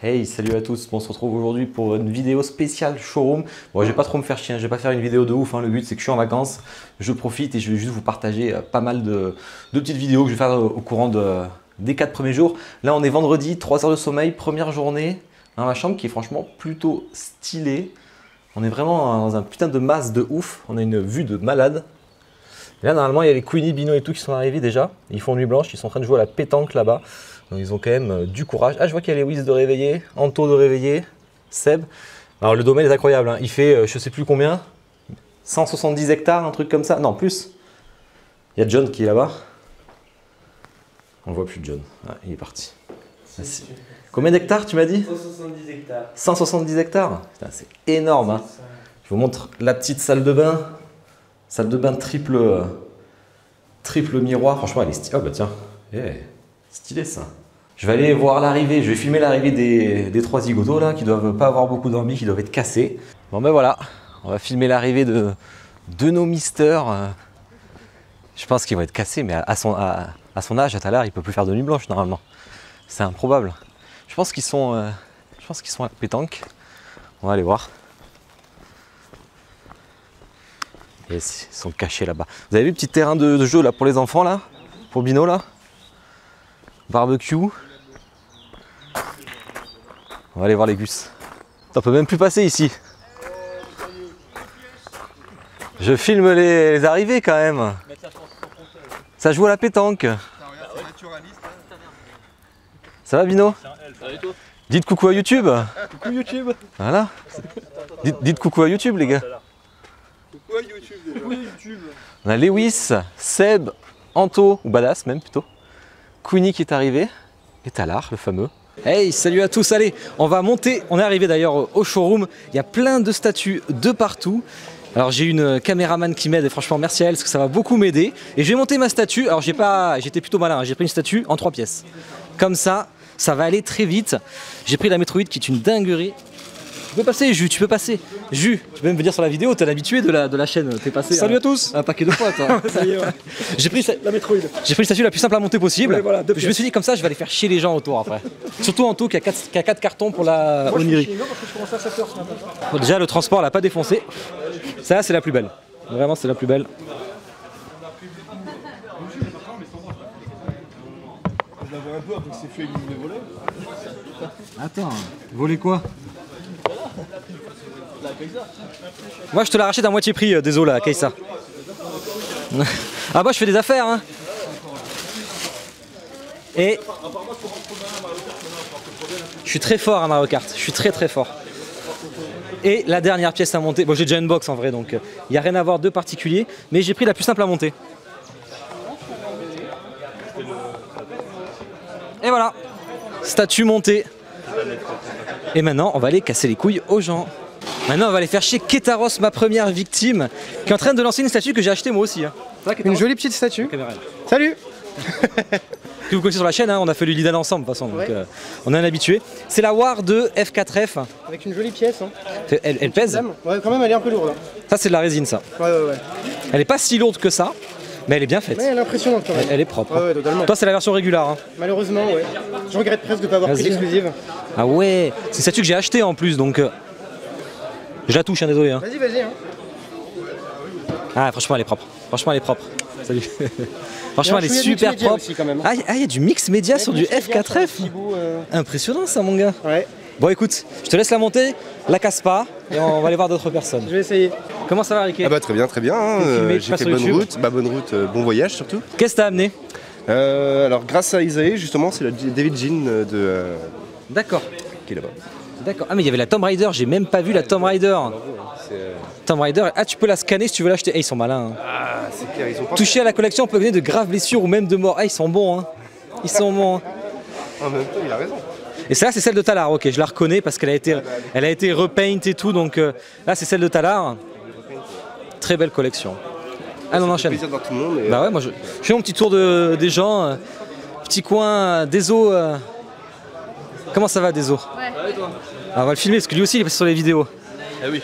Hey, salut à tous. On se retrouve aujourd'hui pour une vidéo spéciale showroom. Bon, je vais pas trop me faire chier, hein. je vais pas faire une vidéo de ouf. hein. Le but, c'est que je suis en vacances, je profite et je vais juste vous partager euh, pas mal de, petites vidéos que je vais faire euh, au courant de- des quatre premiers jours. Là, on est vendredi, 3 heures de sommeil, première journée dans ma chambre qui est franchement plutôt stylée. On est vraiment dans un putain de masse de ouf. On a une vue de malade. Et là, normalement, il y a les Queenie, Bino et tout qui sont arrivés déjà. Ils font nuit blanche, ils sont en train de jouer à la pétanque là-bas. Donc, ils ont quand même euh, du courage. Ah, je vois qu'il y a Lewis de réveiller, Anto de réveiller, Seb. Alors, le domaine est incroyable. hein. Il fait, euh, je sais plus combien, 170 hectares, un truc comme ça. Non, plus. Il y a John qui est là-bas. On ne voit plus John. Ah, il est parti. Combien d'hectares, tu m'as dit 170 hectares. 170 hectares C'est énorme. hein. Je vous montre la petite salle de bain. Salle de bain triple, euh, triple miroir. Franchement, elle est stylée. Oh bah tiens, Eh, stylé ça. Je vais aller voir l'arrivée. Je vais filmer l'arrivée des, trois zigotos là, qui doivent pas avoir beaucoup d'envie, qui doivent être cassés. Bon ben voilà, on va filmer l'arrivée de, de nos misters. Je pense qu'ils vont être cassés, mais à, son, à, à son âge, à tout à l'heure, il peut plus faire de nuit blanche normalement. C'est improbable. Je pense qu'ils sont, euh, je à pétanque. On va aller voir. Ils sont cachés là-bas. Vous avez vu le petit terrain de, de jeu là pour les enfants là? Pour Bino là? Barbecue. On va aller voir les gus. On peut même plus passer ici. Je filme les, les arrivées quand même. Ça joue à la pétanque. Ça va Bino? Dites coucou à YouTube. Coucou YouTube Voilà. Dites, dites coucou à YouTube les gars. Coucou YouTube On a Lewis, Seb, Anto, ou Badass même plutôt. Queenie qui est arrivé. Et Talar, le fameux. Hey, salut à tous, allez, on va monter. On est arrivé d'ailleurs au showroom. Il y a plein de statues de partout. Alors j'ai une caméraman qui m'aide et franchement merci à elle parce que ça va beaucoup m'aider. Et je vais monter ma statue. Alors j'ai pas, j'étais plutôt malin. hein. J'ai pris une statue en trois pièces. Comme ça, ça va aller très vite. J'ai pris la Metroid qui est une dinguerie. Tu peux passer, Jus, tu peux passer. Jus, tu peux même venir sur la vidéo, t'es l'habitué de la, de la chaîne, t'es passé. Salut à tous Un paquet de fois, toi. Ça y est, ouais. J'ai pris, La Metroid. j'ai pris le statut la plus simple à monter possible. Ouais, voilà, deux je me suis dit comme ça, je vais aller faire chier les gens autour après. Surtout qui a 4, qui a quatre cartons pour la Moi, je Oniri. suis chez nous parce que je commence à 7h ce matin. Bon, déjà, le transport l'a pas défoncé. Ça, c'est la plus belle. Vraiment, c'est la plus belle. Je la vois un peu. Attends, voler quoi? Moi, je te la rachète à moitié prix, euh, désolé, là, Keissa. ah, moi, je fais des affaires, hein. Et. Je suis très fort à Mario Kart, je suis très très fort. Et la dernière pièce à monter, bon j'ai déjà une box en vrai donc il n'y a rien à voir de particulier, mais j'ai pris la plus simple à monter. Et voilà, statue montée. Et maintenant on va aller casser les couilles aux gens. Maintenant on va aller faire chez Ketaros, ma première victime, qui est en train de lancer une statue que j'ai achetée moi aussi. hein. Une jolie petite statue. Salut Que vous connaissez sur la chaîne, hein, on a fait le Lidl ensemble de toute façon, donc euh, on est un habitué. C'est la War de F4F, Avec une jolie pièce. Hein. elle, elle pèse. Ouais, quand même, elle est un peu lourde. hein. Ça c'est de la résine ça. Ouais, ouais, ouais. Elle est pas si lourde que ça, mais elle est bien faite. Mais elle est impressionnante quand même. Elle, elle est propre. Ouais, totalement. Toi c'est la version régulière. hein. Malheureusement, ouais. Je regrette presque de ne pas avoir pris l'exclusive. Ah ouais, c'est statue que j'ai achetée en plus donc. euh, Je la touche, hein, désolé. hein. Vas-y, vas-y. Hein. Ah franchement elle est propre. Franchement elle est propre. Salut. franchement elle est super propre. aussi, quand même. Ah il y a- ah, il y a du mix média sur du Petit F4F. bout, euh, Impressionnant ça mon gars. Ouais, Bon écoute, je te laisse la monter, la casse pas et on va aller voir d'autres personnes. je vais essayer. Comment ça va Ricky? Ah bah très bien, très bien. hein. Euh, J'ai fait bonne YouTube route, bah bonne route, euh, bon voyage surtout. Qu'est-ce que t'as amené? Euh, alors grâce à Isaïe justement, c'est la David Jean de euh, D'accord. qui est là-bas. D'accord. Ah mais il y avait la Tomb Raider, j'ai même pas vu la Tomb Raider. Tomb Raider, ah tu peux la scanner si tu veux l'acheter. Eh, ils sont malins. hein. ah, c'est clair, ils ont pas Touché à la collection, on peut gagner de graves blessures ou même de morts. Ah, ils sont bons, hein. Ils sont bons. hein. en même temps, il a raison. Et celle-là, c'est celle de Talar. Ok, je la reconnais parce qu'elle a été, elle a été repaint et tout. Donc euh, là, c'est celle de Talar. Très belle collection. Ah non, on enchaîne. Plaisir de voir tout le monde. et, Bah ouais, moi je, je fais mon petit tour de, des gens. euh, petit coin des eaux. euh. Comment ça va, des eaux? Ah, On va le filmer parce que lui aussi, il est passé sur les vidéos. Ah oui.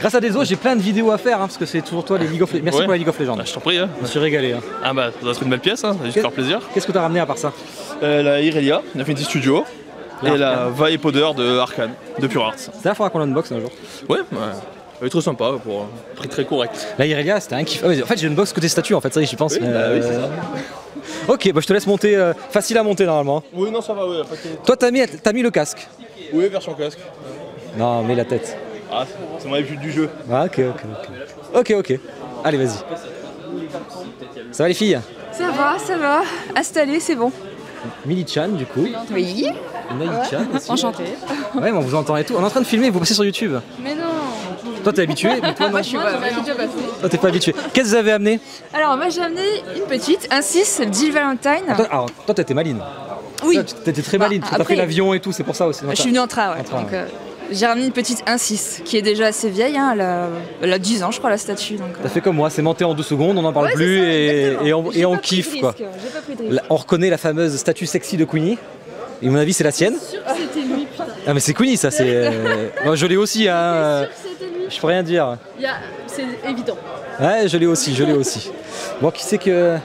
Grâce à des os, j'ai plein de vidéos à faire hein, parce que c'est toujours toi les League of Legends. Merci Ouais. pour la League of Legends. Bah, je t'en prie. Hein. Je me suis régalé. hein. Ah bah, ça doit être une belle pièce, hein. ça va juste faire plaisir. Qu'est-ce que t'as ramené à part ça? Euh, la Irelia, Infinity Studio. Et la Vibe Odeur de Arkane, de Pure Arts. Ça, faudra qu'on l'unbox un jour. Ouais, ouais. Elle est trop sympa pour un prix très correct. La Irelia, c'était un kiff. Ah, mais en fait, j'ai une box côté statue, en fait, ça y est, j'y pense. Oui, mais, bah oui, c'est euh, ça. Ok, bah je te laisse monter. euh, facile à monter normalement. Oui, non, ça va, ouais. Toi, t'as mis, t'as mis le casque. Oui, version casque. Non, mets la tête. Ah, c'est mon habitude du jeu. Ah, ok, ok, ok. Ok, ok. Allez, vas-y. Ça va les filles? Ça va, ça va. Installé, c'est bon. Mili-chan, du coup. Oui. Naï-chan aussi. Enchantée. Ouais, mais on vous entend et tout. On est en train de filmer, vous passez sur YouTube. Mais non. Toi, t'es habitué, mais toi, non. Moi, je suis pas. Toi, t'es pas habitué. Qu'est-ce que vous avez amené Alors, moi, j'ai amené une petite, un 6, Jill Valentine. toi, alors, toi, t'étais maline. Oui. T'étais très maline. Bah, que T'as après- pris l'avion et tout, c'est pour ça aussi. Je suis venue en train, ouais. En train, Donc, ouais. euh, j'ai ramené une petite 1-6 qui est déjà assez vieille. Hein, elle, a, elle a 10 ans, je crois, la statue. Donc, euh. T'as fait comme moi, c'est monté en deux secondes, on n'en parle Ouais, plus ça, et, on, et kiffe quoi. risque, on reconnaît la fameuse statue sexy de Queenie. Et à mon avis, c'est la sienne. C'était lui, putain. Ah, mais c'est Queenie ça, c'est. euh, Moi, je l'ai aussi, hein. euh, lui. Je peux rien dire. C'est évident. Ouais, je l'ai aussi, je l'ai aussi. Bon, qui c'est que.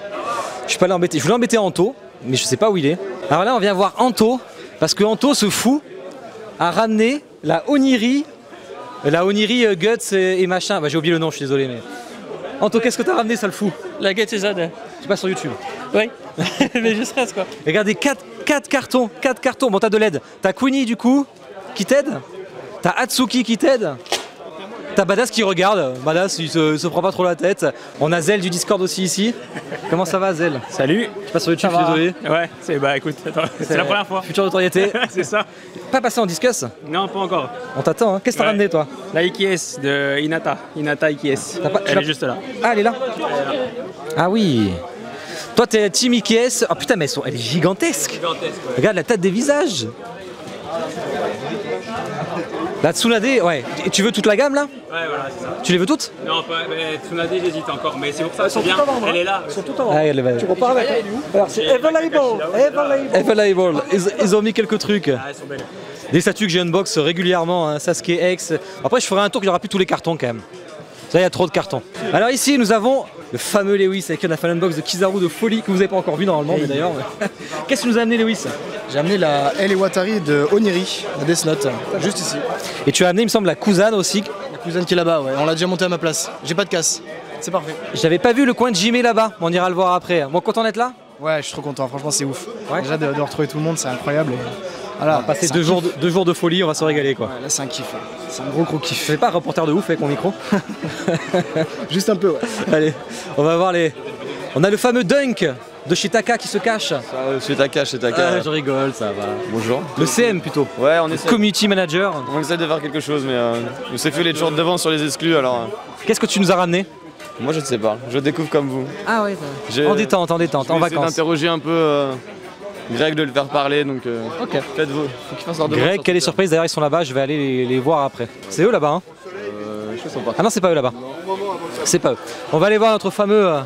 Je suis pas allé embêter. Je voulais embêter Anto, mais je sais pas où il est. Alors là, on vient voir Anto, parce que Anto, ce fou, a ramené la Oniri. La Oniri euh, Guts et, et machin. Bah, j'ai oublié le nom, je suis désolé, mais. Anto, qu'est-ce que t'as ramené, ça le fou La Get Z. Tu passes sur YouTube. Oui. Mais je stresse quoi. Regardez, 4, cartons, 4 cartons. Bon, t'as de l'aide. T'as Queenie du coup, qui t'aide. T'as Atsuki qui t'aide. T'as Badass qui regarde. Badass, il se, prend pas trop la tête. On a Zel du Discord aussi ici. Comment ça va, Zel Salut. Je passe sur YouTube, je suis désolé. Ouais, c'est bah écoute, c'est la première fois. Future notoriété. c'est ça. pas passé en discuss Non, pas encore. On t'attend, hein. Qu'est-ce que t'as ramené, toi? La IKS de Inata. Inata IKS. Pas- tu Elle est juste là. Ah, elle est là Ah oui. Toi, t'es Team IKS. Oh putain, mais elles sont- elle est gigantesque. Regarde la tête des visages. La Tsunade, ouais. Et tu veux toute la gamme là Ouais, voilà, c'est ça. Tu les veux toutes Non, pas, mais Tsunade, j'hésite encore, mais c'est pour ça, c'est bien. Elle est là. Ah, elle est Tu repars avec Alors, c'est Available Available ils, ils ont mis quelques trucs. Ah, elles sont belles. Des statues que j'ai unbox régulièrement, hein, Sasuke X. Après, je ferai un tour qu'il n'y aura plus tous les cartons quand même. Ça, il y a trop de cartons. Alors ici, nous avons le fameux Lewis avec qui on a fait l'unbox de Kizaru de folie que vous n'avez pas encore vu normalement, mais d'ailleurs. mais- Qu'est-ce que tu nous as amené, Lewis? J'ai amené la L et Watari de Oniri, la Death Note, juste ici. Et tu as amené, il me semble, la Kuzan aussi. La cousine qui est là-bas, ouais. On l'a déjà monté à ma place. J'ai pas de casse. C'est parfait. J'avais pas vu le coin de Jimé là-bas, on ira le voir après. Bon, content d'être là? Ouais, je suis trop content. Franchement, c'est ouf. Ouais. Déjà de, de retrouver tout le monde, c'est incroyable. Et Voilà, Passer c'est deux jours, de, deux jours de folie, on va se régaler quoi. Ouais, là, c'est un kiff. ouais. C'est un gros gros Je kiff. fais pas un reporter de ouf avec mon micro. Juste un peu, ouais. Allez, on va voir les. On a le fameux Dunk de chez Taka qui se cache. C'est Taka, c'est Taka. Ah, je rigole, ça va. Bonjour. Le CM plutôt. Ouais, on essaie, Community Manager. on essaie de faire quelque chose, mais euh, on s'est fait les toujours devant sur les exclus, alors euh, Qu'est-ce que tu nous as ramené? Moi je ne sais pas. Je découvre comme vous. Ah ouais. J'ai- En détente, en détente, Je en vacances. d'interroger un peu euh, Greg, de le faire parler, donc euh, Ok. faites-vous. Faut qu'il fasse leur demande Greg, quelle est surprise D'ailleurs, ils sont là-bas. Je vais aller les, les voir après. C'est eux là-bas. Hein Euh, je sais pas. ah non, c'est pas eux là-bas. C'est pas eux. On va aller voir notre fameux euh,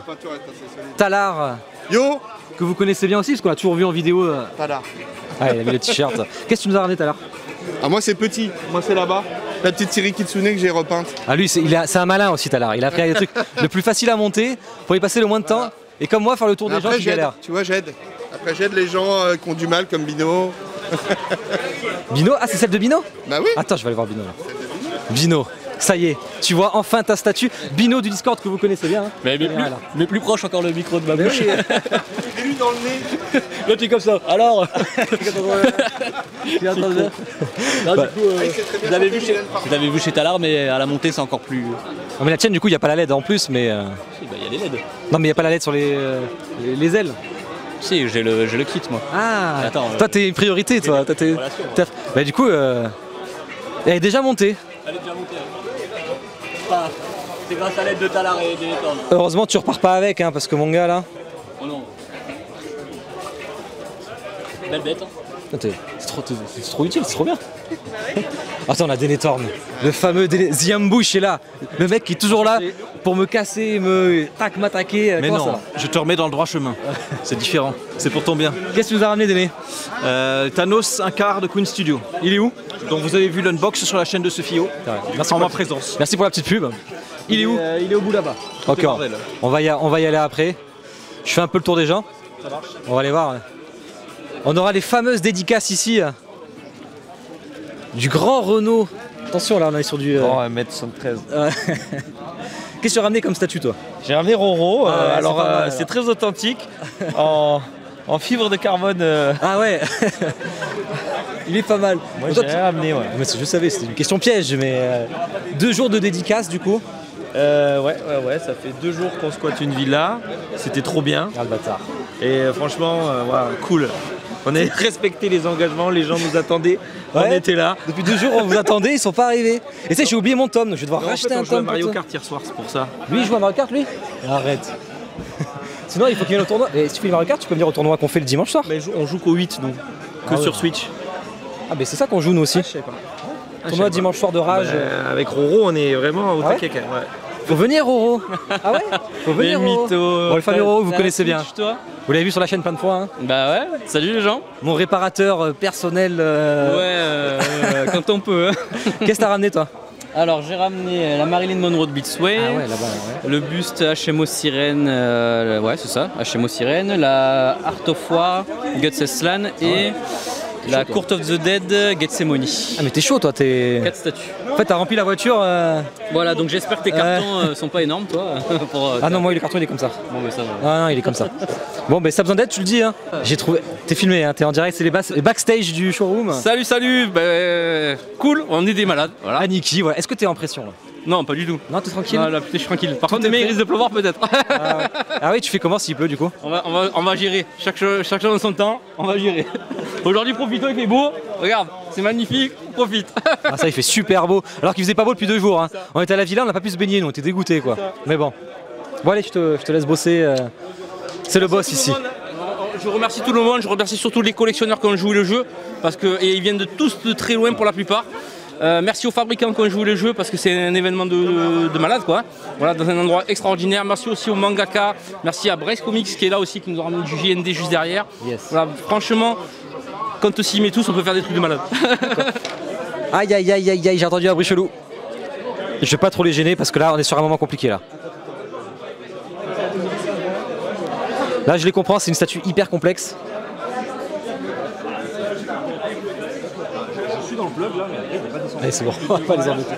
Talar. euh, Yo que vous connaissez bien aussi, parce qu'on l'a toujours vu en vidéo. euh. Tada. Ah, il a mis le t-shirt. Qu'est-ce que tu nous as ramené tout à l'heure Ah, moi c'est petit, moi c'est là-bas. La petite Siri Kitsune que j'ai repeinte. Ah, lui, c'est il a- c'est un malin aussi, Talar. Il a pris les trucs le plus facile à monter pour y passer le moins de temps. Et comme moi, faire le tour des gens Après qui galèrent. tu vois, j'aide. Après j'aide les gens euh, qui ont du mal comme Bino. Bino Ah, c'est celle de Bino Bah oui. Attends, je vais aller voir Bino là. Bino, ça y est, tu vois enfin ta statue. Bino du Discord que vous connaissez bien. hein. Mais, mais, plus- Voilà. mais plus proche encore le micro de ma bouche. Lu dans le nez. Là, tu es comme ça. Alors Tu es en train de- Là, du coup, euh, vous l'avez vu, chez... vous vu chez Talar, mais à la montée, c'est encore plus. Non, mais la tienne, du coup, il n'y a pas la LED en plus, mais. euh, Si, bah, Il y a des LED. Non, mais il n'y a pas la LED sur les, euh, les, les ailes. Si, j'ai le, le kit, moi. Ah Attends, euh, Toi, t'es une priorité, toi. Toi, t'es- relation. Bah, du coup, euh, elle est déjà montée. Elle est déjà montée. C'est grâce à l'aide de Talar et des Tornes. Heureusement, tu repars pas avec, hein, parce que mon gars là. Oh non. Belle bête. hein. T'es- C'est trop, utile, c'est trop bien. Attends, on a Denethorn, le fameux Dene- The Ambush est là. Le mec qui est toujours là pour me casser, me tac, m'attaquer. Mais Comment ça non, je te remets dans le droit chemin. C'est différent. C'est pour ton bien. Qu'est-ce que tu nous as ramené, Déné Euh, Thanos, un quart de Queen Studio. Il est où Donc vous avez vu l'unbox sur la chaîne de Sophio. Merci En pour ma présence. Merci pour la petite pub. Il est où Euh, Il est au bout là-bas. Ok, on va, y on va y aller après. Je fais un peu le tour des gens. On va aller voir. On aura les fameuses dédicaces ici. du grand Renault. Attention là, on est sur du. euh, Grand 1m73. Qu'est-ce que tu as ramené comme statut toi? J'ai ramené Roro, euh, Ah alors euh, c'est très authentique, en, en fibre de carbone. euh, Ah ouais Il est pas mal. moi j'ai ramené, ouais. Mais je savais, c'était une question piège, mais euh, deux jours de dédicace du coup. Euh, ouais, ouais, ouais, ça fait deux jours qu'on squatte une villa, c'était trop bien. Ah le bâtard. Et euh, franchement, euh, voilà, cool. On a respecté les engagements, les gens nous attendaient, on Ouais. était là. Depuis deux jours, on vous attendait, ils sont pas arrivés. Et tu sais, j'ai oublié mon tome, donc je vais devoir En fait, racheter on un à tome. pour Mario. Kart hier soir, c'est pour ça. Lui, il joue à Mario Kart, lui Arrête. Sinon, il faut qu'il vienne au tournoi. Et si tu fais le Mario Kart, tu peux venir au tournoi qu'on fait le dimanche soir. Mais on joue qu'au 8, nous, que Ah sur ouais. Switch. Ah, mais c'est ça qu'on joue nous aussi. je sais pas. Ah, tournoi dimanche soir de rage. Bah, avec Roro, on est vraiment au Ah taquet quand même. ouais. Faut venir, Roro. Ah ouais Faut venir, Roro. Bon, le fameux Roro, vous connaissez bien. Switch, toi Vous l'avez vu sur la chaîne plein de fois. Hein? Bah ouais, salut les gens. Mon réparateur euh, personnel. euh, Ouais, euh, quand on peut. hein. Qu'est-ce que t'as ramené, toi? Alors j'ai ramené la Marilyn Monroe de Beatsway. Ah ouais, là-bas, ouais. Le buste HMO Sirène, euh, ouais c'est ça, HMO Sirène, la Art of War, Guts Eslan et la Court of the Dead, Gethsemane. Ah, mais t'es chaud, toi. T'es. Quatre statues. En fait, t'as rempli la voiture. euh, Voilà, donc j'espère que tes cartons euh, sont pas énormes, toi. pour, euh, Ah non, moi, le carton, il est comme ça. Bon, bah, ça va. Ah non, il est comme ça. Bon, ben, ça a besoin d'aide, tu le dis. Hein. J'ai trouvé. T'es filmé, hein. T'es en direct, c'est les, bas- les backstage du showroom. Salut, salut, bah, cool, on est des malades. Voilà. Ah, Niki, voilà. Est-ce que t'es en pression là? Non, pas du tout. Non, t'es tranquille là, putain, je suis tranquille. Par contre, est demain, il risque de pleuvoir peut-être. Ah oui, tu fais comment s'il pleut du coup on, va, on, va, on va gérer. Chaque, cho- chaque chose en son temps, on va gérer. Aujourd'hui, profitons, il fait beau. Regarde, c'est magnifique, profite. Ah, ça, il fait super beau. Alors qu'il faisait pas beau depuis deux jours. Hein. On était à la villa, on n'a pas pu se baigner, nous, on était dégoûtés quoi. Mais bon. Bon, allez, je te, je te laisse bosser. euh. C'est le boss ici. Je remercie tout le monde, je remercie surtout les collectionneurs qui ont joué le jeu, parce que et ils viennent de tous de très loin pour la plupart. Euh, merci aux fabricants qui ont joué le jeu parce que c'est un événement de, de malade quoi. Voilà, dans un endroit extraordinaire. Merci aussi au mangaka, merci à Brace Comics qui est là aussi, qui nous a ramené du JND juste derrière. Yes. Voilà, franchement, quand on s'y met tous, on peut faire des trucs de malade. Aïe aïe aïe aïe aïe, j'ai entendu un bruit chelou. Je vais pas trop les gêner parce que là, on est sur un moment compliqué là. Là, je les comprends, c'est une statue hyper complexe. Allez, c'est bon, on va pas les embêter.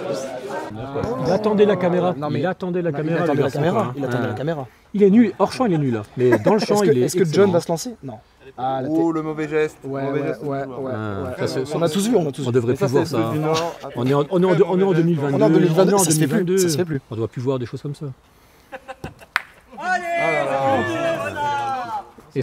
Il attendait la caméra. Non, mais- il attendait la Non, caméra. il attendait la caméra. quoi. Il attendait Ah. la caméra. Il est nul. Hors champ, il est nul. là. Mais dans le champ, Est-ce que, il est. est-ce que John va se lancer? Non. Ah, la Oh, le mauvais geste. Ouais, mauvais ouais, geste, ouais, toujours. ouais, Ah, ouais. ça, c'est- On a tous vu, on a tous On vu. devrait Mais plus voir ça. On est en, on est en, on est en 2022. On est en 2022, on est en ça se fait plus, 2022. ça se fait plus. On doit plus voir des choses comme ça. Et,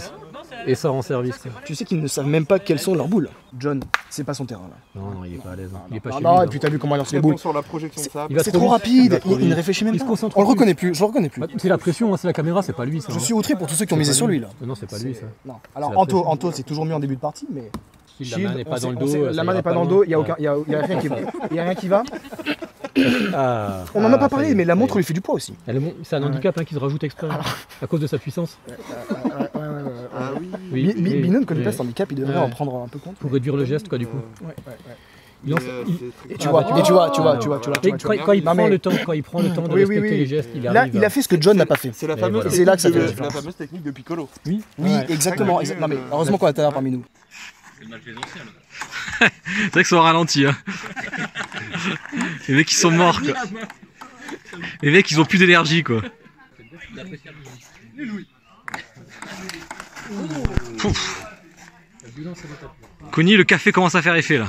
et ça rend service. quoi. Tu sais qu'ils ne savent même pas quelles sont leurs boules. John, c'est pas son terrain là. Non, non, il est pas à l'aise. hein. Il est pas Ah chez non, lui, et puis t'as vu comment il lance les boules. sur la projection de sable. Il va C'est trop rapide, il, il ne réfléchit même Il se pas. concentre On le reconnaît plus, je le reconnais plus. Bah, C'est la pression, hein, c'est la caméra, c'est pas lui ça. Je hein. suis outré pour tous ceux qui ont misé sur lui. là. Non, c'est pas lui ça. Non. Alors Anto. Anto c'est toujours mis en début de partie, mais la main n'est pas dans le dos. la main n'est pas dans le dos, il y a Ouais. aucun, il y a, il y a rien qui va. Ah. On n'en a Ah, pas parlé, mais la montre lui fait du poids aussi. Elle est mon- C'est un handicap hein, qui se rajoute exprès hein, à cause de sa puissance. Ah oui. Oui, Bi- Bi- oui, Binon ne connaît oui. pas cet handicap, il devrait Ouais. en prendre un peu compte. Pour réduire le geste, quoi, du coup. Il lance- euh, il- Et tu Ah, vois, bah, et tu vois, tu vois, Ah, tu vois, tu vois, tu Et vois, tu quand, vois. quand il Non, prend mais- le temps, quand il prend le temps de Oui, oui, respecter oui. les gestes, il Là, arrive. il a fait ce que John n'a pas fait. C'est la Et fameuse voilà. C'est là que ça fait la technique de- différence. la fameuse technique de Piccolo. Oui, Ouais. exactement. exa- Non mais heureusement qu'on a l'heure parmi nous. C'est vrai que ça ralenti. Hein. Les mecs ils sont morts quoi. Les mecs ils ont plus d'énergie quoi. Pouf. Connie, le café commence à faire effet là.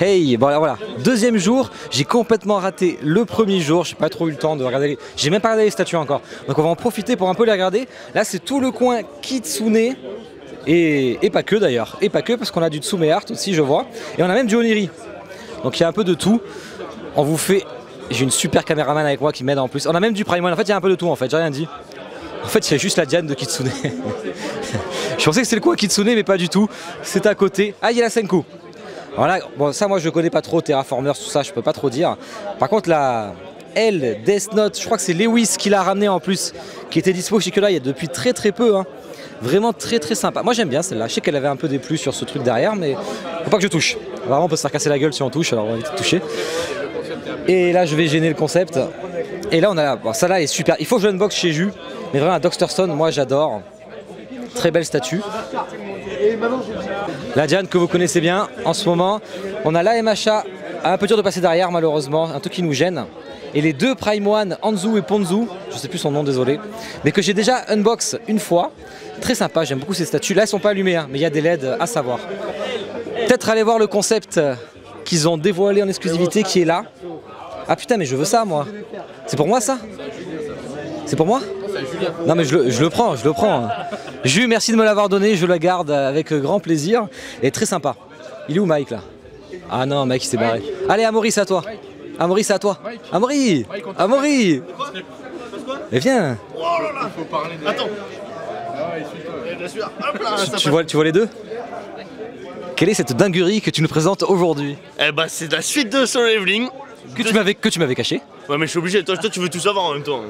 Hey, bon, voilà, deuxième jour, j'ai complètement raté le premier jour, j'ai pas trop eu le temps de regarder, les- j'ai même pas regardé les statues encore, donc on va en profiter pour un peu les regarder. Là, c'est tout le coin Kitsune, et, et pas que d'ailleurs, et pas que, parce qu'on a du Tsume Art aussi, je vois, et on a même du Oniri. Donc il y a un peu de tout. On vous fait, j'ai une super caméraman avec moi qui m'aide en plus, on a même du Prime en fait il y a un peu de tout en fait, j'ai rien dit. En fait, il y a juste la Diane de Kitsune. je pensais que c'était le coin Kitsune, mais pas du tout. C'est à côté. Ah, il y a la Senku. Voilà, bon, ça, moi, je connais pas trop Terraformers, tout ça, je peux pas trop dire. Par contre, la elle, Death Note, je crois que c'est Lewis qui l'a ramené en plus, qui était dispo chez Kyola il y a depuis très très peu. hein. Vraiment très très sympa. Moi j'aime bien celle-là. Je sais qu'elle avait un peu des plus sur ce truc derrière, mais faut pas que je touche. Vraiment, on peut se faire casser la gueule si on touche, alors on va éviter de toucher. Et là, je vais gêner le concept. Et là, on a bon, ça là est super. Il faut que je unbox chez Jus, mais vraiment, Dr. Stone, moi j'adore. Très belle statue. La Diane que vous connaissez bien en ce moment. On a la MHA, un peu dur de passer derrière malheureusement, un truc qui nous gêne. Et les deux Prime One, Anzu et Ponzu, je sais plus son nom, désolé, mais que j'ai déjà unbox une fois. Très sympa, j'aime beaucoup ces statues. Là, elles sont pas allumées, hein, mais il y a des LED à savoir. Peut-être aller voir le concept qu'ils ont dévoilé en exclusivité qui est là. Ah putain, mais je veux ça moi. C'est pour moi ça? C'est pour moi? Non, mais je le, prends, je le prends. Jus, merci de me l'avoir donné, je la garde avec grand plaisir. Et très sympa. Il est où Mike là? Ah non, Mike il s'est barré. Allez, Amaury, c'est à toi. Amaury, c'est à toi. Amaury Amaury Mais viens Attends. tu, tu vois, tu vois les deux? Quelle est cette dinguerie que tu nous présentes aujourd'hui? Eh bah c'est la suite de Solo Leveling. Que tu m'avais que tu m'avais caché Ouais mais je suis obligé, toi, toi tu veux tout savoir en même temps.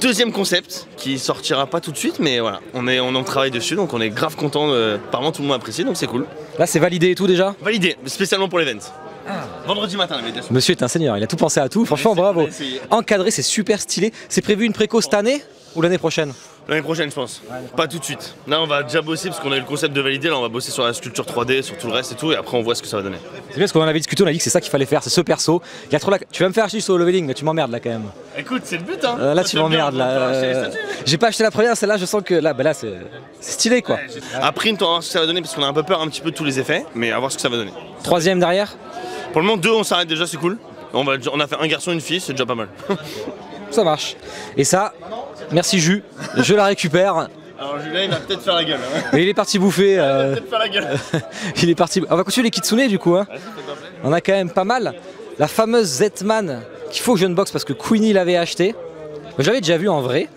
Deuxième concept qui sortira pas tout de suite mais voilà, on est on en travaille dessus donc on est grave content, apparemment tout le monde apprécie donc c'est cool. Là, c'est validé et tout déjà Validé, spécialement pour l'event. Ah. Vendredi matin la médiation. Monsieur est un seigneur, il a tout pensé à tout. Franchement, bravo. Encadré, c'est super stylé. C'est prévu une préco cette année ou l'année prochaine? L'année prochaine je pense. Pas tout de suite. Là on va déjà bosser parce qu'on a eu le concept de valider, là on va bosser sur la sculpture 3D, sur tout le reste et tout et après on voit ce que ça va donner. C'est bien parce qu'on en avait discuté, on a dit que c'est ça qu'il fallait faire, c'est ce perso. Il y a trop la... Tu vas me faire acheter sur le leveling, là, tu m'emmerdes là quand même. Écoute c'est le but hein Euh, là, tu m'emmerdes là. Euh. J'ai pas acheté la première, celle-là, je sens que là, bah là, c'est stylé quoi. À print on va voir ce que ça va donner parce qu'on a un peu peur un petit peu de tous les effets, mais à voir ce que ça va donner. Troisième derrière Pour le moment deux on s'arrête déjà c'est cool. On, va, on a fait un garçon une fille, c'est déjà pas mal. Ça marche. Et ça, merci Jus, je la récupère. Alors Julien il va peut-être faire la gueule. hein. Et il est parti bouffer. euh, Peut-être faire la gueule. il est parti. On va continuer les kitsune du coup. Hein. On a quand même pas mal. La fameuse Zetman qu'il faut que je unbox parce que Queenie l'avait acheté. Je l'avais déjà vu en vrai.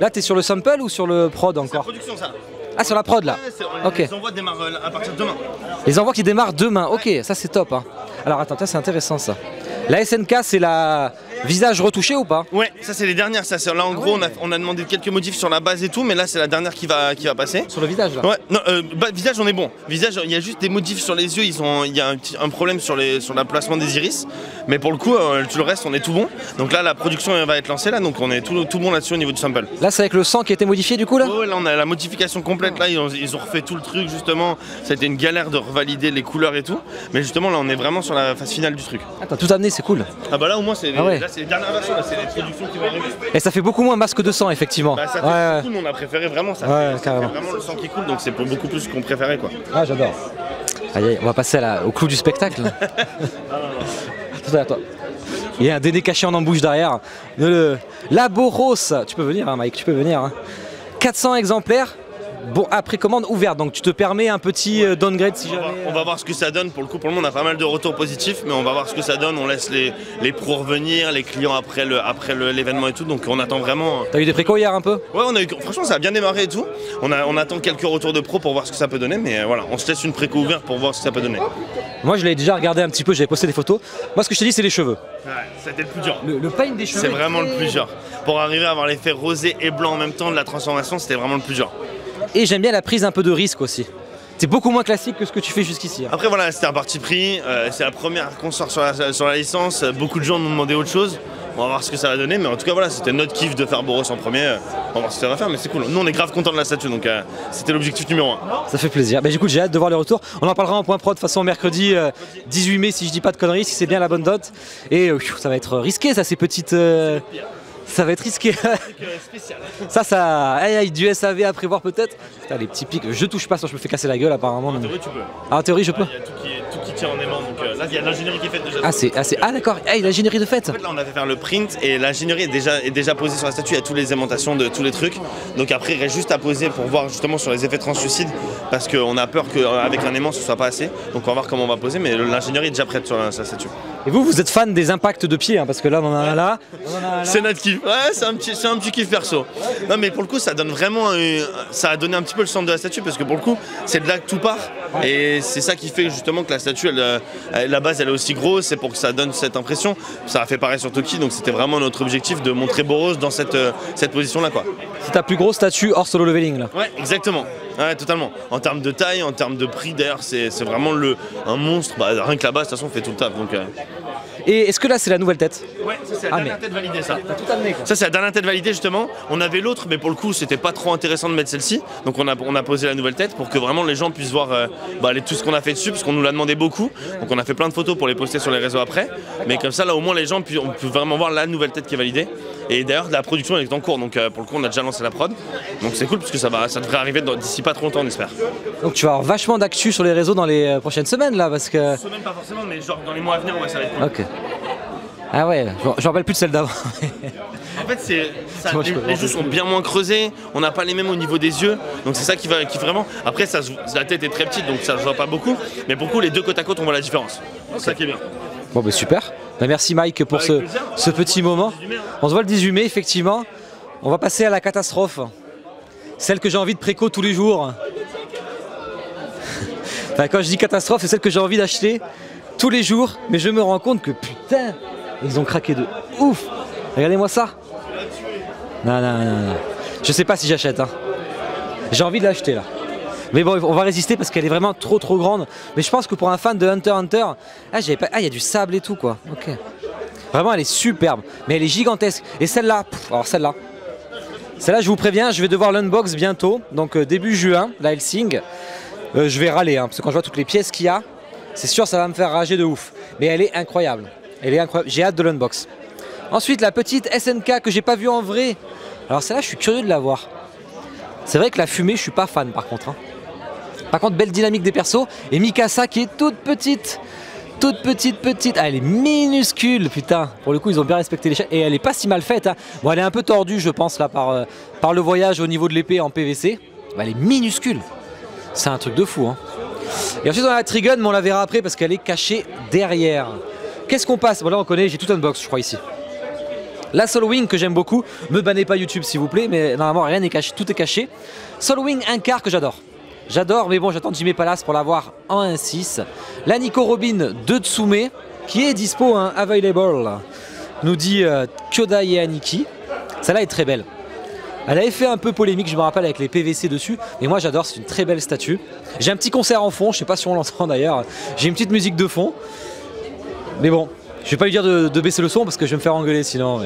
Là, t'es sur le sample ou sur le prod encore Production ça. Ah, sur la prod là. Ouais, c'est- on- Ok. Les envois démarrent euh, à partir de demain. Les envois qui démarrent demain. Ok, ça c'est top. hein. Alors attends, c'est intéressant ça. La SNK, c'est la visage retouché ou pas Ouais, ça c'est les dernières. Ça, là en gros on a, on a demandé quelques modifs sur la base et tout, mais là c'est la dernière qui va, qui va passer. Sur le visage là Ouais, non, euh, bah, visage on est bon. Visage, il y a juste des modifs sur les yeux, ils ont, il y a un, petit, un problème sur, les, sur le placement des iris. Mais pour le coup, euh, tout le reste on est tout bon. Donc là la production va être lancée là, donc on est tout, tout bon là-dessus au niveau du sample. Là, c'est avec le sang qui a été modifié du coup là Ouais, là on a la modification complète là, ils ont, ils ont refait tout le truc justement. Ça a été une galère de revalider les couleurs et tout. Mais justement là on est vraiment sur la phase finale du truc. Ah, t'as tout amené, c'est cool. Ah bah là au moins c'est les, Ah ouais. les dernières versions, là c'est les productions qui vont arriver. Et ça fait beaucoup moins masque de sang, effectivement. Bah, ça fait ouais, ouais. beaucoup, nous, on a préféré vraiment ça. Ouais, fait, ça carrément. fait vraiment le sang qui coule, donc c'est pour beaucoup plus qu'on préférait quoi. Ah, j'adore. Aïe, on va passer à la- au clou du spectacle. Tout à toi. Il y a un déné caché en embouche derrière. Le Laboros, tu peux venir, hein, Mike, tu peux venir. hein. 400 exemplaires. Bon, après commande ouverte, donc tu te permets un petit euh, downgrade si On va, jamais. on va voir ce que ça donne. Pour le coup, pour le moment, on a pas mal de retours positifs, mais on va voir ce que ça donne. On laisse les, les pros revenir, les clients après le après le- l'événement et tout. Donc on attend vraiment. T'as eu des précos hier un peu? Ouais, on a eu, franchement, ça a bien démarré et tout. On, a, on attend quelques retours de pros pour voir ce que ça peut donner, mais euh, voilà, on se laisse une préco ouverte pour voir ce que ça peut donner. Moi, je l'ai déjà regardé un petit peu, j'avais posté des photos. Moi, ce que je t'ai dit, c'est les cheveux. Ouais, c'était le plus dur. Le, pain des cheveux. C'est vraiment le plus dur. Pour arriver à avoir l'effet rosé et blanc en même temps de la transformation, c'était vraiment le plus dur. Et j'aime bien la prise un peu de risque aussi. C'est beaucoup moins classique que ce que tu fais jusqu'ici. hein. Après voilà, c'était un parti pris, euh, c'est la première qu'on sort sur la, sur la licence, beaucoup de gens nous demandaient autre chose, on va voir ce que ça va donner, mais en tout cas voilà, c'était notre kiff de faire Boros en premier, Euh, on va voir ce que ça va faire, mais c'est cool. Nous on est grave contents de la statue, donc euh, c'était l'objectif numéro un. Ça fait plaisir. Bah, du coup, j'ai hâte de voir les retours. On en parlera en point pro de façon mercredi euh, 18 mai, si je dis pas de conneries, si c'est bien la bonne date. Et ça va être risqué, ça, ces petites. Euh, Ça va être risqué. ça, ça. Aïe, aïe, du SAV à prévoir peut-être. Putain, les petits pics. Je touche pas, sinon je me fais casser la gueule apparemment. En théorie tu peux. Ah, en théorie, je peux. Il y a tout qui, est- tout qui tient en aimant, donc euh, là il y a l'ingénierie qui est faite déjà. Ah, c'est. Ah, c'est- ah, d'accord. A généré de fait. En fait, là, on a fait faire le print et l'ingénierie est déjà, est déjà posée sur la statue. Il y a toutes les aimantations de tous les trucs. Donc après, il reste juste à poser pour voir justement sur les effets translucides parce qu'on a peur qu'avec un aimant ce soit pas assez. Donc on va voir comment on va poser, mais l'ingénierie est déjà prête sur la, sur la statue. Et vous, vous êtes fan des impacts de pied, hein, parce que là, on en a là. C'est notre kiff. Ouais, c'est un petit, c'est un petit kiff perso. Non, mais pour le coup, ça donne vraiment, un- ça a donné un petit peu le centre de la statue parce que pour le coup, c'est de là que tout part. Et c'est ça qui fait justement que la statue, elle, euh, elle- la base, elle est aussi grosse. C'est pour que ça donne cette impression. Ça a fait pareil sur Toki, donc c'était vraiment notre objectif de montrer Boros dans cette, euh, cette position-là, quoi. C'est ta plus grosse statue hors solo leveling là. Ouais, exactement. Ouais, totalement. En termes de taille, en termes de prix, d'ailleurs, c'est vraiment le, un monstre. Bah, rien que la base, de toute façon, fait tout le taf. Donc, euh, Et est-ce que là, c'est la nouvelle tête Ouais, ça c'est la Ah, dernière mais- tête validée ça. tout amené quoi. Ça c'est la dernière tête validée justement. On avait l'autre mais pour le coup c'était pas trop intéressant de mettre celle-ci. Donc on a, on a posé la nouvelle tête pour que vraiment les gens puissent voir euh, bah, les- tout ce qu'on a fait dessus parce qu'on nous l'a demandé beaucoup. Donc on a fait plein de photos pour les poster sur les réseaux après. Mais comme ça là au moins les gens pu- on peut vraiment voir la nouvelle tête qui est validée. Et d'ailleurs la production elle est en cours donc euh, pour le coup on a déjà lancé la prod. Donc c'est cool parce que ça, va, ça devrait arriver d'ici pas trop longtemps on espère. Donc tu vas avoir vachement d'actu sur les réseaux dans les euh, prochaines semaines là, parce que. Semaine pas forcément mais genre dans les mois à venir ouais, ça va être cool. Ok. Ah ouais, je rappelle plus de celle d'avant. En fait, c'est les, yeux sont bien moins creusés, on n'a pas les mêmes au niveau des yeux, donc c'est ça qui va qui vraiment. Après, ça, la tête est très petite, donc ça se voit pas beaucoup, mais pour le coup, les deux côte à côte, on voit la différence. C'est ça qui est bien. Bon bah super. Bah, merci Mike pour ce, petit moment. On se voit le 18 mai effectivement. On va passer à la catastrophe. Celle que j'ai envie de préco tous les jours. Enfin, quand je dis catastrophe, c'est celle que j'ai envie d'acheter tous les jours. Mais je me rends compte que putain, ils ont craqué de ouf. Regardez-moi ça. Non, non, non, non. Je sais pas si j'achète. hein. J'ai envie de l'acheter là. Mais bon, on va résister parce qu'elle est vraiment trop trop grande. Mais je pense que pour un fan de Hunter Hunter, ah, j'avais pas... ah, il y a du sable et tout quoi. Ok. Vraiment, elle est superbe, mais elle est gigantesque. Et celle-là, alors celle-là, celle-là, je vous préviens, je vais devoir l'unbox bientôt, donc euh, début juin, la Helsing. Euh, je vais râler, hein, parce que quand je vois toutes les pièces qu'il y a, c'est sûr, ça va me faire rager de ouf. Mais elle est incroyable. Elle est incroyable. J'ai hâte de l'unbox. Ensuite, la petite SNK que j'ai pas vue en vrai. Alors celle-là, je suis curieux de la voir. C'est vrai que la fumée, je suis pas fan par contre. hein. Par contre, belle dynamique des persos. Et Mikasa qui est toute petite. Toute petite, petite. Ah, elle est minuscule, putain. Pour le coup, ils ont bien respecté les chaînes. Et elle est pas si mal faite. hein. Bon, elle est un peu tordue, je pense, là, par, euh, le voyage au niveau de l'épée en PVC. Bah, elle est minuscule. C'est un truc de fou. Hein. Et ensuite, on a la Trigun, mais on la verra après parce qu'elle est cachée derrière. Qu'est-ce qu'on passe? Bon, là, on connaît, j'ai tout unbox, je crois, ici. La Solwing que j'aime beaucoup, me bannez pas YouTube s'il vous plaît, mais normalement rien n'est caché, tout est caché. Solwing un quart que j'adore. J'adore, mais bon, j'attends Jimmy Palace pour l'avoir en 1.6. La Nico Robin de Tsume, qui est dispo, hein, available, nous dit euh, Kyodai et Aniki. Celle-là est très belle. Elle avait fait un peu polémique, je me rappelle, avec les PVC dessus, mais moi j'adore, c'est une très belle statue. J'ai un petit concert en fond, je sais pas si on l'entend d'ailleurs, j'ai une petite musique de fond. Mais bon, je vais pas lui dire de, baisser le son parce que je vais me faire engueuler sinon.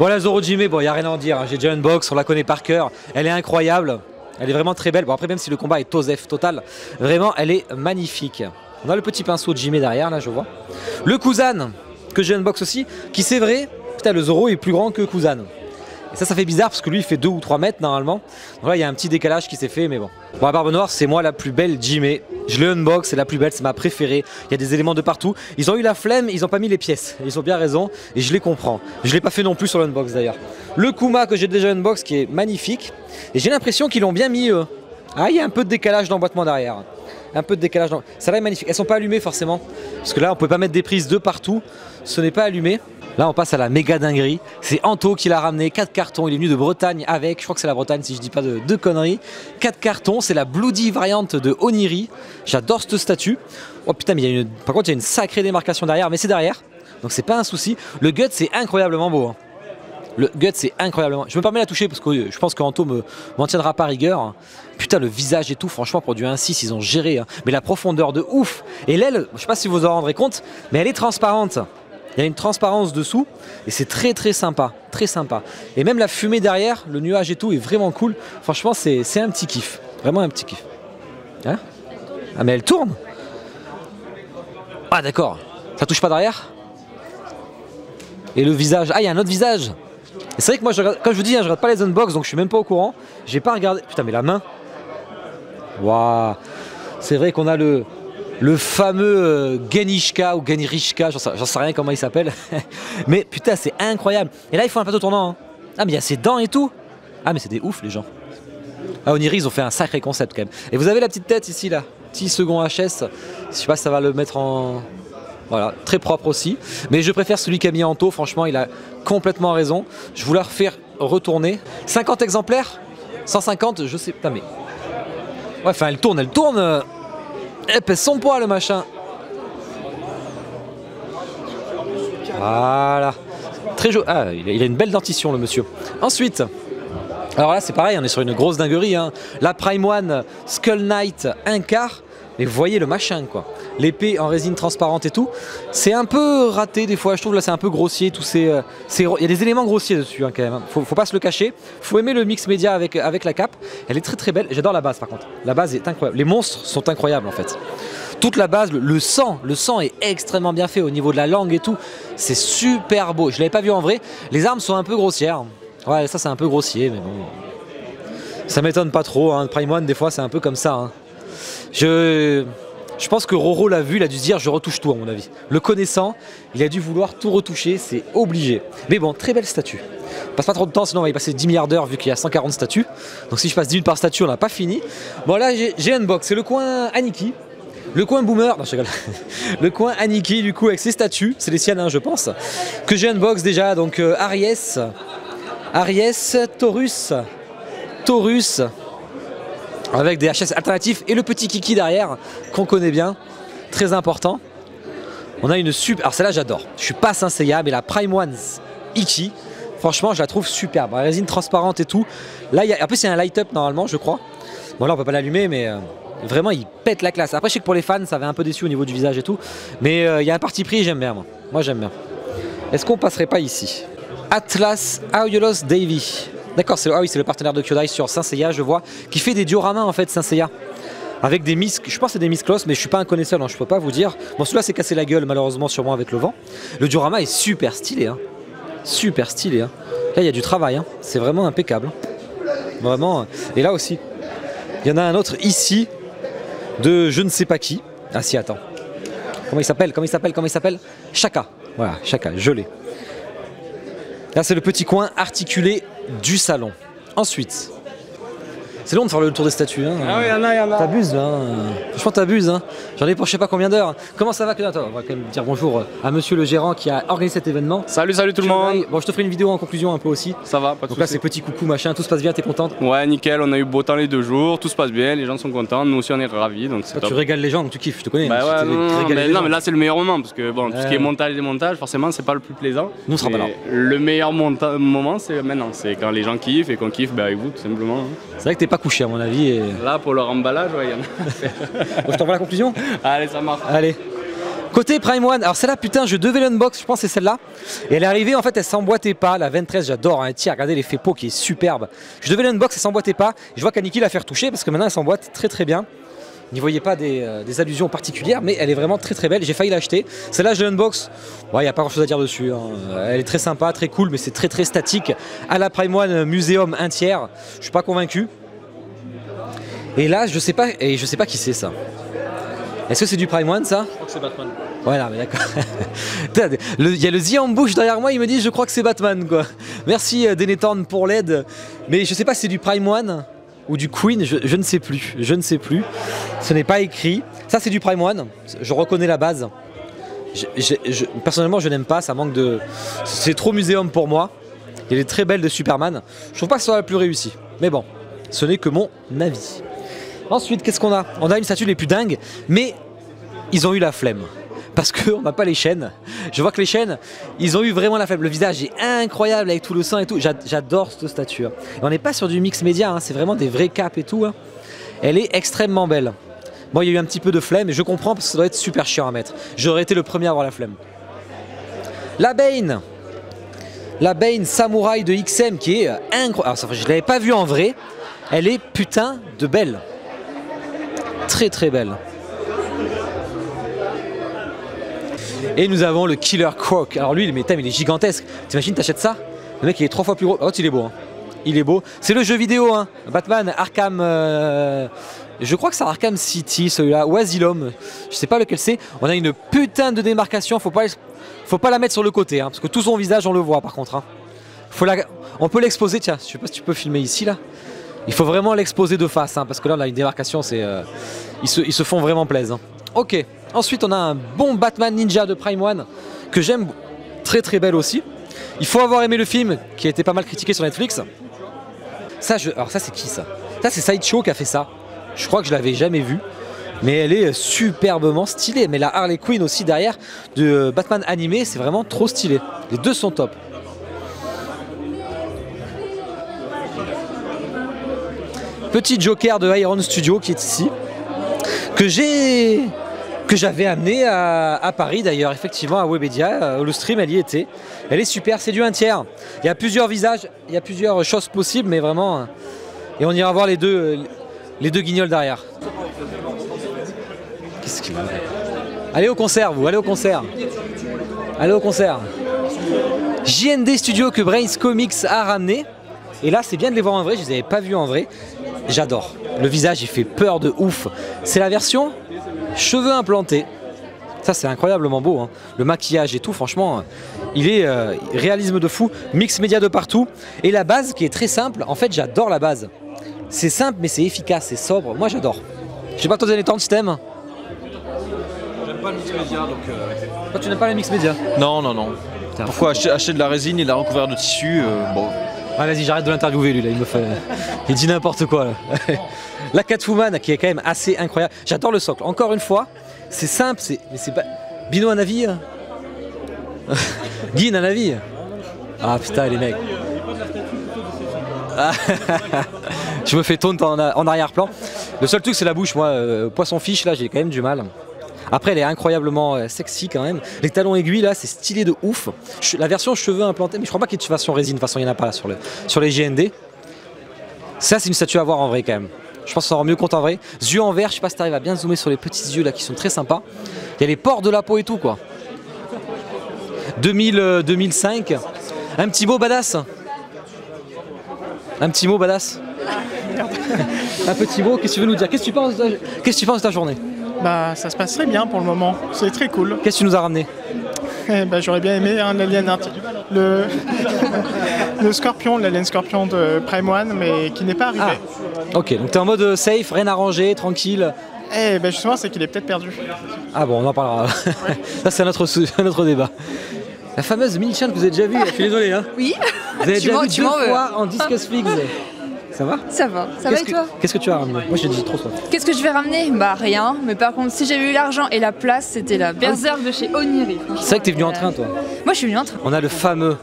La Zoro Jime, bon, il n'y a rien à en dire. hein. J'ai déjà une box, on la connaît par cœur. Elle est incroyable. Elle est vraiment très belle. Bon, après, même si le combat est Tosef total, vraiment, elle est magnifique. On a le petit pinceau de Jime derrière, là, je vois. Le Kuzan, que j'ai unbox aussi, qui c'est vrai, putain, le Zoro est plus grand que Kuzan. Et ça, ça fait bizarre parce que lui, il fait 2 ou 3 mètres normalement. Donc là, il y a un petit décalage qui s'est fait, mais bon. Bon, la Barbe Noire, c'est moi la plus belle Jimé. Je l'ai unbox, c'est la plus belle, c'est ma préférée. Il y a des éléments de partout. Ils ont eu la flemme, ils ont pas mis les pièces. Ils ont bien raison, et je les comprends. Je l'ai pas fait non plus sur l'unbox d'ailleurs. Le Kuma que j'ai déjà unbox, qui est magnifique. Et j'ai l'impression qu'ils l'ont bien mis eux. Ah, il y a un peu de décalage d'emboîtement derrière. Un peu de décalage. Dans... Celle-là est magnifique. Elles sont pas allumées forcément. Parce que là, on peut pas mettre des prises de partout. Ce n'est pas allumé. Là, on passe à la méga dinguerie. C'est Anto qui l'a ramené. 4 cartons. Il est venu de Bretagne avec. Je crois que c'est la Bretagne si je dis pas de, conneries. 4 cartons. C'est la Bloody variante de Oniri. J'adore cette statue. Oh putain, mais il y a une. Par contre, il y a une sacrée démarcation derrière. Mais c'est derrière. Donc c'est pas un souci. Le gut, c'est incroyablement beau. hein. Le gut, c'est incroyablement. Je me permets de la toucher parce que je pense qu'Anto me m'en tiendra pas rigueur. Putain, le visage et tout, franchement, pour du 1.6, ils ont géré. hein. Mais la profondeur de ouf. Et l'aile, je sais pas si vous en rendrez compte, mais elle est transparente. Il y a une transparence dessous et c'est très très sympa, très sympa. Et même la fumée derrière, le nuage et tout est vraiment cool. Franchement, c'est un petit kiff, vraiment un petit kiff. Hein? Ah mais elle tourne. Ah d'accord. Ça touche pas derrière? Et le visage, ah il y a un autre visage. C'est vrai que moi, comme je vous dis, hein, je regarde pas les unbox, donc je suis même pas au courant. J'ai pas regardé. Putain, mais la main. Waouh. C'est vrai qu'on a le, le fameux euh, Genishka ou Genirishka, j'en sais, rien comment il s'appelle. mais putain, c'est incroyable. Et là, il faut un plateau tournant. hein. Ah, mais il y a ses dents et tout. Ah, mais c'est des ouf, les gens. Ah, Oniri, ils ont fait un sacré concept quand même. Et vous avez la petite tête ici, là. Petit second HS. Je sais pas si ça va le mettre en. Voilà, très propre aussi. Mais je préfère celui qu'a mis Anto, franchement, il a complètement raison. Je voulais refaire retourner. 50 exemplaires? 150, je sais pas, mais. Ouais, enfin, elle tourne, elle tourne. Elle pèse son poids, le machin. Voilà. Très joli. Ah, il a, il a une belle dentition, le monsieur. Ensuite. Alors là, c'est pareil, on est sur une grosse dinguerie. hein. La Prime One Skull Knight, un quart. Mais voyez le machin, quoi. L'épée en résine transparente et tout. C'est un peu raté des fois, je trouve. Là, c'est un peu grossier. Tout ces, euh, Il y a des éléments grossiers dessus, hein, quand même. hein. Faut, faut pas se le cacher. Faut aimer le mix média avec, avec la cape. Elle est très très belle. J'adore la base, par contre. La base est incroyable. Les monstres sont incroyables, en fait. Toute la base, le, sang, le sang est extrêmement bien fait au niveau de la langue et tout. C'est super beau. Je l'avais pas vu en vrai. Les armes sont un peu grossières. Ouais, ça c'est un peu grossier, mais bon. Ça m'étonne pas trop. Hein. Prime One, des fois, c'est un peu comme ça. Je, pense que Roro l'a vu, il a dû dire je retouche tout, à mon avis. Le connaissant, il a dû vouloir tout retoucher, c'est obligé. Mais bon, très belle statue. Passe pas trop de temps, sinon on va y passer 10 milliards d'heures vu qu'il y a 140 statues. Donc si je passe 10 minutes par statue, on n'a pas fini. Bon, là, j'ai- j'ai un box. C'est le coin Aniki. Le coin Boomer, non je rigole. Le coin Aniki du coup avec ses statues, c'est les siennes hein, je pense. Que j'ai unbox déjà, donc euh, Aries, Aries, Taurus, Taurus, avec des HS alternatifs et le petit Kiki derrière qu'on connaît bien, très important. On a une super, alors celle-là j'adore. Je suis pas Saint Seiya, mais la Prime One Iki, franchement je la trouve superbe. La résine transparente et tout. Là, y a... en a un light up normalement, je crois. Bon là on peut pas l'allumer, mais euh, vraiment il pète la classe. Après je sais que pour les fans ça avait un peu déçu au niveau du visage et tout, mais euh, il y a un parti pris, j'aime bien moi. Moi j'aime bien. Est-ce qu'on passerait pas ici? Atlas Auriolos Davy. D'accord, c'est ah oui, le partenaire de Kyodai sur Saint Seiya, je vois, qui fait des dioramas en fait Saint Seiya. Avec des misques, je pense que c'est des misclos, mais je suis pas un connaisseur, donc je peux pas vous dire. Bon, celui-là s'est cassé la gueule malheureusement sûrement avec le vent. Le diorama est super stylé, hein. super stylé. hein. Là, il y a du travail, hein. c'est vraiment impeccable. Vraiment. Et là aussi, il y en a un autre ici de je ne sais pas qui. Ah si, attends. Comment il s'appelle Comment il s'appelle Comment il s'appelle? Chaka. Voilà, Chaka, je l'ai. Là, c'est le petit coin articulé du salon. Ensuite, c'est long de faire le tour des statues. Hein. Ah oui, y en a, y en a. T'abuses là. hein. Franchement, t'abuses. Hein. J'en ai pour je sais pas combien d'heures. Comment ça va que Attends, On va quand même dire bonjour à monsieur le gérant qui a organisé cet événement. Salut, salut tout le monde. Bon, je te ferai une vidéo en conclusion un peu aussi. Ça va, pas de Donc là, c'est petit coucou machin, tout se passe bien, t'es contente? Ouais, nickel, on a eu beau temps les deux jours, tout se passe bien, les gens sont contents, nous aussi on est ravis, donc c'est Toi, top. Tu régales les gens, donc tu kiffes, je te connais. Bah Tu ouais, non, tu mais, non, mais là c'est le meilleur moment parce que bon, tout ce qui est montage et démontage, forcément c'est pas le plus plaisant. Nous, on sera pas là. Le meilleur moment c'est maintenant, c'est quand les gens kiffent et qu'on kiffe bah, avec vous tout simplement. hein. C'est vrai que t'es pas couché à mon avis. Et... Là pour leur emballage, ouais, il y en a. Bon, je t'envoie la conclusion Allez, ça marche. Allez. Côté Prime One, alors celle-là, putain, je devais l'unbox, je pense que c'est celle-là. Et elle est arrivée, en fait, elle s'emboîtait pas. La 23, j'adore. Hein. Tiens, regardez l'effet peau qui est superbe. Je devais l'unbox, elle s'emboîtait pas. Je vois qu'Aniki l'a fait retoucher parce que maintenant elle s'emboîte très très bien. N'y voyez pas des, euh, des allusions particulières, mais elle est vraiment très très belle. J'ai failli l'acheter. Celle-là, je l'unbox. Il n'y a pas grand chose à dire dessus. hein. Elle est très sympa, très cool, mais c'est très très statique. À la Prime One Muséum un tiers. Je suis pas convaincu. Et là, je sais pas, et je sais pas qui c'est ça. Est-ce que c'est du Prime One ça? Je crois que c'est Batman. Ouais, non, mais d'accord. Il y a le The Ambush derrière moi, il me dit je crois que c'est Batman quoi. Merci euh, Denethorn pour l'aide. Mais je sais pas si c'est du Prime One ou du Queen, je, je ne sais plus. Je ne sais plus. Ce n'est pas écrit. Ça c'est du Prime One. Je reconnais la base. Je- je- je- personnellement, je n'aime pas. Ça manque de. C'est trop muséum pour moi. Il est très belle de Superman. Je trouve pas que ce soit la plus réussie. Mais bon, ce n'est que mon avis. Ensuite, qu'est-ce qu'on a On a une statue les plus dingues, mais ils ont eu la flemme. Parce qu'on n'a pas les chaînes. Je vois que les chaînes, ils ont eu vraiment la flemme. Le visage est incroyable avec tout le sang et tout. J'a- J'adore cette statue. hein. On n'est pas sur du mix média, hein, c'est vraiment des vrais caps et tout. hein. Elle est extrêmement belle. Bon, il y a eu un petit peu de flemme et je comprends parce que ça doit être super chiant à mettre. J'aurais été le premier à avoir la flemme. La Bane La Bane Samouraï de XM qui est incroyable. Ça, je ne l'avais pas vue en vrai. Elle est putain de belle. Très très belle. Et nous avons le Killer Croc. Alors lui, putain, mais il est gigantesque. T'imagines, t'achètes ça? Le mec, il est trois fois plus gros. Oh, il est beau. hein. Il est beau. C'est le jeu vidéo, hein. Batman, Arkham. euh, Je crois que c'est Arkham City, celui-là, ou Asylum. Je sais pas lequel c'est. On a une putain de démarcation. Faut pas, faut pas la mettre sur le côté, hein, parce que tout son visage, on le voit par contre. hein. Faut la... On peut l'exposer, tiens. Je sais pas si tu peux filmer ici, là. Il faut vraiment l'exposer de face, hein, parce que là, a une démarcation, c'est, euh, ils, se, font vraiment plaisir. Ok. Ensuite, on a un bon Batman Ninja de Prime One que j'aime, très très belle aussi. Il faut avoir aimé le film qui a été pas mal critiqué sur Netflix. Ça, alors ça c'est qui ça? Ça c'est Sideshow qui a fait ça. Je crois que je l'avais jamais vu. Mais elle est superbement stylée. Mais la Harley Quinn aussi derrière de Batman animé, c'est vraiment trop stylé. Les deux sont top. Petit Joker de Iron Studio qui est ici. Que j'avais amené à, Paris d'ailleurs, effectivement à Webedia, euh, le stream elle y était. Elle est super, c'est du 1 tiers. Il y a plusieurs visages, il y a plusieurs choses possibles, mais vraiment. euh, Et on ira voir les deux, guignols derrière. Qu'est-ce qu'il Allez au concert, vous, allez au concert. Allez au concert. JND Studio que Brains Comics a ramené. Et là, c'est bien de les voir en vrai, je les avais pas vus en vrai. J'adore. Le visage, il fait peur de ouf. C'est la version cheveux implantés. Ça, c'est incroyablement beau. hein. Le maquillage et tout, franchement, il est euh, réalisme de fou. Mix média de partout. Et la base qui est très simple, en fait, j'adore la base. C'est simple, mais c'est efficace, c'est sobre. Moi, j'adore. Je sais pas, toi, donné tant de système J'aime pas le mix média donc. euh, Toi, tu n'aimes pas le mix média Non, non, non. Pourquoi acheter, acheter de la résine et de la recouvert de tissu euh, Bon. Ah, vas-y, j'arrête de l'interviewer, lui, là. Il me fait. Il dit n'importe quoi, là. La Catwoman, qui est quand même assez incroyable. J'adore le socle. Encore une fois, c'est simple, c'est. Mais c'est pas. Bino, un avis hein? Guin, un avis? Ah putain, les mecs. Je me fais taunt en, en arrière-plan. Le seul truc, c'est la bouche. Moi, euh, poisson fiche, là, j'ai quand même du mal. Après, elle est incroyablement euh, sexy quand même. Les talons aiguilles, là, c'est stylé de ouf. La version cheveux implantés, mais je crois pas qu'il y ait de version résine. De toute façon, il n'y en a pas là, sur, le, sur les GND. Ça, c'est une statue à voir en vrai quand même. Je pense qu'on s'en rend mieux compte en vrai. Yeux en vert, je sais pas si t'arrives à bien zoomer sur les petits yeux là qui sont très sympas. Il y a les pores de la peau et tout quoi. 2000, euh, 2005. Un petit mot badass. Un petit mot badass. Un petit mot, qu'est-ce que tu veux nous dire? Qu'est-ce que tu penses de qu'est-ce que tu penses de ta journée? Bah, ça se passe très bien pour le moment. C'est très cool. Qu'est-ce que tu nous as ramené Eh ben, j'aurais bien aimé un alien int- le le scorpion, l'alien scorpion de Prime One, mais qui n'est pas arrivé. Ok, donc t'es en mode euh, safe, rien arrangé, tranquille. Eh ben justement, c'est qu'il est peut-être perdu. Ah bon, on en parlera. Ça, c'est un autre, sou- un autre débat. La fameuse mini-chaîne que vous avez déjà vue, je suis désolé. Hein. Oui. Vous avez Tu déjà m'en- vu tu deux m'en veux. fois en Discus Figs. Ça va Ça va. Ça va et que- toi Qu'est-ce que tu as ramené? Moi, j'ai dit trop soif. Qu'est-ce que je vais ramener? Bah rien. Mais par contre, si j'avais eu l'argent et la place, c'était la Berserk de chez Oniri. C'est vrai que t'es venu en train, toi. Moi, je suis venue en train. On a le fameux.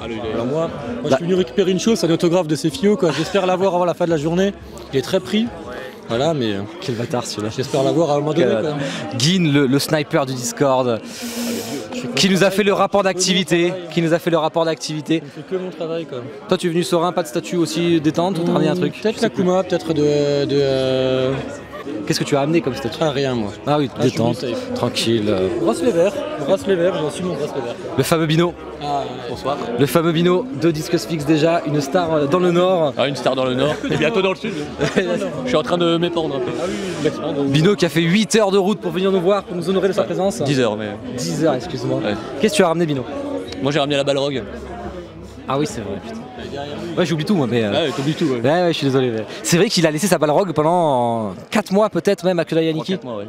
Alors moi, moi je suis venu récupérer une chose, c'est un autographe de Cefio. quoi. J'espère l'avoir avant la fin de la journée. Il est très pris. Voilà, mais. euh, Quel bâtard celui-là. J'espère l'avoir à un moment donné. Quel- quand même. Guin, le, le sniper du Discord, qui nous a fait le rapport d'activité. Qui nous a fait le rapport d'activité. Que mon travail quand même. Toi, tu es venu serein, pas de statut aussi détente ou t'as un truc Peut-être Takuma, peut-être de. de euh, Qu'est-ce que tu as amené comme statut Ah, rien moi. Ah oui, Ah, suis détente, tranquille. euh. Bracelet vert, bracelet vert, j'ai reçu mon bracelet vert. Le fameux Bino. Ah, bonsoir. Le fameux Bino de Discus Fix déjà, une star euh, dans le Nord. Ah, une star dans le nord et bientôt dans le sud. Je suis en train de m'épandre un peu. Ah oui, Bino qui a fait 8 heures de route pour venir nous voir, pour nous honorer de sa présence. 10 heures, mais. 10 heures, excuse-moi. Ouais. Qu'est-ce que tu as ramené, Bino? Moi j'ai ramené la balrog. Ah oui, c'est vrai, putain. Ouais, j'oublie tout, moi, mais. euh, Ouais, t'oublies tout, ouais. Ouais, ouais, je suis désolé. mais- C'est vrai qu'il a laissé sa balrog pendant 4 mois, peut-être même, à Kuda Yaniki. 3-4 mois, ouais.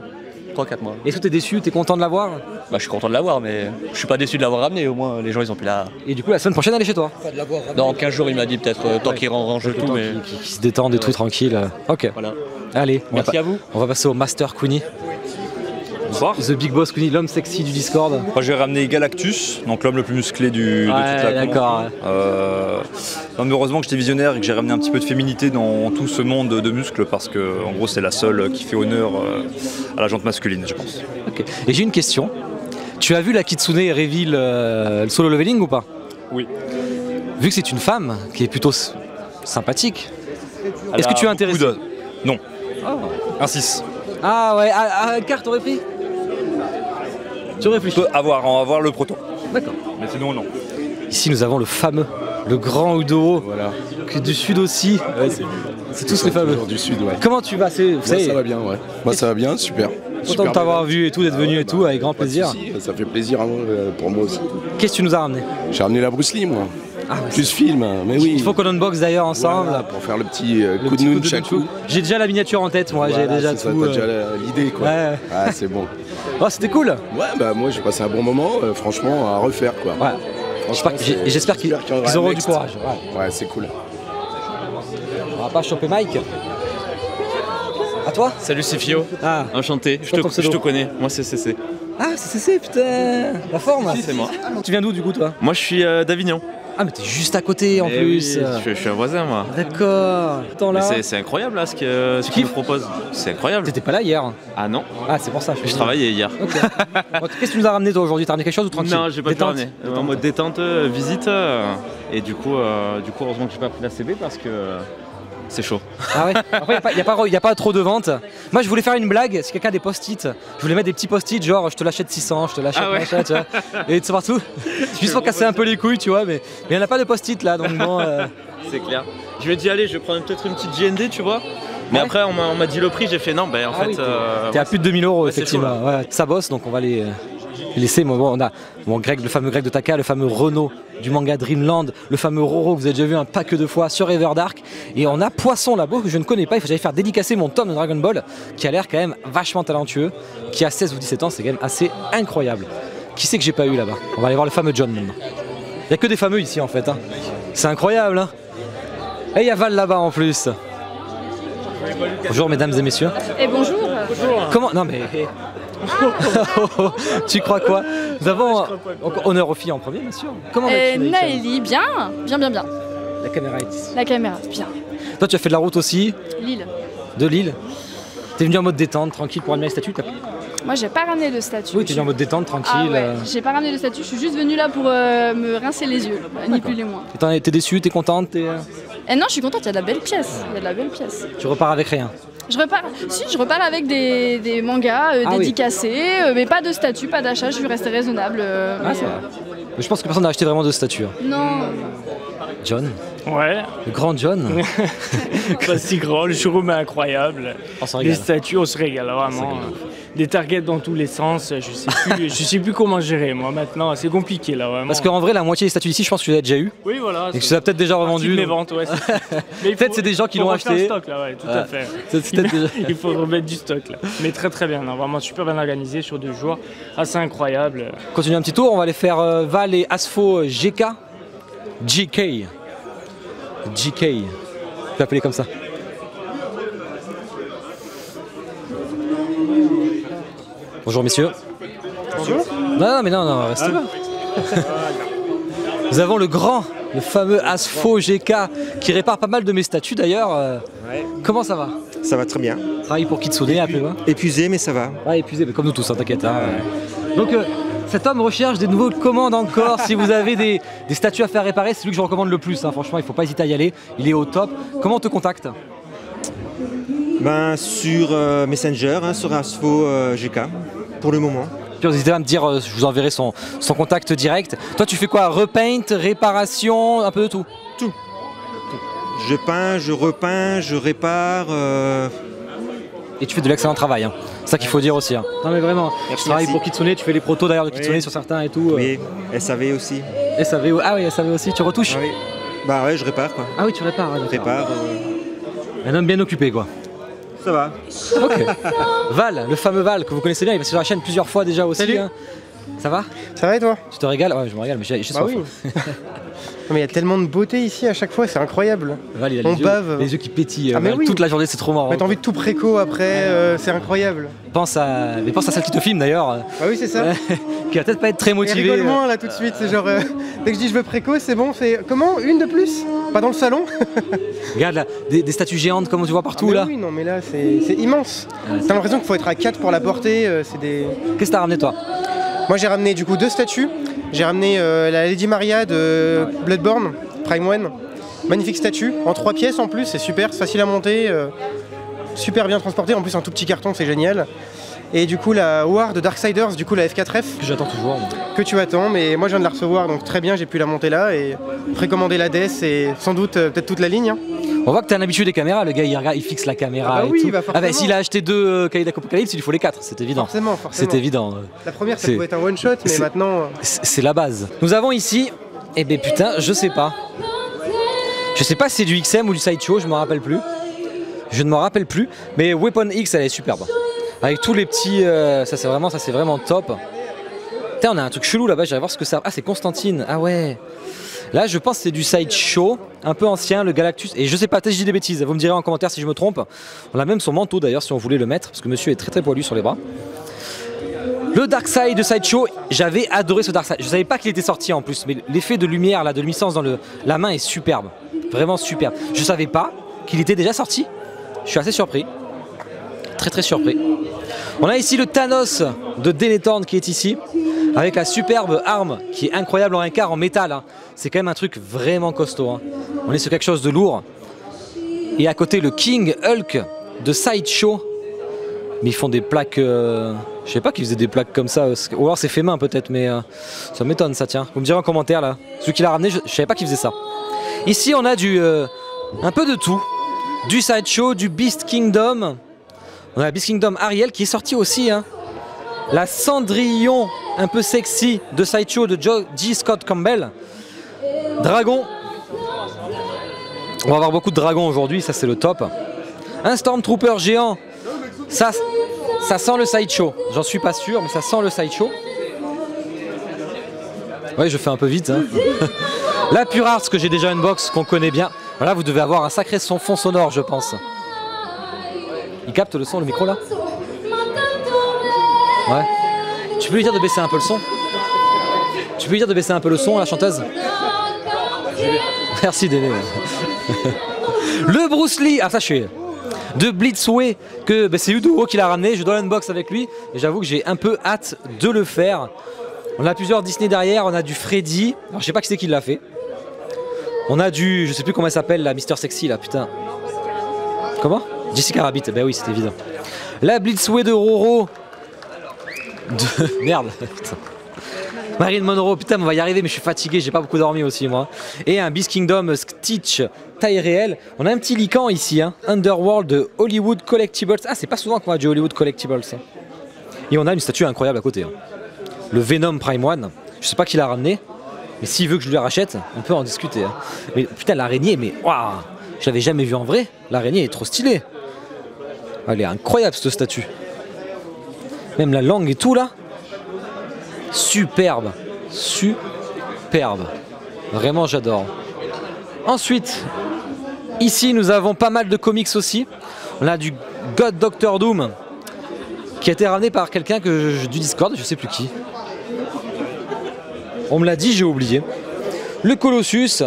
3-4 mois. Est-ce que t'es déçu? T'es content de l'avoir? Bah, je suis content de l'avoir, mais je suis pas déçu de l'avoir ramené. Au moins, les gens ils ont pu la. Et du coup, la semaine prochaine, elle est chez toi? Dans 15 jours, il m'a dit peut-être euh, tant Ouais. qu'il range tout, mais. Qui, qui se détendent et tout, tranquille. Ok. Voilà. Allez, on Merci va, à vous. On va passer au Master Queenie. Bonsoir. The Big Boss l'homme sexy du Discord. Moi j'ai ramené Galactus, donc l'homme le plus musclé du, de toute la d'accord. Euh, non, mais heureusement que j'étais visionnaire et que j'ai ramené un petit peu de féminité dans tout ce monde de muscles parce que en gros c'est la seule qui fait honneur euh, à la jante masculine, je pense. Ok. Et j'ai une question. Tu as vu la Kitsune reveal euh, le solo leveling ou pas? Oui. Vu que c'est une femme qui est plutôt s- sympathique, Elle est-ce que a tu es intéressé de- Non. Oh. Un 6. Ah ouais, ah, ah, carte aurait pris? Tu réfléchis peut avoir, on va voir le proto. D'accord. Mais sinon non. Ici nous avons le fameux, le grand Udo, Voilà. que du sud aussi. c'est tous les fameux. Du sud, ouais. Comment tu vas? C'est- vous Moi, savez, ça va bien, ouais. Moi, ça va bien, super. Content Super de t'avoir vu et tout, d'être venu et tout, avec grand plaisir. Ça fait plaisir à moi, euh, pour moi aussi. Qu'est-ce que tu nous as ramené? J'ai ramené la Bruce Lee, moi. Plus film, mais oui. Il faut qu'on unbox d'ailleurs ensemble. Voilà, pour faire le petit euh, Le coup petit de coup noun de chaque nunchuk. coup. J'ai déjà la miniature en tête, moi, j'ai déjà tout. t'as euh, déjà l'idée quoi. Ouais. Ah, c'est bon. Oh, c'était cool. Ouais, bah moi j'ai passé un bon moment, euh, franchement, à refaire quoi. Ouais. J'espère qu'ils qu'ils auront du courage. Ouais. Ouais, c'est cool. On va pas choper Mike. À toi Salut, c'est Fio. Ah. Enchanté. Je te connais. Moi, c'est CC. Ah, c'est CC, putain La forme C'est moi. Tu viens d'où du coup, toi? Moi, je suis euh, d'Avignon. Ah, mais t'es juste à côté en Eh plus. oui, je, je suis un voisin, moi. D'accord. C'est- incroyable là ce que- ce qu'ils nous proposent. C'est incroyable. T'étais pas là hier Ah non. Ah, c'est pour ça. Je travaillais hier. Qu'est-ce que tu nous as ramené toi aujourd'hui? T'as ramené quelque chose ou tranquille? Non, j'ai pas pu Détente ramener. Euh, En mode détente, euh, visite. et du coup, euh, du coup, heureusement que j'ai pas pris la CB parce que c'est chaud. Ah ouais Après, il n'y a, a pas trop de ventes. Moi, je voulais faire une blague. Si quelqu'un a des post-it, je voulais mettre des petits post-it, genre je te l'achète 600, je te l'achète Ah ouais. machin, tu vois. Et de partout. Juste pour casser un peu les couilles, tu vois. Mais il n'y en a pas de post-it là, donc bon. euh, C'est clair. Je vais dit allez, je vais prendre peut-être une petite GND, tu vois. Mais après, on m'a dit le prix, j'ai fait non, ben en Ah fait. oui, t'es- euh, à plus de 2000 euros, c'est chaud, effectivement. Ouais, ça bosse, donc on va les, laisser. Bon, on a bon, Greg, le fameux Greg de Taka, le fameux Renault du manga Dreamland, le fameux Roro que vous avez déjà vu un paquet de fois sur Everdark. Et on a Poisson Labo que je ne connais pas. Il faut que j'aille faire dédicacer mon tome de Dragon Ball qui a l'air quand même vachement talentueux, qui a 16 ou 17 ans, c'est quand même assez incroyable. Qui c'est que j'ai pas eu là-bas? On va aller voir le fameux John maintenant. Il n'y a que des fameux ici en fait. hein. C'est incroyable. Hein et il y a Val là-bas en plus. Bonjour mesdames et messieurs. Et bonjour. Comment? Non mais. tu crois quoi Nous avons euh, honneur aux filles en premier, bien sûr. Comment Euh, vas-tu Naïcha Naëlie, bien, bien, bien, bien. La caméra est ici. La caméra, bien. Toi, tu as fait de la route aussi, Lille. de Lille. T'es venu en mode détente, tranquille pour amener les statues. t'as- Moi, j'ai pas ramené de statut. Oui, t'es venu en mode détente, tranquille. Ah ouais, euh. j'ai pas ramené de statut, je suis juste venue là pour euh, me rincer les yeux, ni plus ni moins. T'es déçu, t'es contente, euh, Et non, je suis contente, il y a de la belle pièce. Il y a de la belle pièce. tu repars avec rien. Je repars, si, je repars avec des, des mangas euh, Ah oui. dédicacés, euh, mais pas de statut, pas d'achat, je suis restée raisonnable. euh, Ah, mais, ça va. Mais je pense que personne n'a acheté vraiment de statue. hein. non. John Ouais. Le grand John Pas si grand, le showroom est incroyable. On se Les statues, on se régale vraiment. Des targets dans tous les sens, je sais plus, je sais plus comment gérer moi maintenant, c'est compliqué là vraiment. Parce qu'en vrai, la moitié des statues ici, je pense que tu les as déjà eu. Oui, voilà. Et que tu les as peut-être déjà revendues. Les ventes, ouais. Peut-être c'est des gens qui l'ont acheté. stock là, ouais, tout Ouais. à fait. Peut-être déjà- il faut remettre du stock là. Mais très très bien, non, vraiment super bien organisé sur deux jours, assez incroyable. Continue un petit tour, on va aller faire euh, Val et Asfo euh, GK. GK. GK. Tu peux appeler comme ça. Bonjour messieurs. Bonjour. Non, non, mais non, non, restez là. Nous avons le grand, le fameux Asfo GK qui répare pas mal de mes statues d'ailleurs. Euh, Comment ça va? Ça va très bien. Travaille pour Kitsune, appelez-moi. Épuisé, mais ça va. Ouais, épuisé, mais comme nous tous, hein, t'inquiète. hein. Donc, euh, cet homme recherche des nouveaux commandes encore. si vous avez des, des statues à faire réparer, c'est lui que je recommande le plus. hein. Franchement, il faut pas hésiter à y aller. Il est au top. Comment on te contacte Ben, sur euh, Messenger, hein, sur Asfo euh, GK, pour le moment. Puis n'hésitez pas à me dire, euh, je vous enverrai son, son contact direct. Toi, tu fais quoi? Repaint, réparation, un peu de tout? Tout. Je peins, je repeins, je répare. Euh, Et tu fais de l'excellent travail. hein. C'est ça qu'il faut dire aussi. hein. Non, mais vraiment. Merci, tu travailles merci. pour Kitsune, tu fais les protos d'ailleurs de Kitsune Oui. sur certains et tout. euh. Oui, SAV aussi. SAV, ah oui, SAV aussi. Tu retouches Ah oui. Bah ouais, je répare quoi. Ah oui, tu répares. ouais, Je répare. euh, Un homme bien occupé, quoi. Ça va. Ok. Val, le fameux Val que vous connaissez bien, il est sur la chaîne plusieurs fois déjà aussi. Salut. hein. Ça va Ça va et toi Tu te régales Ouais, je me régale, mais j'ai j'ai Bah oui. Non, mais il y a tellement de beauté ici à chaque fois, c'est incroyable. Val, On yeux, bave. les yeux qui pétillent. Ah, mais Val, oui. Toute la journée, c'est trop marrant. Mais t'as envie de tout préco après, euh, c'est incroyable. Pense à... Mais pense à celle qui te filme d'ailleurs. Ah oui, c'est ça. qui va peut-être pas être très motivée. rigole moins là tout de suite, c'est genre euh, dès que je dis je veux préco, c'est bon, c'est comment Une de plus? Pas dans le salon? Regarde là, des, des statues géantes comme tu vois partout Ah, mais là? Oui, non mais là c'est c'est immense. T'as l'impression qu'il faut être à 4 pour la porter, euh, c'est des. Qu'est-ce que t'as ramené toi? Moi j'ai ramené du coup deux statues. J'ai ramené euh, la Lady Maria de Bloodborne, Prime One. Magnifique statue, en trois pièces en plus, c'est super, c'est facile à monter, euh, super bien transporté, en plus un tout petit carton, c'est génial. Et du coup la War de Darksiders, du coup la F4F. Que j'attends toujours. Que tu attends, mais moi je viens de la recevoir, donc très bien, j'ai pu la monter là et précommander la DES et sans doute euh, peut-être toute la ligne. hein. On voit que t'es un habitué des caméras, le gars il regarde, il fixe la caméra. Ah bah et oui, tout. bah ah bah s'il a acheté deux euh, Apocalypse, il faut les quatre, c'est évident. Forcément, forcément. C'est évident. La première ça pouvait être un one shot, mais maintenant. euh, C'est la base. Nous avons ici Eh ben putain, je sais pas. Je sais pas si c'est du XM ou du Sideshow, je me rappelle plus. Je ne me rappelle plus. Mais Weapon X, elle est superbe. Avec tous les petits. euh, ça c'est vraiment, ça c'est vraiment top. Putain, on a un truc chelou là-bas, j'allais voir ce que ça. Ah, c'est Constantine. Ah ouais. Là, je pense que c'est du Sideshow, un peu ancien, le Galactus. Et je sais pas, peut-être je dis des bêtises. Vous me direz en commentaire si je me trompe. On a même son manteau d'ailleurs, si on voulait le mettre, parce que monsieur est très très poilu sur les bras. Le Dark Side de Sideshow, j'avais adoré ce Dark Side. Je savais pas qu'il était sorti en plus, mais l'effet de lumière, là, de luminescence dans la main est superbe. Vraiment superbe. Je savais pas qu'il était déjà sorti. Je suis assez surpris. Très très surpris. On a ici le Thanos de Denethorn qui est ici, avec la superbe arme qui est incroyable en un quart en métal. hein. C'est quand même un truc vraiment costaud. hein. On est sur quelque chose de lourd. Et à côté, le King Hulk de Sideshow. Mais ils font des plaques. euh, Je sais pas qu'ils faisaient des plaques comme ça. Ou alors c'est fait main peut-être, mais euh, ça m'étonne ça, tiens. Vous me direz en commentaire là. Celui qui l'a ramené, je, savais pas qu'il faisait ça. Ici, on a du. euh, un peu de tout. Du Sideshow, du Beast Kingdom. On a Beast Kingdom Ariel qui est sorti aussi. hein. La Cendrillon un peu sexy de Sideshow de G. Scott Campbell. Dragon. On va avoir beaucoup de dragons aujourd'hui, ça c'est le top. Un Stormtrooper géant. Ça, sent le sideshow. J'en suis pas sûr, mais ça sent le sideshow. Ouais, je fais un peu vite. hein. La Pure Arts que j'ai déjà une box qu'on connaît bien. Voilà, vous devez avoir un sacré son fond sonore, je pense. Il capte le son, le micro là Ouais. Tu peux lui dire de baisser un peu le son? Tu peux lui dire de baisser un peu le son la chanteuse? Merci Déné. le Bruce Lee, ah ça je suis de Blitzway que bah, c'est Udo qui l'a ramené, je dois l'unbox avec lui et j'avoue que j'ai un peu hâte de le faire. On a plusieurs Disney derrière, on a du Freddy, alors je sais pas qui c'est qui l'a fait. On a du, je sais plus comment elle s'appelle la Mister Sexy là, putain. Comment? Jessica Rabbit, ben oui c'est évident. La Blitzway de Roro. De... Merde. Marine Monroe, putain, on va y arriver, mais je suis fatigué, j'ai pas beaucoup dormi aussi, moi. Et un Beast Kingdom Stitch taille réelle. On a un petit lican ici, hein. Underworld de Hollywood Collectibles. Ah, c'est pas souvent qu'on a du Hollywood Collectibles. Et on a une statue incroyable à côté. hein. Le Venom Prime One. Je sais pas qui l'a ramené, mais s'il veut que je lui rachète, on peut en discuter. hein. Mais putain, l'araignée, mais waouh Je l'avais jamais vue en vrai. L'araignée est trop stylée. Elle est incroyable cette statue. Même la langue et tout là. Superbe. Superbe. Vraiment j'adore. Ensuite, ici nous avons pas mal de comics aussi. On a du God Doctor Doom qui a été ramené par quelqu'un que du Discord, je sais plus qui. On me l'a dit, j'ai oublié. Le Colossus.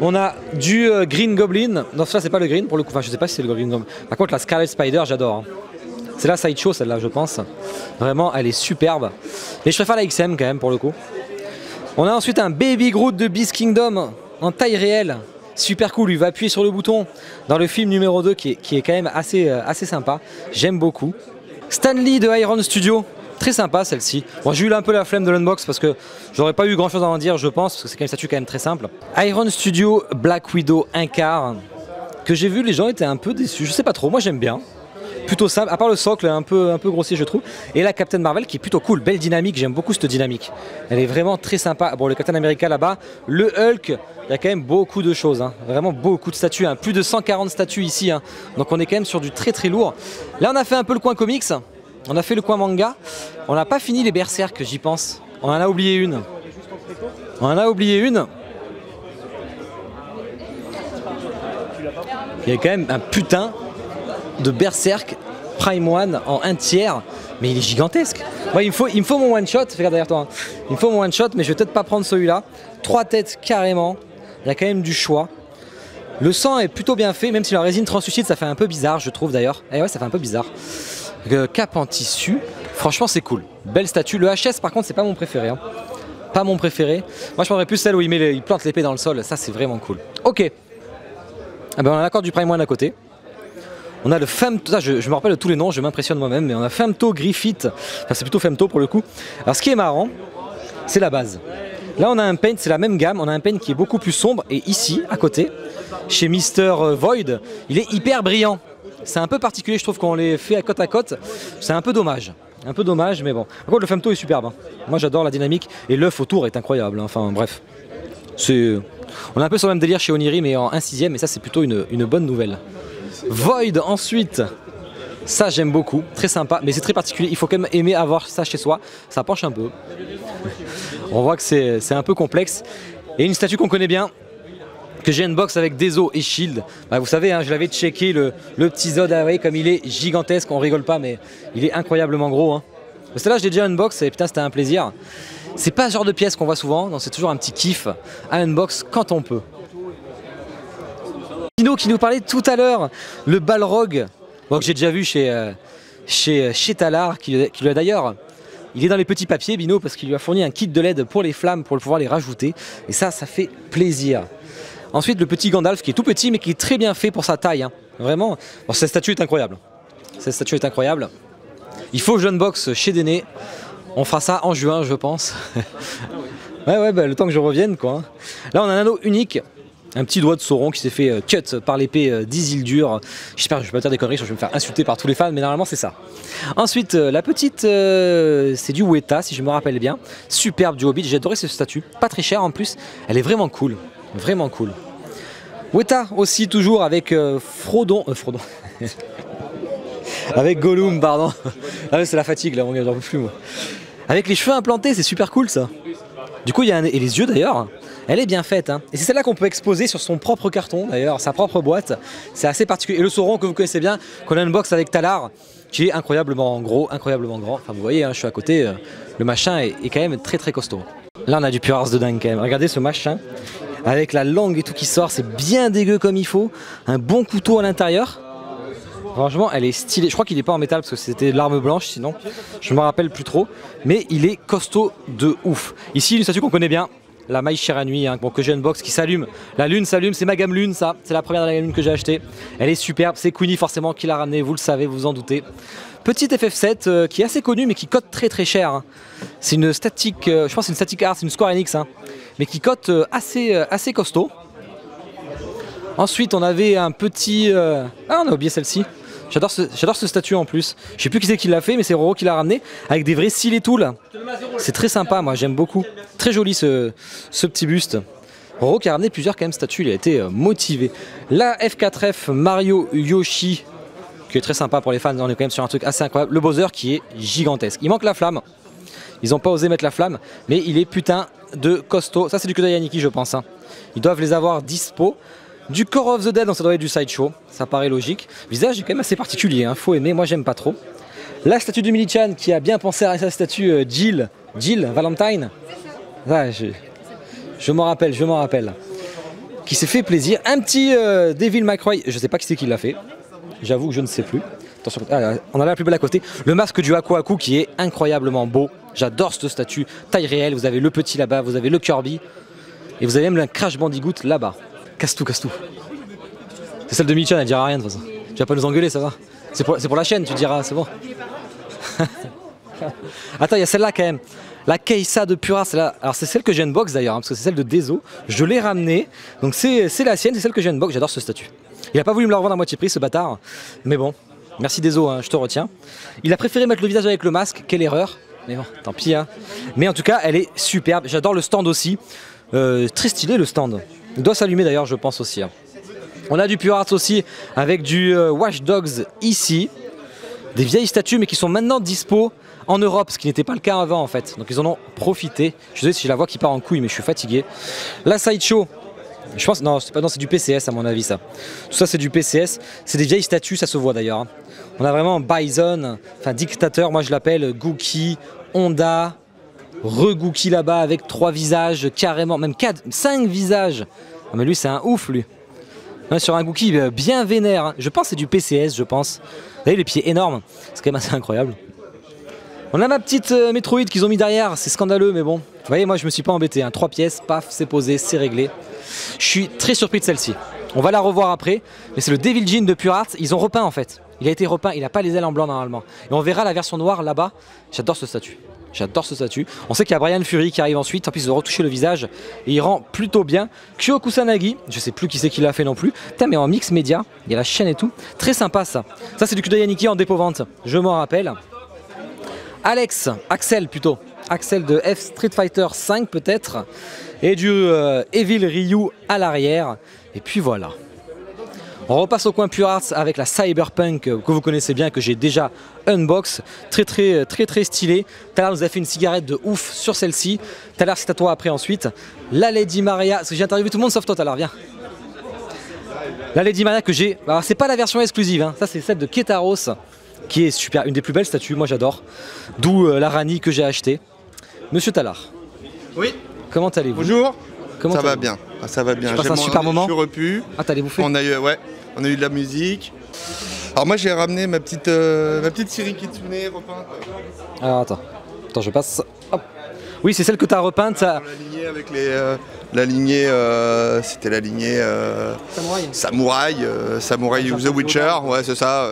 On a du euh, Green Goblin. Non, ça c'est pas le Green pour le coup. Enfin, je sais pas si c'est le Green Goblin. Par contre, la Scarlet Spider, j'adore. hein. C'est la sideshow celle-là, je pense. Vraiment, elle est superbe. Mais je préfère la XM quand même pour le coup. On a ensuite un Baby Groot de Beast Kingdom en taille réelle. Super cool, il va appuyer sur le bouton dans le film numéro 2 qui est, quand même assez, euh, sympa. J'aime beaucoup. Stanley de Iron Studio, très sympa celle-ci. Bon, j'ai eu un peu la flemme de l'unbox parce que j'aurais pas eu grand chose à en dire, je pense, parce que c'est quand même une statue quand même très simple. Iron Studio Black Widow 1 quart, que j'ai vu, les gens étaient un peu déçus. Je sais pas trop, moi j'aime bien. Plutôt simple, à part le socle un peu, un peu grossier je trouve. Et la Captain Marvel qui est plutôt cool, belle dynamique, j'aime beaucoup cette dynamique. Elle est vraiment très sympa. Bon, le Captain America là-bas, le Hulk, il y a quand même beaucoup de choses, hein. vraiment beaucoup de statues, hein. plus de 140 statues ici. hein. Donc on est quand même sur du très très lourd. Là on a fait un peu le coin comics, on a fait le coin manga. On n'a pas fini les berserk, j'y pense. On en a oublié une. On en a oublié une. Il y a quand même un putain de Berserk Prime One en un tiers, mais il est gigantesque. Ouais, il, me faut, il me faut mon one shot, regarde derrière toi. hein. Il me faut mon one shot, mais je vais peut-être pas prendre celui-là. Trois têtes carrément, il y a quand même du choix. Le sang est plutôt bien fait, même si la résine translucide ça fait un peu bizarre, je trouve d'ailleurs. Et ouais, ça fait un peu bizarre. Euh, cap en tissu, franchement c'est cool. Belle statue. Le HS par contre, c'est pas mon préféré. hein. Pas mon préféré. Moi je prendrais plus celle où il, met il plante l'épée dans le sol, ça c'est vraiment cool. Ok. Ah ben, on a l'accord du Prime One à côté. On a le Femto, je, me rappelle tous les noms, je m'impressionne moi-même, mais on a Femto Griffith, enfin c'est plutôt Femto pour le coup. Alors ce qui est marrant, c'est la base. Là on a un paint, c'est la même gamme, on a un paint qui est beaucoup plus sombre, et ici, à côté, chez Mister Void, il est hyper brillant. C'est un peu particulier, je trouve, quand on les fait à côte à côte, c'est un peu dommage. Un peu dommage, mais bon. Par contre, le Femto est superbe. hein. Moi j'adore la dynamique, et l'œuf autour est incroyable, hein. enfin bref. On est un peu sur le même délire chez Oniri, mais en 1 sixième, et ça c'est plutôt une bonne nouvelle. Void ensuite. Ça j'aime beaucoup, très sympa, mais c'est très particulier. Il faut quand même aimer avoir ça chez soi. Ça penche un peu. On voit que c'est un peu complexe. Et une statue qu'on connaît bien, que j'ai unbox avec Deso et Shield. Bah, vous savez, hein, je l'avais checké, le, le petit Zod Hawaii, comme il est gigantesque, on rigole pas, mais il est incroyablement gros. Hein. Celle-là, je l'ai déjà unbox et putain, c'était un plaisir. C'est pas ce genre de pièce qu'on voit souvent, c'est toujours un petit kiff à unbox quand on peut. Pino qui nous parlait tout à l'heure, le Balrog, que j'ai déjà vu chez, euh, chez, chez Talar, qui, qui a d'ailleurs. Il est dans les petits papiers, Bino, parce qu'il lui a fourni un kit de LED pour les flammes, pour pouvoir les rajouter. Et ça, ça fait plaisir. Ensuite, le petit Gandalf, qui est tout petit, mais qui est très bien fait pour sa taille. hein. Vraiment, cette statue est incroyable. Cette statue est incroyable. Il faut que je unbox chez Déné. On fera ça en juin, je pense. ouais, ouais, bah, le temps que je revienne, quoi. hein. Là, on a un anneau unique. Un petit doigt de Sauron qui s'est fait euh, cut par l'épée euh, d'Isildur. J'espère que je vais pas dire des conneries, je vais me faire insulter par tous les fans, mais normalement c'est ça. Ensuite, euh, la petite, c'est du Weta, si je me rappelle bien. Superbe du Hobbit, j'ai adoré ce statut. Pas très cher en plus, elle est vraiment cool. Vraiment cool. Weta aussi, toujours avec Frodon. euh, Frodon. avec Gollum, pardon. Ah c'est la fatigue là, mon gars, j'en peux plus moi. Avec les cheveux implantés, c'est super cool ça. Du coup, il y a un... et les yeux d'ailleurs. Elle est bien faite, hein. et c'est celle-là qu'on peut exposer sur son propre carton, d'ailleurs, sa propre boîte. C'est assez particulier. Et le Sauron que vous connaissez bien, qu'on unbox avec Talar, qui est incroyablement gros, incroyablement grand. Enfin, vous voyez, hein, je suis à côté, euh, le machin est, quand même très très costaud. Là, on a du pur ars de dingue quand même. Regardez ce machin, avec la langue et tout qui sort, c'est bien dégueu comme il faut. Un bon couteau à l'intérieur. Franchement, elle est stylée. Je crois qu'il n'est pas en métal parce que c'était l'arme blanche, sinon je me rappelle plus trop. Mais il est costaud de ouf. Ici, une statue qu'on connaît bien, la Maï Shiranui, hein, bon, que j'ai unbox, qui s'allume. La lune s'allume, c'est ma gamme lune, ça. C'est la première de la lune que j'ai acheté. Elle est superbe. C'est Queenie forcément qui l'a ramenée, vous le savez, vous vous en doutez. Petite FF7 euh, qui est assez connue mais qui cote très très cher. hein. C'est une statique, euh, je pense c'est une statique art, c'est une Square Enix, hein, mais qui cote euh, assez, assez costaud. Ensuite, on avait un petit. Ah, on a oublié celle-ci. J'adore ce, ce statut en plus. Je sais plus qui c'est qui l'a fait, mais c'est Roro qui l'a ramené avec des vrais cils et tout là. C'est très sympa, moi j'aime beaucoup. Très joli ce, ce petit buste. Roro qui a ramené plusieurs quand même statues, il a été euh, motivé. La F4F Mario Yoshi, qui est très sympa pour les fans, on est quand même sur un truc assez incroyable. Le Bowser qui est gigantesque. Il manque la flamme. Ils n'ont pas osé mettre la flamme, mais il est putain de costaud. Ça c'est du Kodai Yaniki je pense. hein. Ils doivent les avoir dispo. Du Core of the Dead, donc ça doit être du sideshow, ça paraît logique. Le visage est quand même assez particulier, hein. faut aimer, moi j'aime pas trop. La statue de Milichan qui a bien pensé à sa statue euh, Jill, Jill Valentine. Je je m'en rappelle, je m'en rappelle. Qui s'est fait plaisir. Un petit euh, Devil May Cry, je sais pas qui c'est qui l'a fait. J'avoue que je ne sais plus. Attention, ah, on a la plus belle à côté. Le masque du Aku Aku qui est incroyablement beau. J'adore cette statue. Taille réelle, vous avez le petit là-bas, vous avez le Kirby. Et vous avez même le Crash Bandicoot là-bas. Casse tout, casse tout. C'est celle de Michan, elle dira rien de toute façon. Tu vas pas nous engueuler, ça va C'est pour, la chaîne, tu diras, c'est bon. Attends, il y a celle-là quand même. La Keisa de Pura, c'est là. Alors c'est celle que j'ai unbox d'ailleurs, hein, parce que c'est celle de Dezo. Je l'ai ramenée. Donc c'est la sienne, c'est celle que j'ai unbox. J'adore ce statut. Il a pas voulu me la revendre à moitié prix, ce bâtard. Mais bon, merci Dezo, hein, je te retiens. Il a préféré mettre le visage avec le masque. Quelle erreur. Mais bon, tant pis. hein. Mais en tout cas, elle est superbe. J'adore le stand aussi. Euh, très stylé le stand. Doit s'allumer d'ailleurs, je pense aussi. hein. On a du Pure Arts aussi avec du euh, Watch Dogs ici. Des vieilles statues mais qui sont maintenant dispo en Europe, ce qui n'était pas le cas avant en fait. Donc ils en ont profité. Je désolé si je la vois qui part en couille mais je suis fatigué. La Sideshow, je pense, non c'est pas, non, c'est du PCS à mon avis ça. Tout ça c'est du PCS. C'est des vieilles statues, ça se voit d'ailleurs. hein. On a vraiment Bison, enfin dictateur, moi je l'appelle Gookie, Honda, Regookie là-bas avec trois visages carrément, même quatre, cinq visages. Ah, mais lui c'est un ouf lui. Sur un Gookie euh, bien vénère. hein. Je pense que c'est du PCS, je pense. Vous voyez les pieds énormes, c'est quand même assez incroyable. On a ma petite euh, Metroid qu'ils ont mis derrière, c'est scandaleux mais bon. Vous voyez moi je me suis pas embêté, hein. trois pièces, paf, c'est posé, c'est réglé. Je suis très surpris de celle-ci. On va la revoir après, mais c'est le Devil Jean de Pure Art, ils ont repeint en fait. Il a été repeint, il n'a pas les ailes en blanc normalement. Et on verra la version noire là-bas. J'adore ce statut. J'adore ce statut. On sait qu'il y a Brian Fury qui arrive ensuite. En plus, ils ont retouché le visage et il rend plutôt bien. Kyo Kusanagi, je sais plus qui c'est qui l'a fait non plus. Putain, mais en mix média, il y a la chaîne et tout. Très sympa ça. Ça, c'est du Kudo Yaniki en dépôt vente. Je m'en rappelle. Alex, Axel plutôt. Axel de F Street Fighter 5 peut-être. Et du euh, Evil Ryu à l'arrière. Et puis voilà. On repasse au coin Pure Arts avec la Cyberpunk euh, que vous connaissez bien, que j'ai déjà unbox. Très très très très stylé. Tout à l'heure, nous avez fait une cigarette de ouf sur celle-ci. Tout à l'heure, c'est à toi après ensuite. La Lady Maria, parce que j'ai interviewé tout le monde sauf toi tout à l'heure, viens. La Lady Maria que j'ai. Alors, c'est pas la version exclusive, hein. ça c'est celle de Ketaros, qui est super, une des plus belles statues, moi j'adore. D'où euh, la Rani que j'ai achetée. Monsieur Talar. Oui. Comment allez-vous? Bonjour. Comment ça va bien. Ah, ça va bien. Un mon- super moment Je suis repu. Ah, t'as les bouffées On a eu, ouais, on a eu de la musique. Alors moi j'ai ramené ma petite, euh, ma petite Siri Kitsune repeinte. Alors attends, attends, je passe. Hop. Oui, c'est celle que tu as repeinte. ça- La lignée avec les, euh, la lignée, euh, c'était la lignée euh, Samouraï. Samouraï, Samouraï of the Witcher, ouais c'est ça.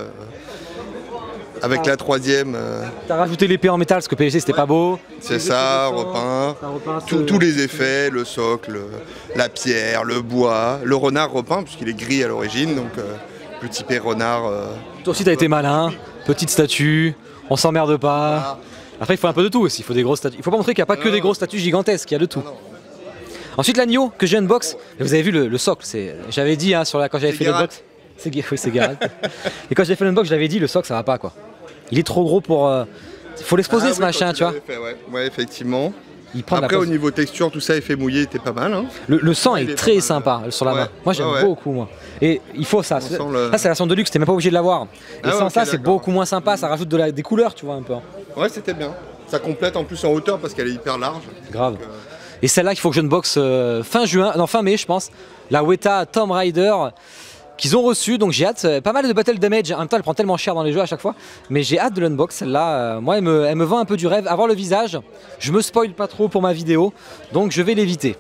Avec la troisième, euh, T'as rajouté l'épée en métal parce que PVC c'était pas beau. c'est ça, repeint. Tous- Tous les effets, le socle, la pierre, le bois, le renard repeint puisqu'il est gris à l'origine, donc euh, plus typé renard. euh, Toi aussi t'as été malin, petite statue, on s'emmerde pas. Après il faut un peu de tout aussi, il faut des grosses statues. Il faut pas montrer qu'il n'y a pas que des grosses statues gigantesques, il y a de tout. Ensuite l'agneau que j'ai unbox, vous avez vu le, le socle, j'avais dit hein, sur la, quand j'avais fait Geralt. l'unbox. C'est oui, et quand j'ai fait l'unbox, je l'avais dit, le socle ça va pas quoi. Il est trop gros pour. euh, faut l'exposer Ah ce oui, machin, tu vois. fait, ouais. Ouais, effectivement. Il prend Après, au niveau texture, tout ça, effet mouillé, était pas mal. hein. Le, le sang Il est très sympa sur la Ouais. main. Moi j'aime ouais. beaucoup moi. Et il faut ça. le- Ça c'est la version de luxe, t'es même pas obligé de l'avoir. Et Ah ouais, sans ça c'est beaucoup moins sympa, ça rajoute de la- des couleurs tu vois un peu. hein. Ouais, c'était bien. Ça complète en plus en hauteur parce qu'elle est hyper large. Grave. Et celle-là qu'il faut que je unbox euh, fin juin, non fin mai je pense. La Weta Tomb Raider qu'ils ont reçu, donc j'ai hâte. euh, Pas mal de battle damage, en même temps elle prend tellement cher dans les jeux à chaque fois. Mais j'ai hâte de l'unbox celle-là. euh, moi elle me, vend un peu du rêve. Avoir le visage, je me spoil pas trop pour ma vidéo, donc je vais l'éviter.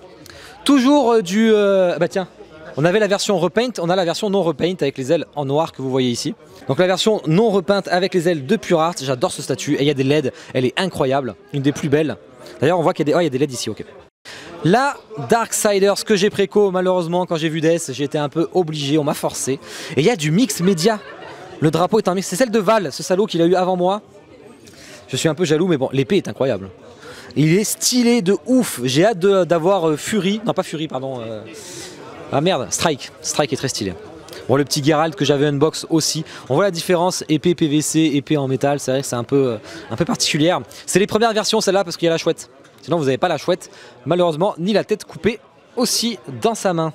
Toujours euh, du... bah tiens, on avait la version repaint, on a la version non repaint avec les ailes en noir que vous voyez ici. Donc la version non repeinte avec les ailes de Pure Art, j'adore ce statut. Et il y a des LED, elle est incroyable, une des plus belles. D'ailleurs on voit qu'il y a des, oh, y a des LED ici, ok. La Darksiders que j'ai préco, malheureusement quand j'ai vu Death, j'ai été un peu obligé, on m'a forcé. Et il y a du mix média. Le drapeau est un mix, c'est celle de Val, ce salaud qu'il a eu avant moi. Je suis un peu jaloux, mais bon, l'épée est incroyable. Il est stylé de ouf. J'ai hâte d'avoir euh, Fury, non pas Fury, pardon. euh, Ah merde, Strike. Strike est très stylé. Bon, le petit Geralt que j'avais unbox aussi. On voit la différence épée PVC, épée en métal. C'est vrai que c'est un peu, euh, un peu particulière. C'est les premières versions celle-là parce qu'il y a la chouette. Sinon vous n'avez pas la chouette, malheureusement, ni la tête coupée aussi dans sa main.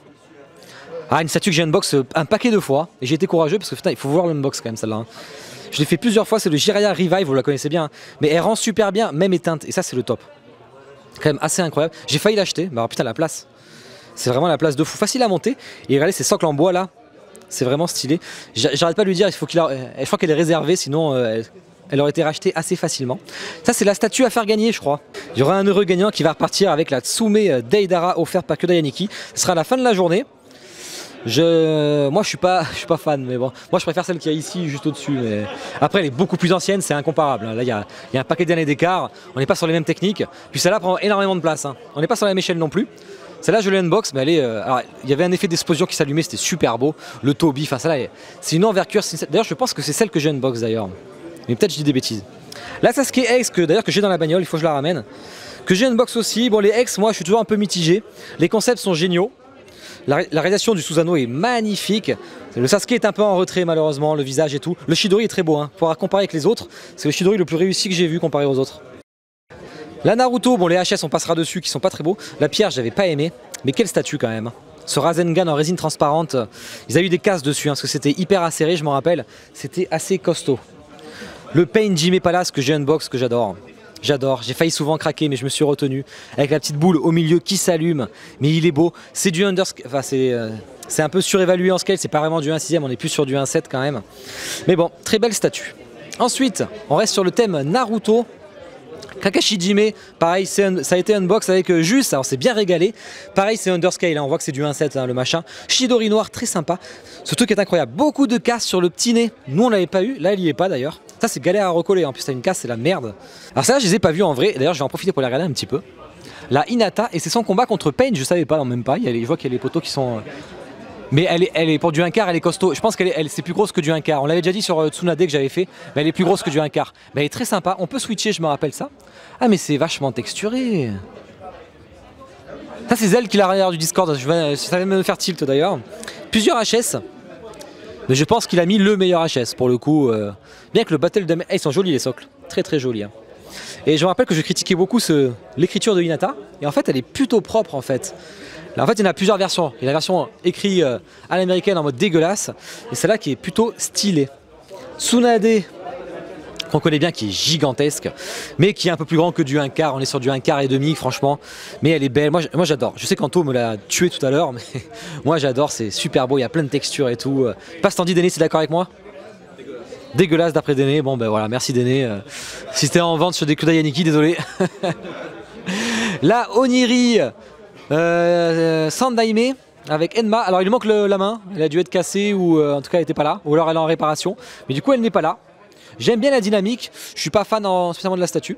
Ah, une statue que j'ai unbox euh, un paquet de fois. Et j'ai été courageux parce que putain, il faut voir l'unbox quand même celle-là. hein. Je l'ai fait plusieurs fois, c'est le Jiraya Revive, vous la connaissez bien. hein. Mais elle rend super bien, même éteinte. Et ça, c'est le top. Quand même assez incroyable. J'ai failli l'acheter, mais alors putain, la place. C'est vraiment la place de fou. Facile à monter. Et regardez ces socles en bois là. C'est vraiment stylé. J'a- J'arrête pas de lui dire, il faut qu'il a... euh, Je crois qu'elle est réservée, sinon euh. Elle aurait été rachetée assez facilement. Ça, c'est la statue à faire gagner, je crois. Il y aura un heureux gagnant qui va repartir avec la Tsume Deidara offerte par Kyodai Yaniki. Ce sera la fin de la journée. Moi, je suis pas, suis pas fan, mais bon, moi, je préfère celle qui est ici, juste au-dessus. Après, elle est beaucoup plus ancienne, c'est incomparable. hein. Là, il y a, un paquet d'années d'écart. On n'est pas sur les mêmes techniques. Puis celle-là prend énormément de place. hein. On n'est pas sur la même échelle non plus. Celle-là, je l'ai unbox, mais elle est. euh, il y avait un effet d'explosion qui s'allumait, c'était super beau. Le Toby, enfin, celle-là, elle- c'est une envergure. D'ailleurs, je pense que c'est celle que j'ai unbox d'ailleurs. Mais peut-être je dis des bêtises. La Sasuke X, que d'ailleurs que j'ai dans la bagnole, il faut que je la ramène. Que j'ai unbox aussi. Bon, les X, moi, je suis toujours un peu mitigé. Les concepts sont géniaux. La, ré- la réalisation du Susanoo est magnifique. Le Sasuke est un peu en retrait malheureusement, le visage et tout. Le Shidori est très beau, hein. Pour comparer avec les autres, c'est le Shidori le plus réussi que j'ai vu comparé aux autres. La Naruto, bon les HS on passera dessus qui sont pas très beaux. La pierre j'avais pas aimé, mais quel statut quand même. Ce Rasengan en résine transparente, euh, ils avaient eu des casses dessus hein, parce que c'était hyper acéré, je m'en rappelle. C'était assez costaud. Le Pain Jimmy Palace que j'ai unbox, que j'adore. J'adore, j'ai failli souvent craquer mais je me suis retenu. Avec la petite boule au milieu qui s'allume, mais il est beau. C'est du under... Enfin c'est... euh, c'est un peu surévalué en scale, c'est pas vraiment du 1 6 on est plus sur du 1 7 quand même. Mais bon, très belle statue. Ensuite, on reste sur le thème Naruto. Kakashi Jime, pareil, ça a été unbox avec euh, Juste, alors c'est bien régalé. Pareil, c'est underscale, hein, on voit que c'est du 1.7 hein, le machin. Shidori noir, très sympa. Ce truc est incroyable. Beaucoup de casse sur le petit nez. Nous, on l'avait pas eu, là, il y est pas d'ailleurs. Ça, c'est galère à recoller. En plus, t'as une casse, c'est la merde. Alors, ça, je les ai pas vus en vrai. D'ailleurs, je vais en profiter pour les regarder un petit peu. La Hinata, et c'est son combat contre Pain, je savais pas, non, même pas. Il y a les- je vois qu'il y a les poteaux qui sont. euh, Mais elle est, elle est pour du 1 quart, elle est costaud. Je pense qu'elle est, elle- c'est plus grosse que du 1 quart. On l'avait déjà dit sur euh, Tsunade que j'avais fait, mais elle est plus grosse que du 1 quart. Mais elle est très sympa. On peut switcher, je me rappelle ça. Ah, mais c'est vachement texturé. Ça, c'est Zel qui l'a l'arrière du Discord. Je vais, ça va me faire tilt d'ailleurs. Plusieurs HS. Mais je pense qu'il a mis le meilleur HS pour le coup. euh, bien que le Battle. Eh, ils sont jolis les socles. Très très jolis. hein. Et je me rappelle que je critiquais beaucoup l'écriture de Hinata. Et en fait, elle est plutôt propre en fait. En fait, il y en a plusieurs versions. Il y a la version écrite euh, à l'américaine en mode dégueulasse. Et celle-là qui est plutôt stylée. Tsunade, qu'on connaît bien, qui est gigantesque, mais qui est un peu plus grand que du 1 quart. On est sur du 1 quart et demi, franchement. Mais elle est belle. Moi, j'adore. Je sais qu'Anto me l'a tué tout à l'heure, mais moi, j'adore. C'est super beau. Il y a plein de textures et tout. Euh, Pas dit Déné, c'est d'accord avec moi? Dégueulasse d'après Déné. Bon, ben voilà, merci Déné. Euh, si c'était en vente sur des Kudai Yaniki, désolé. La Oniri euh, euh, Sandaime avec Enma. Alors il lui manque la main, elle a dû être cassée ou en tout cas elle n'était pas là, ou alors elle est en réparation. Mais du coup elle n'est pas là. J'aime bien la dynamique, je suis pas fan en- spécialement de la statue.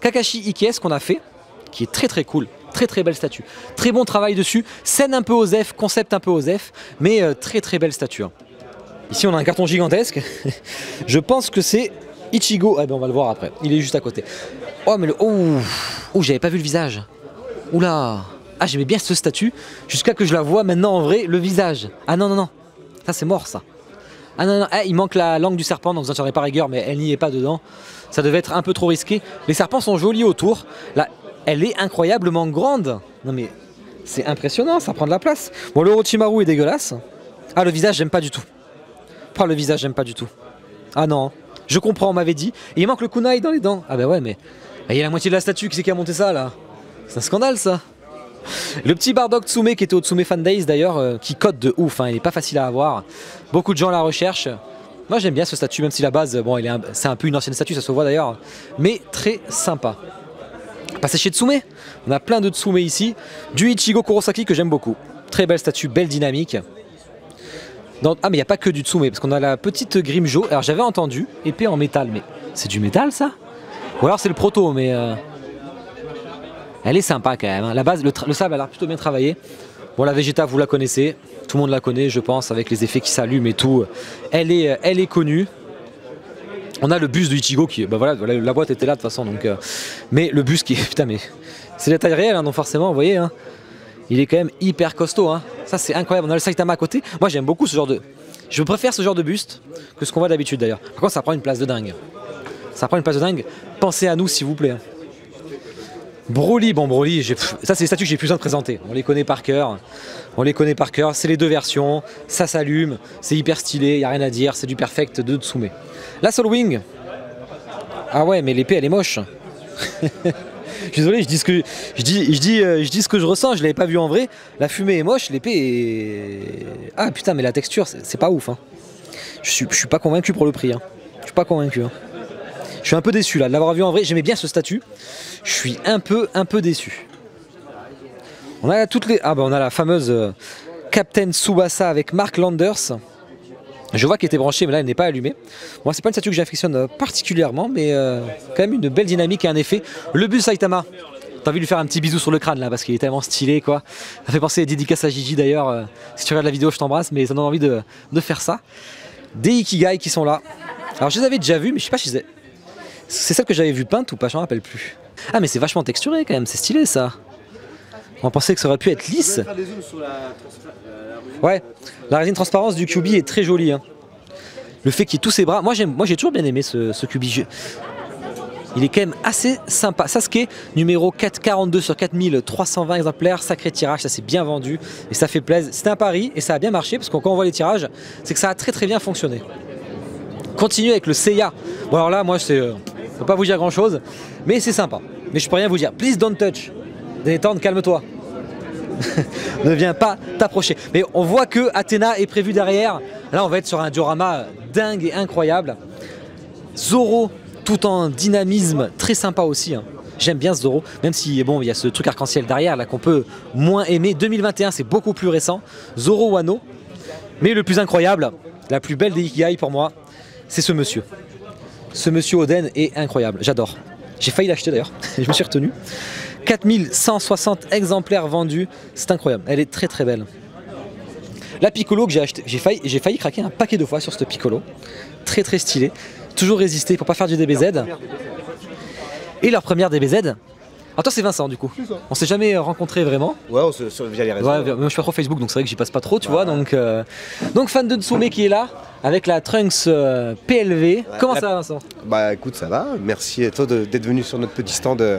Kakashi Ikes qu'on a fait, qui est très très cool, très très belle statue. Très bon travail dessus, scène un peu osef, concept un peu osef, mais très très belle statue. hein. Ici on a un carton gigantesque, je pense que c'est Ichigo, ah ben on va le voir après, il est juste à côté. Oh mais le... Oh, oh j'avais pas vu le visage. Oula Ah j'aimais bien ce statut jusqu'à que je la vois maintenant en vrai le visage. Ah non non non Ça c'est mort ça. Ah non non ah, il manque la langue du serpent donc vous en tirez pas rigueur mais elle n'y est pas dedans. Ça devait être un peu trop risqué. Les serpents sont jolis autour. Là elle est incroyablement grande. Non mais c'est impressionnant ça prend de la place. Bon le Orochimaru est dégueulasse. Ah le visage j'aime pas du tout. Ah le visage j'aime pas du tout. Ah non. Je comprends on m'avait dit. Il manque le kunai dans les dents. Ah bah ouais mais... Il y a la moitié de la statue qui c'est qui a monté ça là c'est un scandale ça. Le petit Bardock Tsume qui était au Tsume Fan Days d'ailleurs, euh, qui code de ouf, hein, il est pas facile à avoir. Beaucoup de gens la recherchent. Moi j'aime bien ce statut, même si la base, bon, il est un- c'est un peu une ancienne statue, ça se voit d'ailleurs, mais très sympa. Passer chez Tsume, on a plein de Tsume ici. Du Ichigo Kurosaki que j'aime beaucoup. Très belle statue, belle dynamique. Ah mais il n'y a pas que du Tsume, parce qu'on a la petite Grimjo. Alors j'avais entendu, épée en métal, mais c'est du métal ça? Ou alors c'est le proto, mais... euh, elle est sympa quand même. hein. La base, le, sable a l'air plutôt bien travaillé. Bon, la Vegeta, vous la connaissez. Tout le monde la connaît, je pense, avec les effets qui s'allument et tout. Elle est, elle est connue. On a le bus de Ichigo qui, bah voilà, la boîte était là de toute façon. Donc, euh, mais le bus qui, putain, mais c'est la taille réelle, hein, donc forcément, vous voyez, hein, il est quand même hyper costaud. hein. Ça, c'est incroyable. On a le Saitama à côté. Moi, j'aime beaucoup ce genre de. Je préfère ce genre de buste que ce qu'on voit d'habitude d'ailleurs. Par contre, ça prend une place de dingue. Ça prend une place de dingue. Pensez à nous, s'il vous plaît. hein. Broly, bon Broly, ça c'est les statues que j'ai plus besoin de présenter. On les connaît par cœur. On les connaît par cœur. C'est les deux versions. Ça s'allume. C'est hyper stylé. Y a rien à dire. C'est du perfect de Tsume. La Soul Wing. Ah ouais, mais l'épée elle est moche. Je suis désolé, je dis ce que je dis, euh, je dis ce que je ressens. Je l'avais pas vu en vrai. La fumée est moche. L'épée est. Ah putain, mais la texture c'est pas ouf. hein. Je suis, suis pas convaincu pour le prix. hein. Je suis pas convaincu. hein. Je suis un peu déçu là de l'avoir vu en vrai. J'aimais bien ce statut. Je suis un peu, un peu déçu. On a toutes les. Ah bah on a la fameuse euh, Captain Tsubasa avec Mark Landers. Je vois qu'elle était branchée, mais là elle n'est pas allumée. Moi, c'est pas une statue que j'affectionne euh, particulièrement, mais euh, quand même une belle dynamique et un effet. Le bus Saitama. T'as envie de lui faire un petit bisou sur le crâne là parce qu'il est tellement stylé quoi. Ça fait penser à dédicace à Gigi d'ailleurs. euh, si tu regardes la vidéo, je t'embrasse, mais ça donne envie de, faire ça. Des Ikigai qui sont là. Alors je les avais déjà vus, mais je sais pas si je c'est celle que j'avais vue peinte ou pas, je m'en rappelle plus. Ah mais c'est vachement texturé quand même, c'est stylé ça. On pensait que ça aurait pu être lisse. Ouais, la résine transparence du QB est très jolie. hein. Le fait qu'il ait tous ses bras, moi j'ai toujours bien aimé ce, QB. Il est quand même assez sympa. Sasuke, numéro 442 sur 4320 exemplaires, sacré tirage, ça s'est bien vendu et ça fait plaisir. C'était un pari et ça a bien marché parce que quand on voit les tirages, c'est que ça a très très bien fonctionné. Continue avec le Seiya. Bon alors là, moi je peux pas vous dire grand chose, mais c'est sympa. Mais je peux rien vous dire. Please don't touch. Détendre, calme-toi. Ne viens pas t'approcher. Mais on voit que Athéna est prévu derrière. Là, on va être sur un diorama dingue et incroyable. Zoro, tout en dynamisme, très sympa aussi. hein. J'aime bien Zoro, même si bon, il y a ce truc arc-en-ciel derrière là qu'on peut moins aimer. 2021, c'est beaucoup plus récent. Zoro Wano. Mais le plus incroyable, la plus belle des Ikigai pour moi, c'est ce monsieur. Ce monsieur Oden est incroyable, j'adore. J'ai failli l'acheter d'ailleurs, je me suis retenu. 4160 exemplaires vendus, c'est incroyable, elle est très très belle. La Piccolo que j'ai acheté, j'ai failli, craquer un paquet de fois sur cette Piccolo. Très très stylé. Toujours résisté pour pas faire du DBZ. Et leur première DBZ. Alors toi c'est Vincent du coup. On s'est jamais rencontré vraiment. Ouais, on se, sur- via les réseaux. Ouais, moi je suis pas trop Facebook donc c'est vrai que j'y passe pas trop tu vois donc euh, donc fan de Tsume qui est là avec la Trunks euh, PLV. Comment la- ça va Vincent? Bah écoute, ça va. Merci à toi d'être venu sur notre petit stand euh,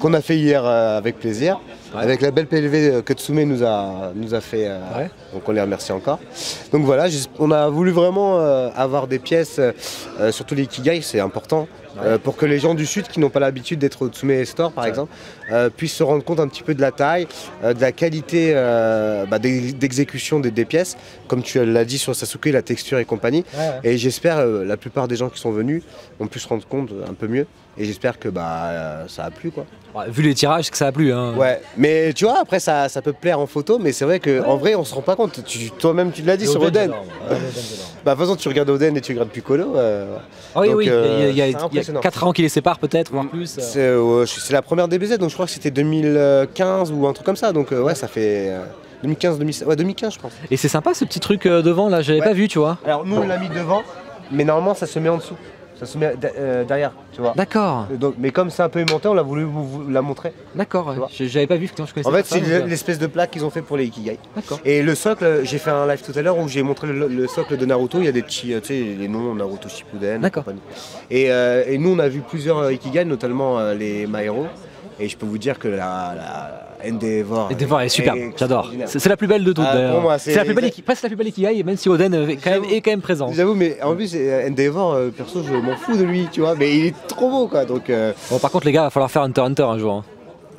qu'on a fait hier euh, avec plaisir. Avec la belle PLV que Tsume nous a, nous a fait. euh, Donc on les remercie encore. Donc voilà, on a voulu vraiment euh, avoir des pièces, surtout les Ikigai, c'est important. Euh, pour que les gens du sud qui n'ont pas l'habitude d'être au Tsume Store par exemple euh, puissent se rendre compte un petit peu de la taille, euh, de la qualité bah, d'ex- d'exécution des, des pièces, comme tu l'as dit sur Sasuke, la texture et compagnie. Ouais, ouais. Et j'espère euh, la plupart des gens qui sont venus ont pu se rendre compte un peu mieux. Et j'espère que bah, euh, ça a plu quoi. Ouais, Vu les tirages que ça a plu hein. Ouais, mais tu vois, après ça, ça peut plaire en photo, mais c'est vrai qu'en vrai on se rend pas compte. Toi-même tu l'as dit sur Oden. Ouais, Bah de toute façon tu regardes Oden et tu regardes Piccolo. euh, Ah oui donc, oui, il y a- euh, il y a, il y c'est a impressionnant. 4 ans qui les séparent peut-être, voire plus. euh. C'est euh, c'est la première DBZ, donc je crois que c'était 2015 ou un truc comme ça. Donc euh, ouais, ça fait euh, 2015, 2016, ouais 2015 je pense. Et c'est sympa ce petit truc euh, devant là, j'avais pas vu tu vois. Alors nous on l'a mis devant, mais normalement ça se met en dessous. Ça se met euh, derrière, tu vois. D'accord. Donc, mais comme c'est un peu aimanté, on l'a voulu vous, vous la montrer. D'accord, j'avais pas vu, effectivement, je connaissais En fait, c'est euh, l'espèce de plaque qu'ils ont fait pour les Ikigai. D'accord. Et le socle, j'ai fait un live tout à l'heure où j'ai montré le, le socle de Naruto. Il y a des petits, euh, tu sais, les noms Naruto Shippuden. D'accord. Et, euh, et nous, on a vu plusieurs Ikigai, notamment les My Hero. Et je peux vous dire que la, la Endeavor. Endeavor est superbe, j'adore. C'est la plus belle de toutes Ah, d'ailleurs. c'est la plus belle, presque la plus belle Ikigai, même si Oden euh, quand même, est quand même présent. J'avoue, mais en plus, euh, Endeavor, euh, perso, je m'en fous de lui, tu vois. Mais il est trop beau, quoi. Donc. euh, Bon, par contre, les gars, va falloir faire Hunter Hunter un jour. hein.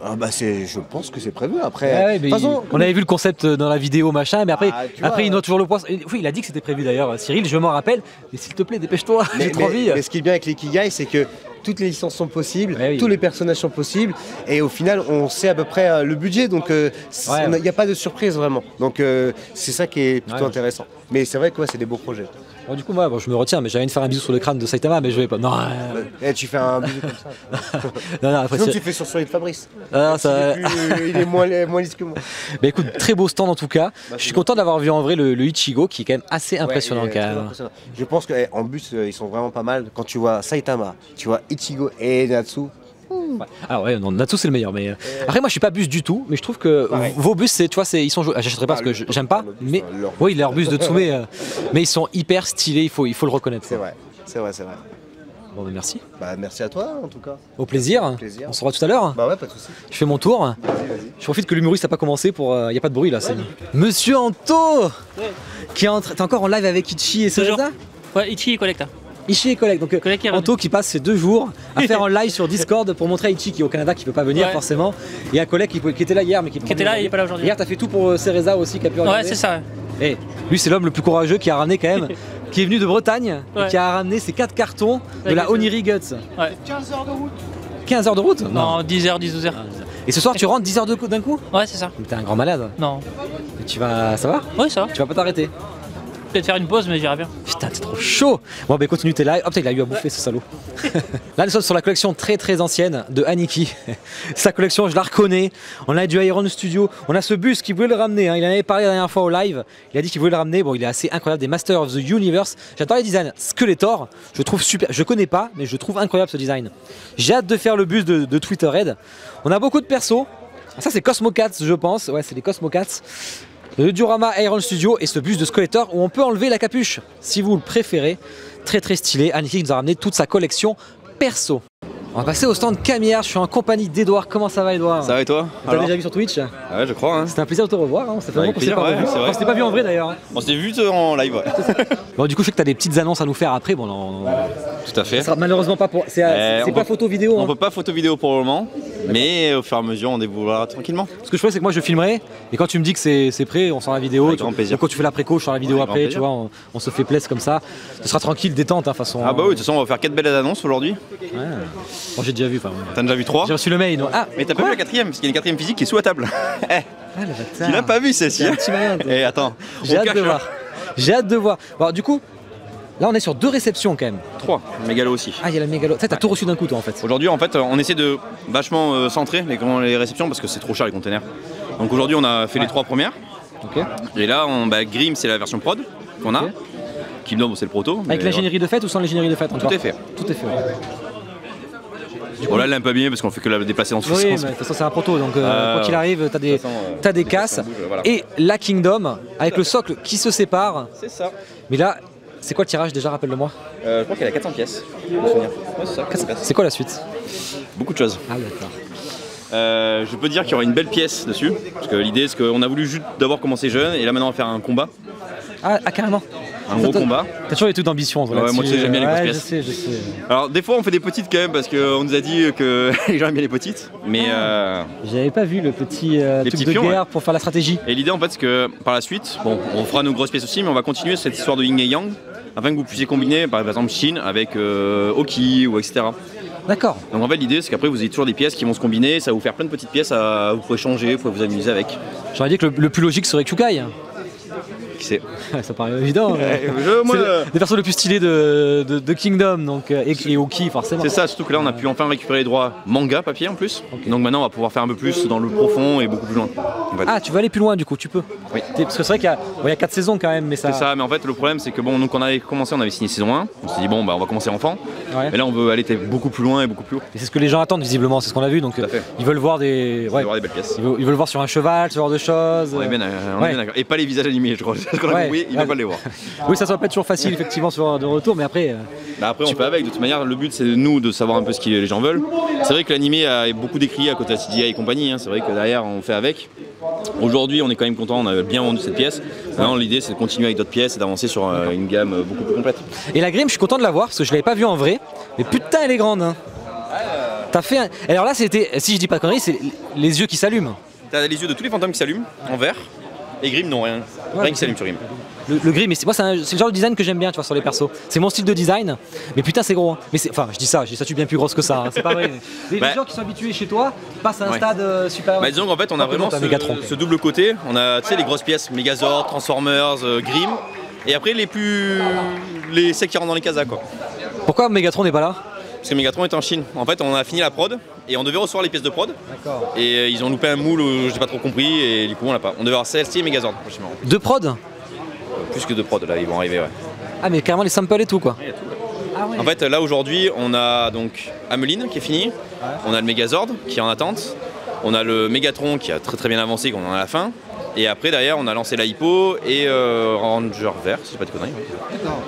Ah bah c'est, je pense que c'est prévu. Après, ouais, mais toute façon, il- on avait vu le concept dans la vidéo machin, mais après, Ah, tu vois, après il note toujours le poisson. Oui, il a dit que c'était prévu d'ailleurs, Cyril, je m'en rappelle. Mais s'il te plaît, dépêche-toi, j'ai trop envie. mais ce qui est bien avec les Kigai, c'est que toutes les licences sont possibles, tous les personnages sont possibles, et au final, on sait à peu près euh, le budget, donc euh, Ouais, il ouais. n'y a pas de surprise vraiment. Donc euh, c'est ça qui est plutôt intéressant. Mais c'est vrai que c'est des beaux projets. Bon, du coup, moi, bon, je me retiens, mais j'avais envie de faire un bisou sur le crâne de Saitama, mais je vais pas. Non, euh, Eh, tu fais un bisou comme ça. non, non, après, Sinon, tu fais sur celui de Fabrice. Ah, ça- Il est, plus- il est moins, moins lisse que moi. Bah écoute, très beau stand en tout cas. je suis content d'avoir vu en vrai le, le Ichigo qui est quand même assez impressionnant Ouais, quand même. impressionnant. Je pense qu'en bus, euh, ils sont vraiment pas mal. Quand tu vois Saitama, tu vois Ichigo et Natsu. Ouais. Alors ouais, non, Natsu c'est le meilleur, mais euh, après moi je suis pas bus du tout, mais je trouve que Pareil. vos bus c'est, tu vois, c'est, ils sont, ah, j'achèterai pas parce que je- j'aime pas, mais oui leur bus de Tsume, euh, mais ils sont hyper stylés, il faut, il faut le reconnaître. C'est vrai, c'est vrai, c'est vrai. Bon, bah, merci. Bah, merci à toi en tout cas. Au plaisir. plaisir. On se revoit tout à l'heure. Bah ouais, pas de soucis. Je fais mon tour. Je profite que l'humoriste n'a pas commencé pour. Il n'y a pas de bruit là. c'est- Monsieur Anto Qui est en train- T'es encore en live avec Ichi et. Cereza Ouais, Ichi et Collecta. Ichi et collègue. Donc euh, Anto qui passe ces deux jours à faire un live sur Discord pour montrer à Ichi qui est au Canada qui peut pas venir Ouais. forcément. Et un collègue qui, qui était là hier mais qui, peut Qui était là, il est pas là aujourd'hui. Hier t'as fait tout pour euh, Cereza aussi qui a pu Ouais, c'est ça. Et lui c'est l'homme le plus courageux qui a ramené quand même, qui est venu de Bretagne et qui a ramené ses quatre cartons de la Oniri Guts. Ouais. 15 heures de route. 15 heures de route Non, 10h, 12 h Et ce soir tu rentres 10 heures d'un coup Ouais, c'est ça. Mais T'es un grand malade. Non. Et tu vas. Ça va Ouais, ça va. Tu vas pas t'arrêter Peut-être faire une pause, mais j'irai bien. Putain, t'es trop chaud Bon, bah continue tes lives. Oh putain, il a eu à bouffer ce salaud. Là, nous sommes sur la collection très très ancienne de Aniki. Sa collection, je la reconnais. On a du Iron Studio. On a ce bus qui voulait le ramener. hein. Il en avait parlé la dernière fois au live. Il a dit qu'il voulait le ramener. Bon, il est assez incroyable. Des Masters of the Universe. J'adore les designs. Skeletor, je trouve super. Je connais pas, mais je trouve incroyable ce design. J'ai hâte de faire le bus de, de Twitter Red. On a beaucoup de persos. Ça, c'est Cosmo Cats, je pense. Ouais, c'est les Cosmo Cats. Le Diorama Iron Studio et ce bus de Skeletor où on peut enlever la capuche si vous le préférez. Très très stylé. Aniki nous a ramené toute sa collection perso. On va passer au stand Camière. Je suis en compagnie d'Edouard. Comment ça va, Edouard Ça va et toi T'as déjà vu sur Twitch Ouais, je crois. Hein. C'était un plaisir de te revoir. hein. Ça fait longtemps qu'on s'est pas ouais, vrai. On s'était pas vu en vrai d'ailleurs. hein. On s'est vu en live, ouais. Bon, du coup, je sais que t'as des petites annonces à nous faire après. Bon, non. Tout à fait. Ça sera malheureusement pas pour. C'est Euh, on pas peut- photo vidéo. On hein. peut pas photo vidéo pour le moment, mais au fur et à mesure on dévoilera tranquillement. Ce que je fais, c'est que moi je filmerai, et quand tu me dis que c'est prêt, on sort la vidéo. Avec grand plaisir. Donc, quand tu fais la préco, je sors la vidéo après, tu vois, on, on se fait plaisir comme ça. Ce sera tranquille, détente, hein, façon. Ah bah oui, de toute façon on va faire quatre belles annonces aujourd'hui. Ouais. Bon, j'ai déjà vu. enfin. T'as déjà vu trois J'ai reçu le mail. non Ah, Mais t'as pas vu la quatrième, parce qu'il y a une quatrième physique qui est sous la table. Eh, ah, le bâtard. tu l'as pas vu celle-ci. Et attends, J'ai hâte de voir. J'ai hâte de voir. Bon, du coup, là on est sur deux réceptions quand même. Trois, mégalo aussi. Ah, il y a la mégalo. Tu t'as tout reçu d'un coup, toi en fait. Aujourd'hui en fait on essaie de vachement euh, centrer les, les réceptions parce que c'est trop cher les containers. Donc aujourd'hui on a fait les trois premières. Et là, on, bah, Grim, c'est la version prod qu'on a. Kingdom, c'est le proto. Avec l'ingénierie de fête ou sans l'ingénierie de fête Tout est fait. Tout est fait. ouais. Bon, là, elle est un peu abîmée parce qu'on fait que la déplacer dans tous Oui, mais de toute façon c'est un proto, donc euh, Euh, quoi qu'il arrive, t'as des, t'as des casses. voilà. Et la Kingdom, avec le socle qui se sépare. C'est ça. Mais là, c'est quoi le tirage déjà, rappelle-le-moi Euh, je crois qu'elle a 400 pièces. Ouais, c'est ça. 400 pièces. C'est quoi la suite? Beaucoup de choses. Ah d'accord. Euh, je peux dire qu'il y aura une belle pièce dessus. Parce que l'idée, c'est qu'on a voulu juste d'abord commencer jeune et là maintenant on va faire un combat. Ah, ah, carrément Un gros combat. T'as toujours eu toute d'ambition, Ouais, moi j'aime bien les grosses pièces. Je sais, je sais. Alors des fois on fait des petites quand même parce qu'on nous a dit que les gens aiment bien les petites. Mais euh, J'avais pas vu le petit euh, Les truc de guerre pour faire la stratégie. Et l'idée en fait c'est que par la suite, bon, on fera nos grosses pièces aussi, mais on va continuer cette histoire de yin et yang afin que vous puissiez combiner par exemple Shin avec euh, Oki ou etc. D'accord. Donc en fait l'idée c'est qu'après vous avez toujours des pièces qui vont se combiner, ça va vous faire plein de petites pièces à vous pouvez changer, vous pouvez vous amuser avec. J'aurais dit que le, le plus logique serait Kukai. Qui c'est Ça paraît évident. Euh. je- moi, C'est le- des persos les plus stylés de, de, de Kingdom donc, euh, et, et Oki forcément. C'est ça, surtout que là on a pu enfin récupérer les droits manga papier en plus. Donc maintenant on va pouvoir faire un peu plus dans le profond et beaucoup plus loin. Ah, tu veux aller plus loin du coup, tu peux. Oui. Parce que c'est vrai qu'il y a, bon, il y a 4 saisons quand même, mais ça. C'est ça, mais en fait le problème c'est que bon, donc on avait commencé, on avait signé saison 1, on s'est dit bon bah on va commencer enfant, Ouais. mais là on veut aller beaucoup plus loin et beaucoup plus haut. Et c'est ce que les gens attendent visiblement, c'est ce qu'on a vu. Donc euh, ils veulent voir des. ouais. voir des belles pièces. Ils veulent, ils veulent voir sur un cheval, ce genre de choses. On est bien, on est Ouais. bien d'accord. Et pas les visages animés, je crois. Parce qu'on a Ouais. compris, ils Ouais. veulent pas les voir. Oui, ça soit pas toujours facile effectivement sur de retour, mais après. euh, Bah après on fait avec, de toute manière le but c'est de nous de savoir un peu ce que les gens veulent. C'est vrai que l'animé a beaucoup décrié à côté de CGI et compagnie, hein. c'est vrai que derrière on fait avec. Aujourd'hui on est quand même content, on a bien vendu cette pièce. Maintenant l'idée c'est de continuer avec d'autres pièces et d'avancer sur euh, une gamme euh, beaucoup plus complète. Et la Grim, je suis content de la voir parce que je l'avais pas vue en vrai. Mais putain, elle est grande. hein. T'as fait un... Alors là, c'était, si je dis pas de conneries, c'est les yeux qui s'allument. T'as les yeux de tous les fantômes qui s'allument en vert et Grim non rien. rien qui s'allume sur Grim. Le, le gris, mais c'est- moi, c'est le genre de design que j'aime bien, tu vois, sur les persos. C'est mon style de design. Mais putain, c'est gros. hein. Mais c'est, enfin, je dis ça, je dis ça, tu bien plus grosse que ça. hein, C'est pas vrai. Les, Bah. gens qui sont habitués chez toi passent à un Ouais. stade euh, supérieur. Bah disons qu'en fait on a vraiment ce, double côté. On a tu sais les grosses pièces Megazord, Transformers, euh, Grim. Et après les plus. les celles qui rentrent dans les casas quoi. Pourquoi Megatron n'est pas là? Parce que Megatron est en Chine. En fait on a fini la prod et on devait recevoir les pièces de prod. D'accord. Et euh, ils ont loupé un moule, euh, j'ai pas trop compris et du coup on l'a pas. On devait avoir celle-ci et Megazord prochainement. Deux prod Plus que deux prod là, ils vont arriver ouais. Ah, mais carrément les samples et tout, quoi. En fait là aujourd'hui on a donc Ameline qui est fini, on a le Megazord qui est en attente, on a le Megatron qui a très très bien avancé qu'on en a à la fin. Et après derrière on a lancé la et euh, Ranger Vert, si j'ai pas de conneries.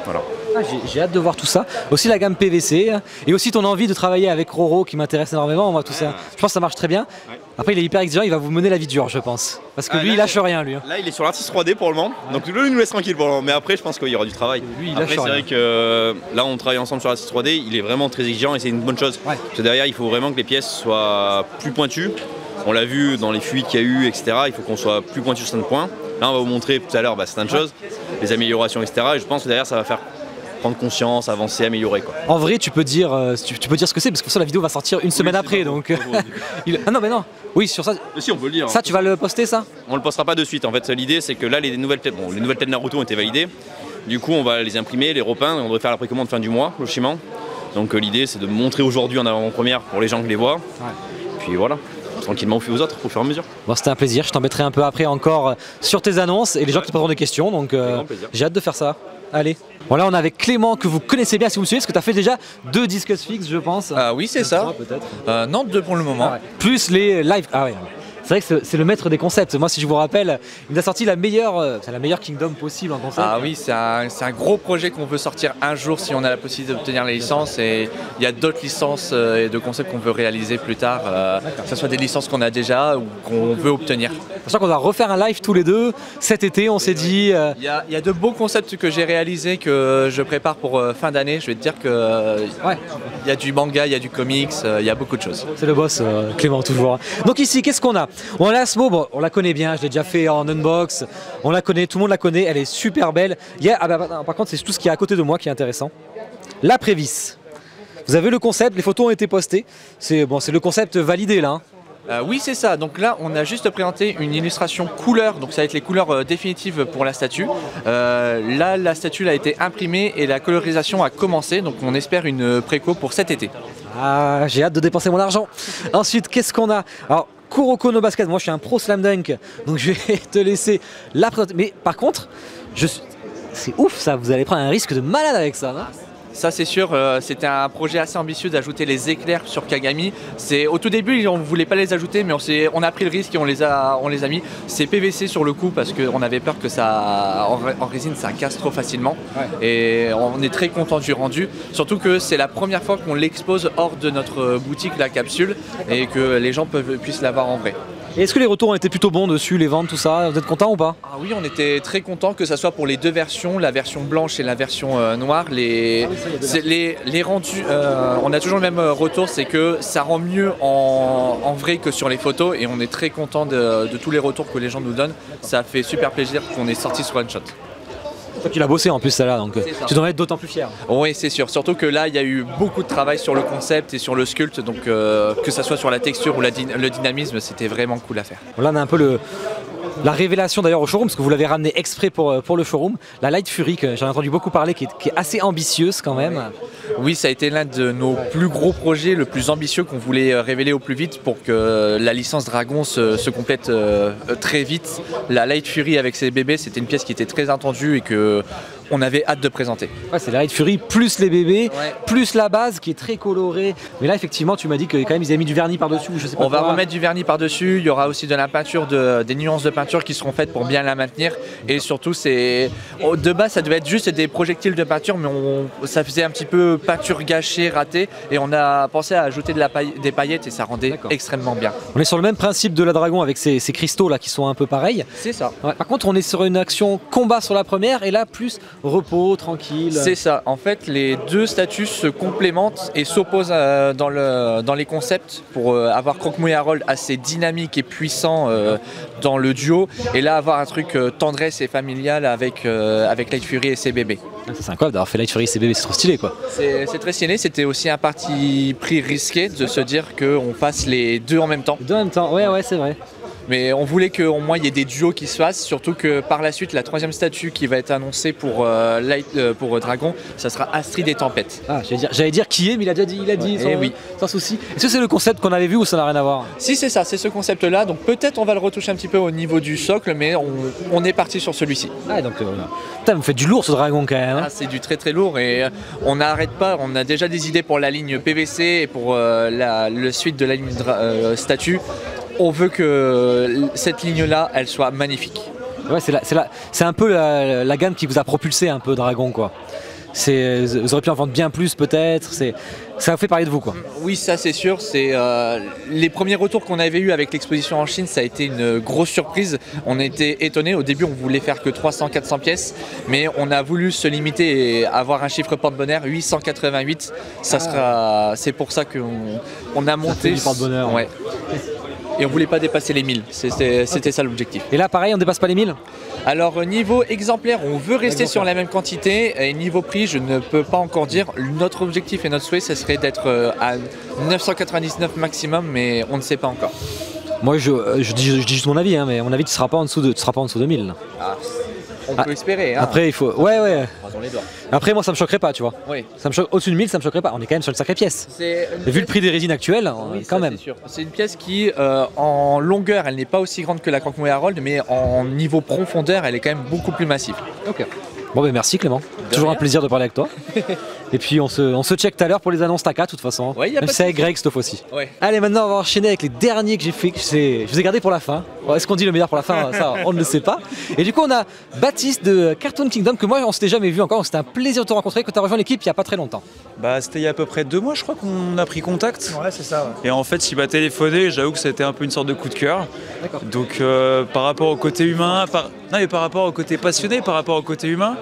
Voilà. Ah, j'ai, j'ai hâte de voir tout ça. Aussi la gamme PVC. hein. Et aussi ton envie de travailler avec Roro qui m'intéresse énormément. Moi, tout ça. Je pense que ça marche très bien. Après, il est hyper exigeant, il va vous mener la vie dure, je pense. Parce que Ah, lui, là, il lâche rien, lui. hein. Là, il est sur l'artiste 3D pour le moment. Donc, lui, il nous laisse tranquille pour le moment. Mais après, je pense qu'il y aura du travail. Lui, il après, c'est vrai que euh, là, on travaille ensemble sur l'artiste 3D. Il est vraiment très exigeant et c'est une bonne chose. Parce que derrière, il faut vraiment que les pièces soient plus pointues. On l'a vu dans les fuites qu'il y a eu, etc. Il faut qu'on soit plus pointu sur certains points. Là, on va vous montrer tout à l'heure bah, certaines choses, les améliorations, etc. Et je pense que derrière, ça va faire prendre conscience, avancer, améliorer. Quoi. En vrai, tu peux dire, euh, tu, tu peux dire ce que c'est, parce que pour ça, la vidéo va sortir une semaine après. Donc, euh, il- ah non, mais non. Oui, sur ça. si, on peut le dire. Ça, tu vas le poster, ça? On le postera pas de suite. En fait, l'idée c'est que là, les nouvelles têtes, bon, les nouvelles têtes Naruto ont été validées. Du coup, on va les imprimer, les repeindre. On devrait faire la précommande fin du mois, logiquement. Donc, euh, l'idée c'est de montrer aujourd'hui en avant-première pour les gens qui les voient. Puis voilà, tranquillement aux autres, au fur et à mesure. Bon, c'était un plaisir. Je t'embêterai un peu après encore euh, sur tes annonces et les gens qui te poseront des questions. Donc, euh, j'ai hâte de faire ça. Allez. Bon, là, on est avec Clément, que vous connaissez bien si vous me suivez, parce que tu as fait déjà deux disques fixes, je pense. Ah oui, c'est ça. Euh, non, deux pour le moment. Plus les live. Ah ouais. C'est vrai que c'est- le maître des concepts. Moi, si je vous rappelle, il nous a sorti la meilleure, euh, la meilleure Kingdom possible en concept. Ah oui, c'est un, un gros projet qu'on veut sortir un jour si on a la possibilité d'obtenir les licences. Et il y a d'autres licences euh, et de concepts qu'on veut réaliser plus tard, euh, que ce soit des licences qu'on a déjà ou qu'on veut obtenir. Sachant qu'on va refaire un live tous les deux cet été, on s'est dit. euh, Il y, a, il y a de beaux concepts que j'ai réalisés que je prépare pour euh, fin d'année. Je vais te dire que euh, il y a du manga, il y a du comics, il y a beaucoup de choses. C'est le boss, Clément, toujours. Donc ici, qu'est-ce qu'on a? On a Asmo, bon, on la connaît bien, je l'ai déjà fait en unbox, on la connaît, tout le monde la connaît, elle est super belle. Il y a, ah bah, bah, par contre, c'est tout ce qui est à côté de moi qui est intéressant. La Prévis. Vous avez le concept, les photos ont été postées. C'est bon, c'est le concept validé là. hein. Euh, oui, c'est ça. Donc là, on a juste présenté une illustration couleur. Donc ça va être les couleurs euh, définitives pour la statue. Euh, là, la statue a été imprimée et la colorisation a commencé. Donc on espère une préco pour cet été. Ah, j'ai hâte de dépenser mon argent. Ensuite, qu'est-ce qu'on a? Alors, Kuroko no Basket. Moi, je suis un pro slam dunk, donc je vais te laisser la présenter. Mais par contre, je c'est ouf ça. Vous allez prendre un risque de malade avec ça. non Ça c'est sûr, euh, c'était un projet assez ambitieux d'ajouter les éclairs sur Kagami. C'est au tout début on ne voulait pas les ajouter mais on, a pris le risque et on les a, on les a mis. C'est PVC sur le coup parce qu'on avait peur que ça en, ré- en résine ça casse trop facilement. Et on est très content du rendu. Surtout que c'est la première fois qu'on l'expose hors de notre boutique la capsule et que les gens peuvent, puissent l'avoir en vrai. Et Est-ce que les retours ont été plutôt bons dessus, les ventes, tout ça Vous êtes content ou pas Ah oui, on était très content que ça soit pour les deux versions, la version blanche et la version euh, noire. Les, les rendus, euh, on a toujours le même euh, retour, c'est que ça rend mieux en, en vrai que sur les photos et on est très content de, de tous les retours que les gens nous donnent. Ça fait super plaisir qu'on est sorti sur One Shot. Toi, tu l'as bossé en plus, celle-là, donc euh, tu devrais être d'autant plus fier. Oui, c'est sûr. Surtout que là, il y a eu beaucoup de travail sur le concept et sur le sculpte, donc euh, que ça soit sur la texture ou la le dynamisme, c'était vraiment cool à faire. Là, on a un peu le, la révélation d'ailleurs au showroom, parce que vous l'avez ramené exprès pour, euh, le showroom. La Light Fury, que j'en ai entendu beaucoup parler, qui est, assez ambitieuse quand même. Oui, ça a été l'un de nos plus gros projets, le plus ambitieux qu'on voulait euh, révéler au plus vite pour que la licence Dragon se, complète euh, euh, très vite. La Light Fury avec ses bébés, c'était une pièce qui était très attendue et que on avait hâte de présenter. Ouais, c'est la Light Fury plus les bébés, plus la base qui est très colorée. Mais là, effectivement, tu m'as dit que quand même ils avaient mis du vernis par-dessus. Je sais pas On va remettre du vernis par-dessus, il y aura aussi de la peinture, de- des nuances de peinture qui seront faites pour bien la maintenir. Et surtout, c'est oh, de base, ça devait être juste des projectiles de peinture, mais on- ça faisait un petit peu peinture gâchée, ratée. Et on a pensé à ajouter de la paille- des paillettes et ça rendait extrêmement bien. On est sur le même principe de la Dragon avec ces, ces cristaux là qui sont un peu pareils. C'est ça. Ouais, par contre, on est sur une action combat sur la première et là, plus repos, tranquille. C'est ça. En fait, les deux statuts se complémentent et s'opposent euh, dans, le, dans les concepts pour euh, avoir Croque-Mouille Harold assez dynamique et puissant euh, dans le duo. Et là, avoir un truc euh, tendresse et familial avec, euh, avec Light Fury et ses bébés. Ah, C'est incroyable d'avoir fait Light Fury et ses bébés, c'est trop stylé quoi. C'est très stylé. C'était aussi un parti pris risqué de se dire qu'on fasse les deux en même temps. Deux en même temps, ouais, ouais, c'est vrai. Mais on voulait qu'au moins il y ait des duos qui se fassent, surtout que par la suite, la troisième statue qui va être annoncée pour, euh, Light, euh, pour Dragon, ça sera Astrid des Tempêtes. Ah, j'allais dire, j'allais dire qui est, mais il a déjà dit, il a dit, Eh sans, oui. sans souci. Est-ce que c'est le concept qu'on avait vu ou ça n'a rien à voir? Si c'est ça, c'est ce concept-là, donc peut-être on va le retoucher un petit peu au niveau du socle, mais on, on est parti sur celui-ci. Ah, donc, euh, putain, vous faites du lourd ce dragon quand même. hein. Ah, c'est du très très lourd et euh, on n'arrête pas, on a déjà des idées pour la ligne PVC et pour euh, la, le suite de la ligne euh, statue. On veut que cette ligne-là, elle soit magnifique. Ouais, c'est un peu la, la gamme qui vous a propulsé un peu Dragon quoi. C'est, vous auriez pu en vendre bien plus peut-être. Ça vous fait parler de vous quoi. Oui, ça c'est sûr. C'est euh, les premiers retours qu'on avait eus avec l'exposition en Chine, ça a été une grosse surprise. On était étonnés. Au début, on voulait faire que 300-400 pièces, mais on a voulu se limiter et avoir un chiffre porte-bonheur 888. Ça Ah. sera, c'est pour ça qu'on on a monté. fait du porte-bonheur. Ouais. Et on voulait pas dépasser les 1000. C'était ça l'objectif. Et là, pareil, on dépasse pas les 1000 Alors euh, niveau exemplaire, on veut rester sur la même quantité. Et niveau prix, je ne peux pas encore dire. Notre objectif et notre souhait, ce serait d'être euh, à 999 maximum, mais on ne sait pas encore. Moi, je, euh, je, dis, je dis juste mon avis, hein, mais à mon avis, tu seras pas en dessous de, tu seras pas en dessous de 1000. là. Ah, on Ah, peut espérer. Hein. Après, il faut. Ouais, ouais. Croisons les doigts. Après, moi, ça me choquerait pas, tu vois. Oui. Ça me choque... Au-dessus de 1000, ça me choquerait pas. On est quand même sur une sacrée pièce. Une vu le prix des résines actuelles, euh, Oui, quand ça, même. C'est une pièce qui, euh, en longueur, elle n'est pas aussi grande que la Croque-Mouille Harold, mais en niveau profondeur, elle est quand même beaucoup plus massive. Ok. Bon, ben merci Clément. Toujours un plaisir de parler avec toi. Et puis, on se, on se check tout à l'heure pour les annonces TACA, de toute façon. Ouais, y a même pas si c'est avec Greg cette fois-ci. Ouais. Allez, maintenant, on va enchaîner avec les derniers que j'ai fait. que Je vous ai gardé pour la fin. Est-ce qu'on dit le meilleur pour la fin? Ça, on ne le sait pas. Et du coup, on a Baptiste de Cartoon Kingdom, que moi, on s'était jamais vu encore. C'était un plaisir de te rencontrer, que tu as rejoint l'équipe il n'y a pas très longtemps. Bah, c'était il y a à peu près deux mois, je crois qu'on a pris contact. Ouais, c'est ça. Et en fait, il m'a téléphoné, j'avoue que c'était un peu une sorte de coup de cœur. Donc, euh, par rapport au côté humain, par... non, mais par rapport au côté passionné, par rapport au côté humain,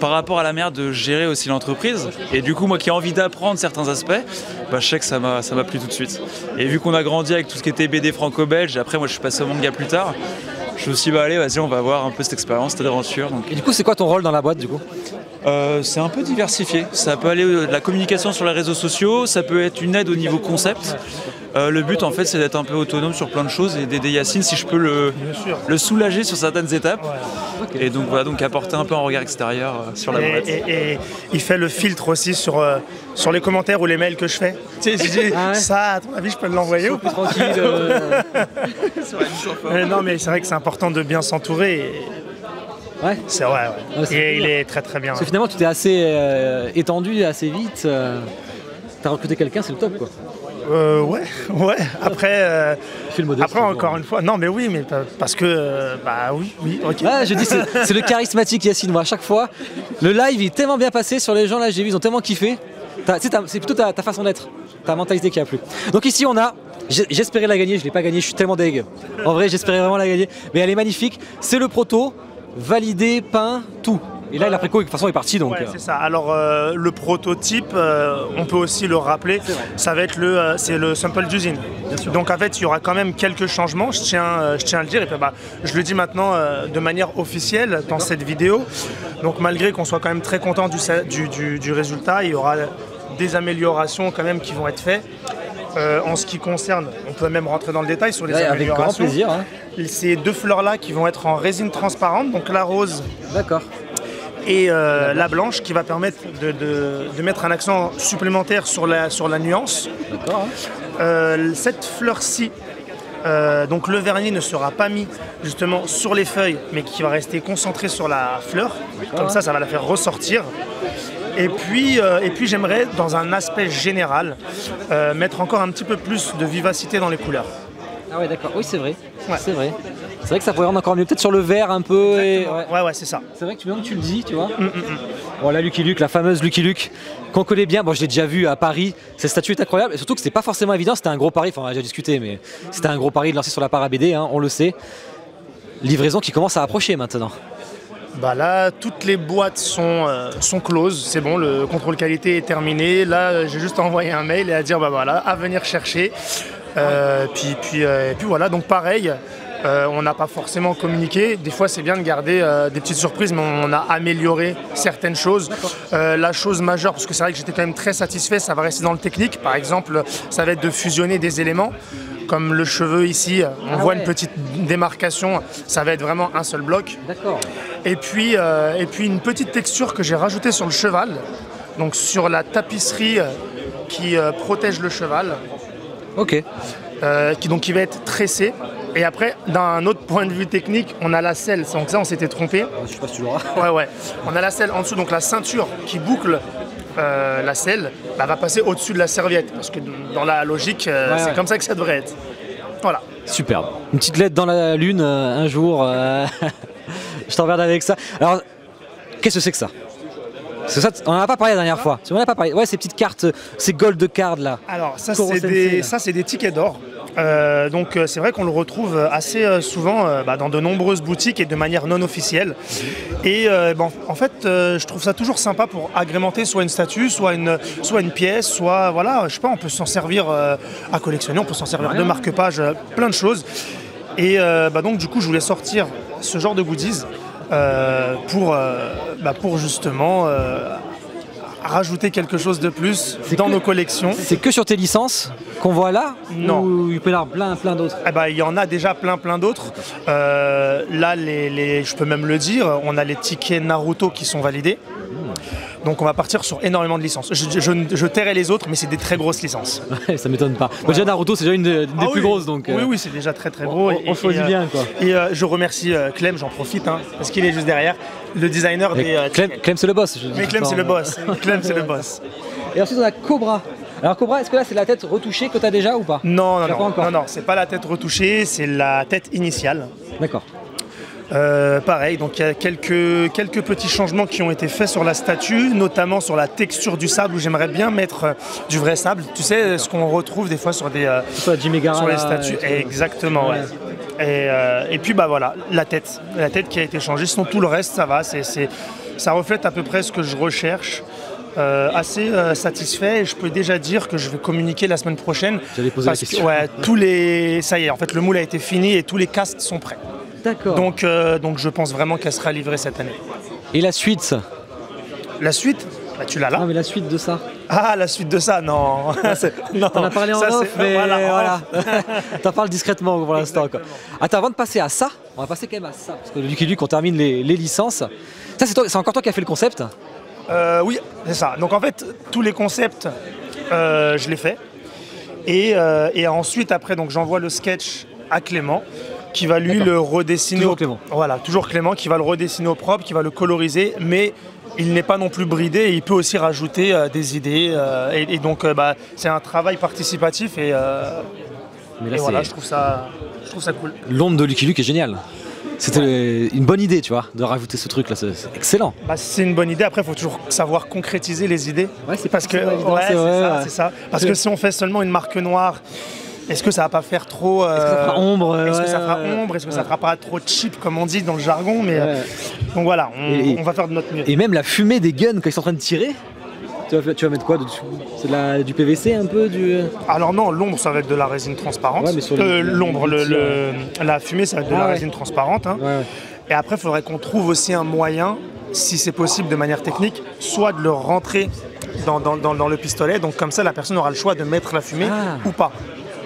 par rapport à la manière de gérer aussi l'entreprise. Et du coup, moi qui ai envie d'apprendre certains aspects, bah, je sais que ça m'a ça m'a plu tout de suite. Et vu qu'on a grandi avec tout ce qui était BD franco-belge, après, moi je suis passé au manga plus tard, je me suis dit, bah allez, vas-y, on va voir un peu cette expérience, cette aventure. Donc, Et du coup, c'est quoi ton rôle dans la boîte, du coup? Euh, c'est un peu diversifié. Ça peut aller de la communication sur les réseaux sociaux, ça peut être une aide au niveau concept. Euh, le but en fait c'est d'être un peu autonome sur plein de choses et d'aider Yacine si je peux le, le soulager sur certaines étapes. Et donc voilà, donc apporter un peu un regard extérieur euh, sur la Et, boîte. et- et il fait le filtre aussi sur, euh, sur les commentaires ou les mails que je fais. Tu sais, je dis, Ah ça, à ton avis, je peux l'envoyer ou pas tranquille, euh. Euh, Non, mais c'est vrai que c'est important de bien s'entourer. et- Ouais. C'est vrai, ouais. Il est très très bien. Parce que finalement, tu t'es assez euh, étendu assez vite. euh, T'as recruté quelqu'un, c'est le top quoi. Euh, ouais, ouais. Après, euh, modeste, après encore une fois, non, mais oui, mais pa- parce que, euh, bah oui, oui, ok. Ah, je dis, c'est c'est le charismatique Yacine. Moi, à chaque fois, le live il est tellement bien passé sur les gens là, j'ai vu, ils ont tellement kiffé. C'est plutôt ta, ta façon d'être, ta mentalité qui a plu. Donc ici, on a. J'espérais la gagner, je l'ai pas gagnée, je suis tellement deg. En vrai, j'espérais vraiment la gagner. Mais elle est magnifique. C'est le proto, validé, peint, tout. Et là, l'après-co, de toute façon, est parti donc. Ouais, euh, c'est ça. Alors euh, le prototype, euh, on peut aussi le rappeler, ça va être le, euh, c'est le sample d'usine. Donc en fait, il y aura quand même quelques changements. Je tiens, je tiens à le dire et puis bah, je le dis maintenant de manière officielle dans cette vidéo. Donc malgré qu'on soit quand même très content du, du, du- du résultat, il y aura des améliorations quand même qui vont être faites. Euh, en ce qui concerne, on peut même rentrer dans le détail sur les Ouais, avec grand plaisir, hein. Ces deux fleurs-là qui vont être en résine transparente, donc la rose et euh, la blanche qui va permettre de, de- de mettre un accent supplémentaire sur la, sur la nuance. Euh, cette fleur-ci, euh, donc le vernis ne sera pas mis justement sur les feuilles, mais qui va rester concentré sur la fleur. Comme ça, ça va la faire ressortir. Et puis, euh, et puis j'aimerais, dans un aspect général, euh, mettre encore un petit peu plus de vivacité dans les couleurs. Ah ouais, d'accord. Oui, c'est vrai. C'est vrai. C'est vrai que ça pourrait rendre encore mieux. Peut-être sur le vert un peu. Et... Ouais, ouais, c'est ça. C'est vrai que tu, maintenant que tu le dis, tu vois. Bon, la Lucky Luke, la fameuse Lucky Luke, qu'on connaît bien. Bon, je l'ai déjà vu à Paris. Cette statue est incroyable. Et surtout que c'était pas forcément évident. C'était un gros pari. Enfin, on a déjà discuté, mais c'était un gros pari de lancer sur la parabédée, hein, on le sait. Livraison qui commence à approcher maintenant. Bah là, toutes les boîtes sont, euh, sont closes, c'est bon, le contrôle qualité est terminé. Là, euh, j'ai juste envoyé un mail et à dire, bah voilà, à venir chercher. Euh, puis, puis, et puis voilà, donc pareil, on n'a pas forcément communiqué. Des fois, c'est bien de garder des petites surprises, mais on a amélioré certaines choses. La chose majeure, parce que c'est vrai que j'étais quand même très satisfait, ça va rester dans le technique. Par exemple, ça va être de fusionner des éléments. Comme le cheveu ici, on Ah voit ouais. une petite démarcation, ça va être vraiment un seul bloc. D'accord. Et puis, euh, et puis une petite texture que j'ai rajoutée sur le cheval, donc sur la tapisserie euh, qui euh, protège le cheval. Ok. Euh, qui, donc qui va être tressée. Et après, d'un autre point de vue technique, on a la selle. Donc ça, on s'était trompé. Je sais pas si tu l'auras. Ouais, ouais. On a la selle en dessous, donc la ceinture qui boucle euh, la selle bah, va passer au-dessus de la serviette. Parce que dans la logique, euh, Ouais, c'est ouais. comme ça que ça devrait être. Voilà. Superbe. Une petite lettre dans la lune euh, un jour. je t'emmerde avec ça. Alors, qu'est-ce que c'est que ça? Parce que ça, on n'en a pas parlé la dernière fois. On a pas parlé. Ouais, ces petites cartes, ces gold cards là. Alors ça c'est des, ça, c'est des tickets d'or. Euh, donc euh, c'est vrai qu'on le retrouve assez euh, souvent bah, dans de nombreuses boutiques et de manière non officielle. Et bon, en fait, je trouve ça toujours sympa pour agrémenter soit une statue, soit une, soit une pièce, soit voilà, je sais pas, on peut s'en servir à collectionner, on peut s'en servir de marque-page, plein de choses. Et bah, donc du coup, je voulais sortir ce genre de goodies pour, bah, pour justement rajouter quelque chose de plus dans nos collections. C'est que sur tes licences qu'on voit là Non. Ou il peut y avoir plein, plein d'autres? Eh ben, il y en a déjà plein plein d'autres. Euh, là, les, les- je peux même le dire, on a les tickets Naruto qui sont validés. Donc on va partir sur énormément de licences. Je, je, je tairai les autres, mais c'est des très grosses licences. Ouais, ça m'étonne pas. Moi, déjà Naruto, c'est déjà une, des- Ah plus oui. grosses donc. euh, Oui, oui, c'est déjà très très gros. on- on choisit euh, bien, quoi. Et euh, je remercie euh, Clem, j'en profite, hein, parce qu'il est juste derrière, le designer mais des. euh, Clem, Clem, c'est le boss. je mais Clem, c'est le euh. boss. Clem, c'est le boss. Et ensuite, on a Cobra. Alors, Cobra, est-ce que là, c'est la tête retouchée que tu as déjà ou pas? Non, non, non, pas non, non, c'est pas la tête retouchée, c'est la tête initiale. D'accord. Euh, pareil, donc il y a quelques, quelques petits changements qui ont été faits sur la statue, notamment sur la texture du sable où j'aimerais bien mettre euh, du vrai sable. Tu sais, ce qu'on retrouve des fois sur des euh, Soit Jimmy Gara, sur les statues. et. Exactement, ouais. Et, et puis bah voilà, la tête, la tête qui a été changée. Sinon tout le reste, ça va, c'est, ça reflète à peu près ce que je recherche. Euh, assez euh, satisfait et je peux déjà dire que je vais communiquer la semaine prochaine. J'allais poser la que, question. ouais, tous les, ça y est, en fait, le moule a été fini et tous les castes sont prêts. D'accord. Donc, euh, donc je pense vraiment qu'elle sera livrée cette année. Et la suite La suite bah, Tu l'as là Non, mais la suite de ça. Ah, la suite de ça, non. Non. T'en as parlé en Ça, off, mais voilà. T'en parles discrètement pour l'instant. Attends, avant de passer à ça, on va passer quand même à ça. Parce que Lucky Luke, on termine les, les licences. Ça, c'est encore toi qui as fait le concept Euh, oui, c'est ça. Donc en fait, tous les concepts, euh, je les fais. Et, euh, et ensuite, après, j'envoie le sketch à Clément, qui va lui le redessiner. Toujours au... Clément. Voilà, toujours Clément, qui va le redessiner au propre, qui va le coloriser, mais il n'est pas non plus bridé. Et il peut aussi rajouter euh, des idées. euh, et, et donc, euh, bah, c'est un travail participatif. Et, Mais là, et voilà, c'est- je trouve ça, je trouve ça cool. L'ombre de Lucky Luke est géniale. C'était une bonne idée, tu vois, de rajouter ce truc là. C'est excellent. Bah, c'est une bonne idée. Après, il faut toujours savoir concrétiser les idées. Ouais, c'est parce que pas évident, ouais, c'est c'est vrai, ça. Parce que si on fait seulement une marque noire, est-ce que ça va pas faire trop euh, Est-ce que ça fera ombre, Est-ce que ouais, ça fera ombre Est-ce que ça ouais. fera pas trop cheap comme on dit dans le jargon Mais euh, Ouais. donc voilà, on, Et- on va faire de notre mieux. Et même la fumée des guns quand ils sont en train de tirer. Tu vas, tu vas mettre quoi dessus C'est de la- du PVC un peu du... Alors non, l'ombre ça va être de la résine transparente. Euh, l'ombre, le- le- la fumée ça va être de Ah la résine transparente. hein. Et après, il faudrait qu'on trouve aussi un moyen, si c'est possible de manière technique, soit de le rentrer dans, dans- dans- dans le pistolet. Donc comme ça, la personne aura le choix de mettre la fumée Ah. ou pas.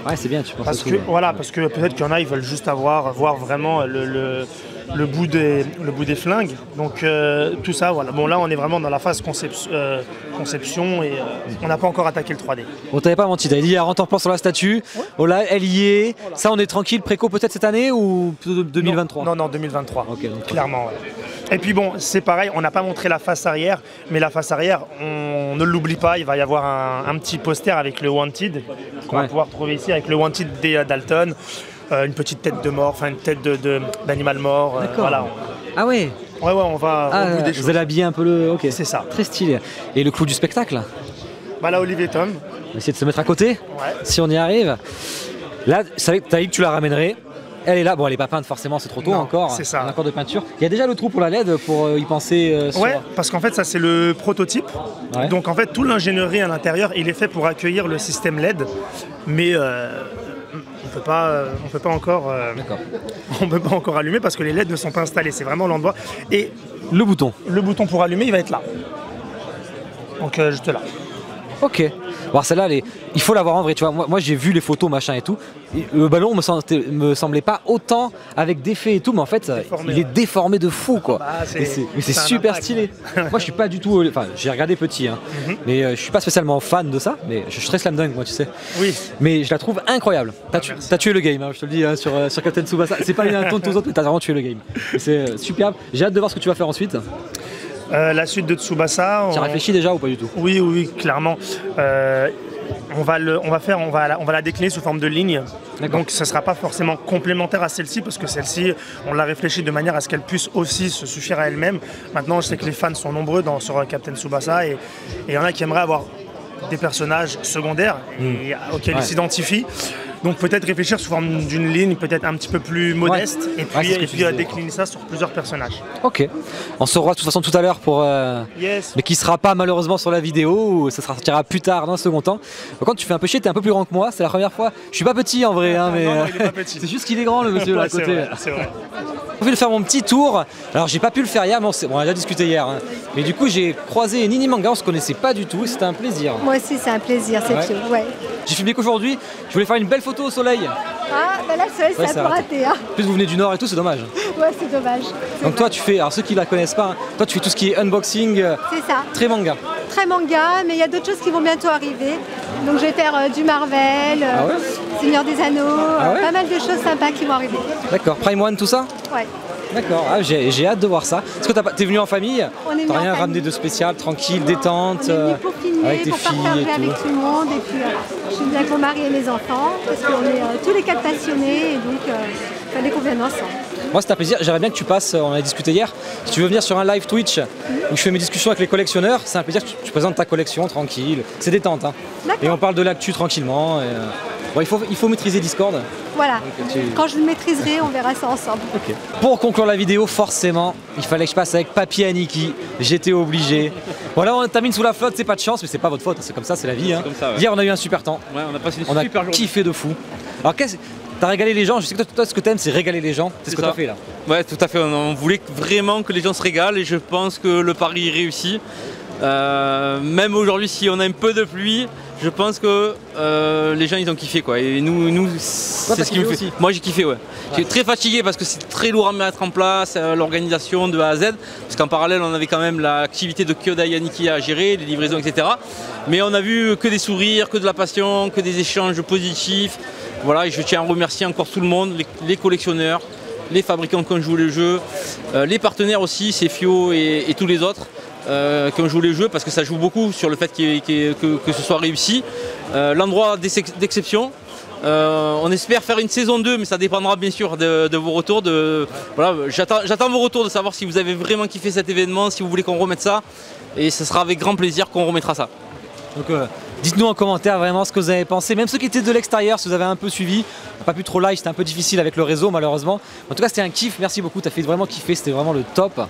Ouais, c'est bien, tu penses Parce que voilà, parce que peut-être qu'il y en a, ils veulent juste avoir, voir vraiment le, le- le bout des, le bout des flingues. Donc euh, tout ça, voilà. Bon là, on est vraiment dans la phase concep- euh, conception et euh, on n'a pas encore attaqué le 3D. On t'avait pas menti, t'avais dit, rentre en plan sur la statue. Oh là, elle y est. Ça, on est tranquille, préco peut-être cette année ou plutôt 2023 Non, non, 2023. Ok, donc Clairement, ouais. Et puis bon, c'est pareil, on n'a pas montré la face arrière, mais la face arrière, on ne l'oublie pas, il va y avoir un, un petit poster avec le Wanted, qu'on va pouvoir trouver ici, avec le Wanted des Dalton, une petite tête de mort, enfin une tête de- de- d'animal mort. euh, D'accord. voilà. Ah ouais Ouais, ouais, on va Ah, au bout des vous choses. allez habiller un peu le... Ok. C'est ça. Très stylé. Et le coup du spectacle Bah là, Olivier Tom. On va essayer de se mettre à côté, Ouais. si on y arrive. Là, t'as dit que tu la ramènerais. Elle est là, bon elle est pas peinte forcément, c'est trop tôt Non, encore. c'est ça. Un accord de peinture. Il y a déjà le trou pour la LED pour euh, y penser euh, sur- Ouais, parce qu'en fait, ça c'est le prototype. Ouais. Donc en fait, tout l'ingénierie à l'intérieur, il est fait pour accueillir le système LED, mais euh, peut pas, euh, on peut pas encore, euh, on peut pas encore allumer parce que les LED ne sont pas installés. C'est vraiment l'endroit. Et le bouton. Le bouton pour allumer, il va être là. Donc euh, juste là. Ok. Bon, celle-là, est- il faut l'avoir en vrai. Tu vois, moi, moi, j'ai vu les photos, machin et tout. Le ballon me, semblait, me semblait pas autant avec d'effets et tout, mais en fait, Déformé, il est ouais. déformé de fou, quoi. Bah, c'est- Et c'est- mais c'est un super impact. stylé. moi, je suis pas du tout. Enfin, j'ai regardé petit, hein, Mhm. mais euh, je suis pas spécialement fan de ça. Mais je suis très slam dunk, moi, tu sais. Oui. Mais je la trouve incroyable. T'as tu- t'as tué le game, hein, je te le dis, hein, sur, euh, sur Captain Tsubasa. C'est pas les de tous autres, mais t'as vraiment tué le game. C'est euh, superbe. J'ai hâte de voir ce que tu vas faire ensuite. Euh, la suite de Tsubasa. Tu on- réfléchi déjà ou pas du tout? Oui, oui, clairement. Euh, on va le, on va faire, on va, la, on va la décliner sous forme de ligne. Donc, ce ne sera pas forcément complémentaire à celle-ci parce que celle-ci, on l'a réfléchi de manière à ce qu'elle puisse aussi se suffire à elle-même. Maintenant, je sais que les fans sont nombreux dans, sur euh, Captain Tsubasa et il y en a qui aimeraient avoir des personnages secondaires et, Mm. auxquels Ouais. ils s'identifient. Donc peut-être réfléchir sous forme d'une ligne peut-être un petit peu plus modeste et puis, et euh, disais. décliner ça sur plusieurs personnages. Ok. On se revoit de toute façon tout à l'heure pour. euh, Yes. Mais qui sera pas malheureusement sur la vidéo, ou ça sortira plus tard dans un second temps. Par contre, tu fais un peu chier, t'es un peu plus grand que moi, c'est la première fois. Je suis pas petit en vrai, hein, mais. non, non, euh, il est pas petit. c'est juste qu'il est grand le monsieur là à côté. vrai, c'est vrai. J'ai envie de faire mon petit tour. Alors j'ai pas pu le faire hier, mais on, s'est- bon, on a déjà discuté hier. hein. Mais du coup j'ai croisé Nini Manga, on se connaissait pas du tout et c'était un plaisir. Moi aussi, c'est un plaisir, c'est Ouais. sûr. Ouais. J'ai filmé qu'aujourd'hui, je voulais faire une belle photo au soleil. Ah, bah là, Ouais, ça peu raté. Hein. En plus vous venez du nord et tout, c'est dommage. Ouais, c'est dommage. Donc toi tu fais, alors ceux qui la connaissent pas, hein, toi tu fais tout ce qui est unboxing, euh, C'est ça. très manga. Très manga, mais il y a d'autres choses qui vont bientôt arriver. Donc, je vais faire euh, du Marvel, euh, Ah ouais Seigneur des Anneaux, Ah ouais pas mal de choses sympas qui vont arriver. D'accord, Prime One, tout ça Ouais. D'accord, ah, j'ai hâte de voir ça. Est-ce que t'as pas- t'es venu en famille On est venu T'as en rien ramené de spécial, tranquille, détente, On est venu pour filmer, avec tes pour filles partager et tout avec tout le monde. Et puis, je suis venue avec mon mari et mes enfants, parce qu'on est euh, tous les quatre passionnés, et donc euh, il fallait qu'on vienne ensemble. Moi, c'est un plaisir. J'aimerais bien que tu passes, euh, on a discuté hier, si tu veux venir sur un live Twitch où je fais mes discussions avec les collectionneurs, c'est un plaisir que tu, tu présentes ta collection tranquille. C'est détente. Hein. Et on parle de l'actu tranquillement. et, euh, bon, il, faut, il faut maîtriser Discord. Voilà. Donc, tu- Quand je le maîtriserai, on verra ça ensemble. Pour conclure la vidéo, forcément, il fallait que je passe avec Papy Aniki. J'étais obligé. Voilà, on termine sous la flotte, c'est pas de chance, mais c'est pas votre faute, c'est comme ça, c'est la vie. hein. comme ça, ouais. Hier, on a eu un super temps. Ouais, on a passé une On a super journée. kiffé de fou. Alors, qu'est-ce T'as régalé les gens, je sais que toi, toi, ce que t'aimes, c'est régaler les gens. C'est ce que t'as fait là. Ouais, tout à fait. On on voulait vraiment que les gens se régalent et je pense que le pari est réussi. Euh, même aujourd'hui, si on a un peu de pluie, je pense que euh, les gens ils ont kiffé quoi. Et nous, nous c'est ce qui me kiffé fait. aussi Moi j'ai kiffé ouais. J'ai très fatigué parce que c'est très lourd à mettre en place, euh, l'organisation de A à Z. Parce qu'en parallèle, on avait quand même l'activité de Kyoda Yaniki à gérer, les livraisons, etc. Mais on a vu que des sourires, que de la passion, que des échanges positifs. Voilà, et je tiens à remercier encore tout le monde, les, les collectionneurs, les fabricants qui ont joué le jeu, euh, les partenaires aussi, c'est Fio et, et tous les autres euh, qui ont joué les jeux parce que ça joue beaucoup sur le fait que, ce soit réussi. Euh, L'endroit d'ex- d'exception. Euh, on espère faire une saison 2, mais ça dépendra bien sûr de, vos retours. J'attends vos retours de savoir si vous avez vraiment kiffé cet événement, si vous voulez qu'on remette ça. Et ce sera avec grand plaisir qu'on remettra ça. Donc euh, dites-nous en commentaire vraiment ce que vous avez pensé, même ceux qui étaient de l'extérieur, si vous avez un peu suivi. On pas pu trop live, c'était un peu difficile avec le réseau malheureusement. En tout cas c'était un kiff, merci beaucoup, t'as fait vraiment kiffer, c'était vraiment le top.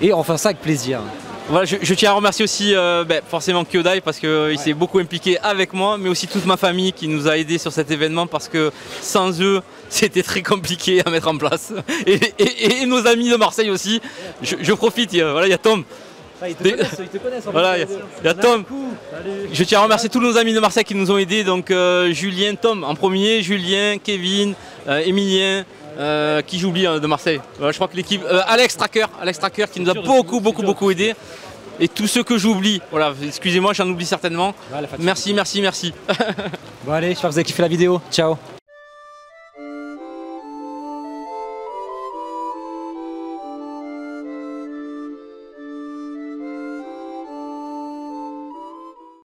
Et on fait ça avec plaisir. Voilà, je, je tiens à remercier aussi euh, ben, forcément Kyodai parce qu'il s'est beaucoup impliqué avec moi, mais aussi toute ma famille qui nous a aidés sur cet événement parce que sans eux, c'était très compliqué à mettre en place. Et, et- et nos amis de Marseille aussi. Je, je profite, il y a- voilà, il y a Tom. ils te Des- connaissent, ils te connaissent, en Voilà, plus, il y a- y Tom. Je tiens à remercier tous nos amis de Marseille qui nous ont aidés. Donc euh, Julien, Tom en premier, Julien, Kevin, euh, Emilien. Euh, qui j'oublie hein, de Marseille. Voilà, je crois que l'équipe. euh, Alex Tracker, Alex Tracker qui nous a beaucoup, beaucoup, beaucoup aidé. Et tous ceux que j'oublie, voilà, excusez-moi, j'en oublie certainement. Merci, merci, merci. Bon allez, j'espère que vous avez kiffé la vidéo. Ciao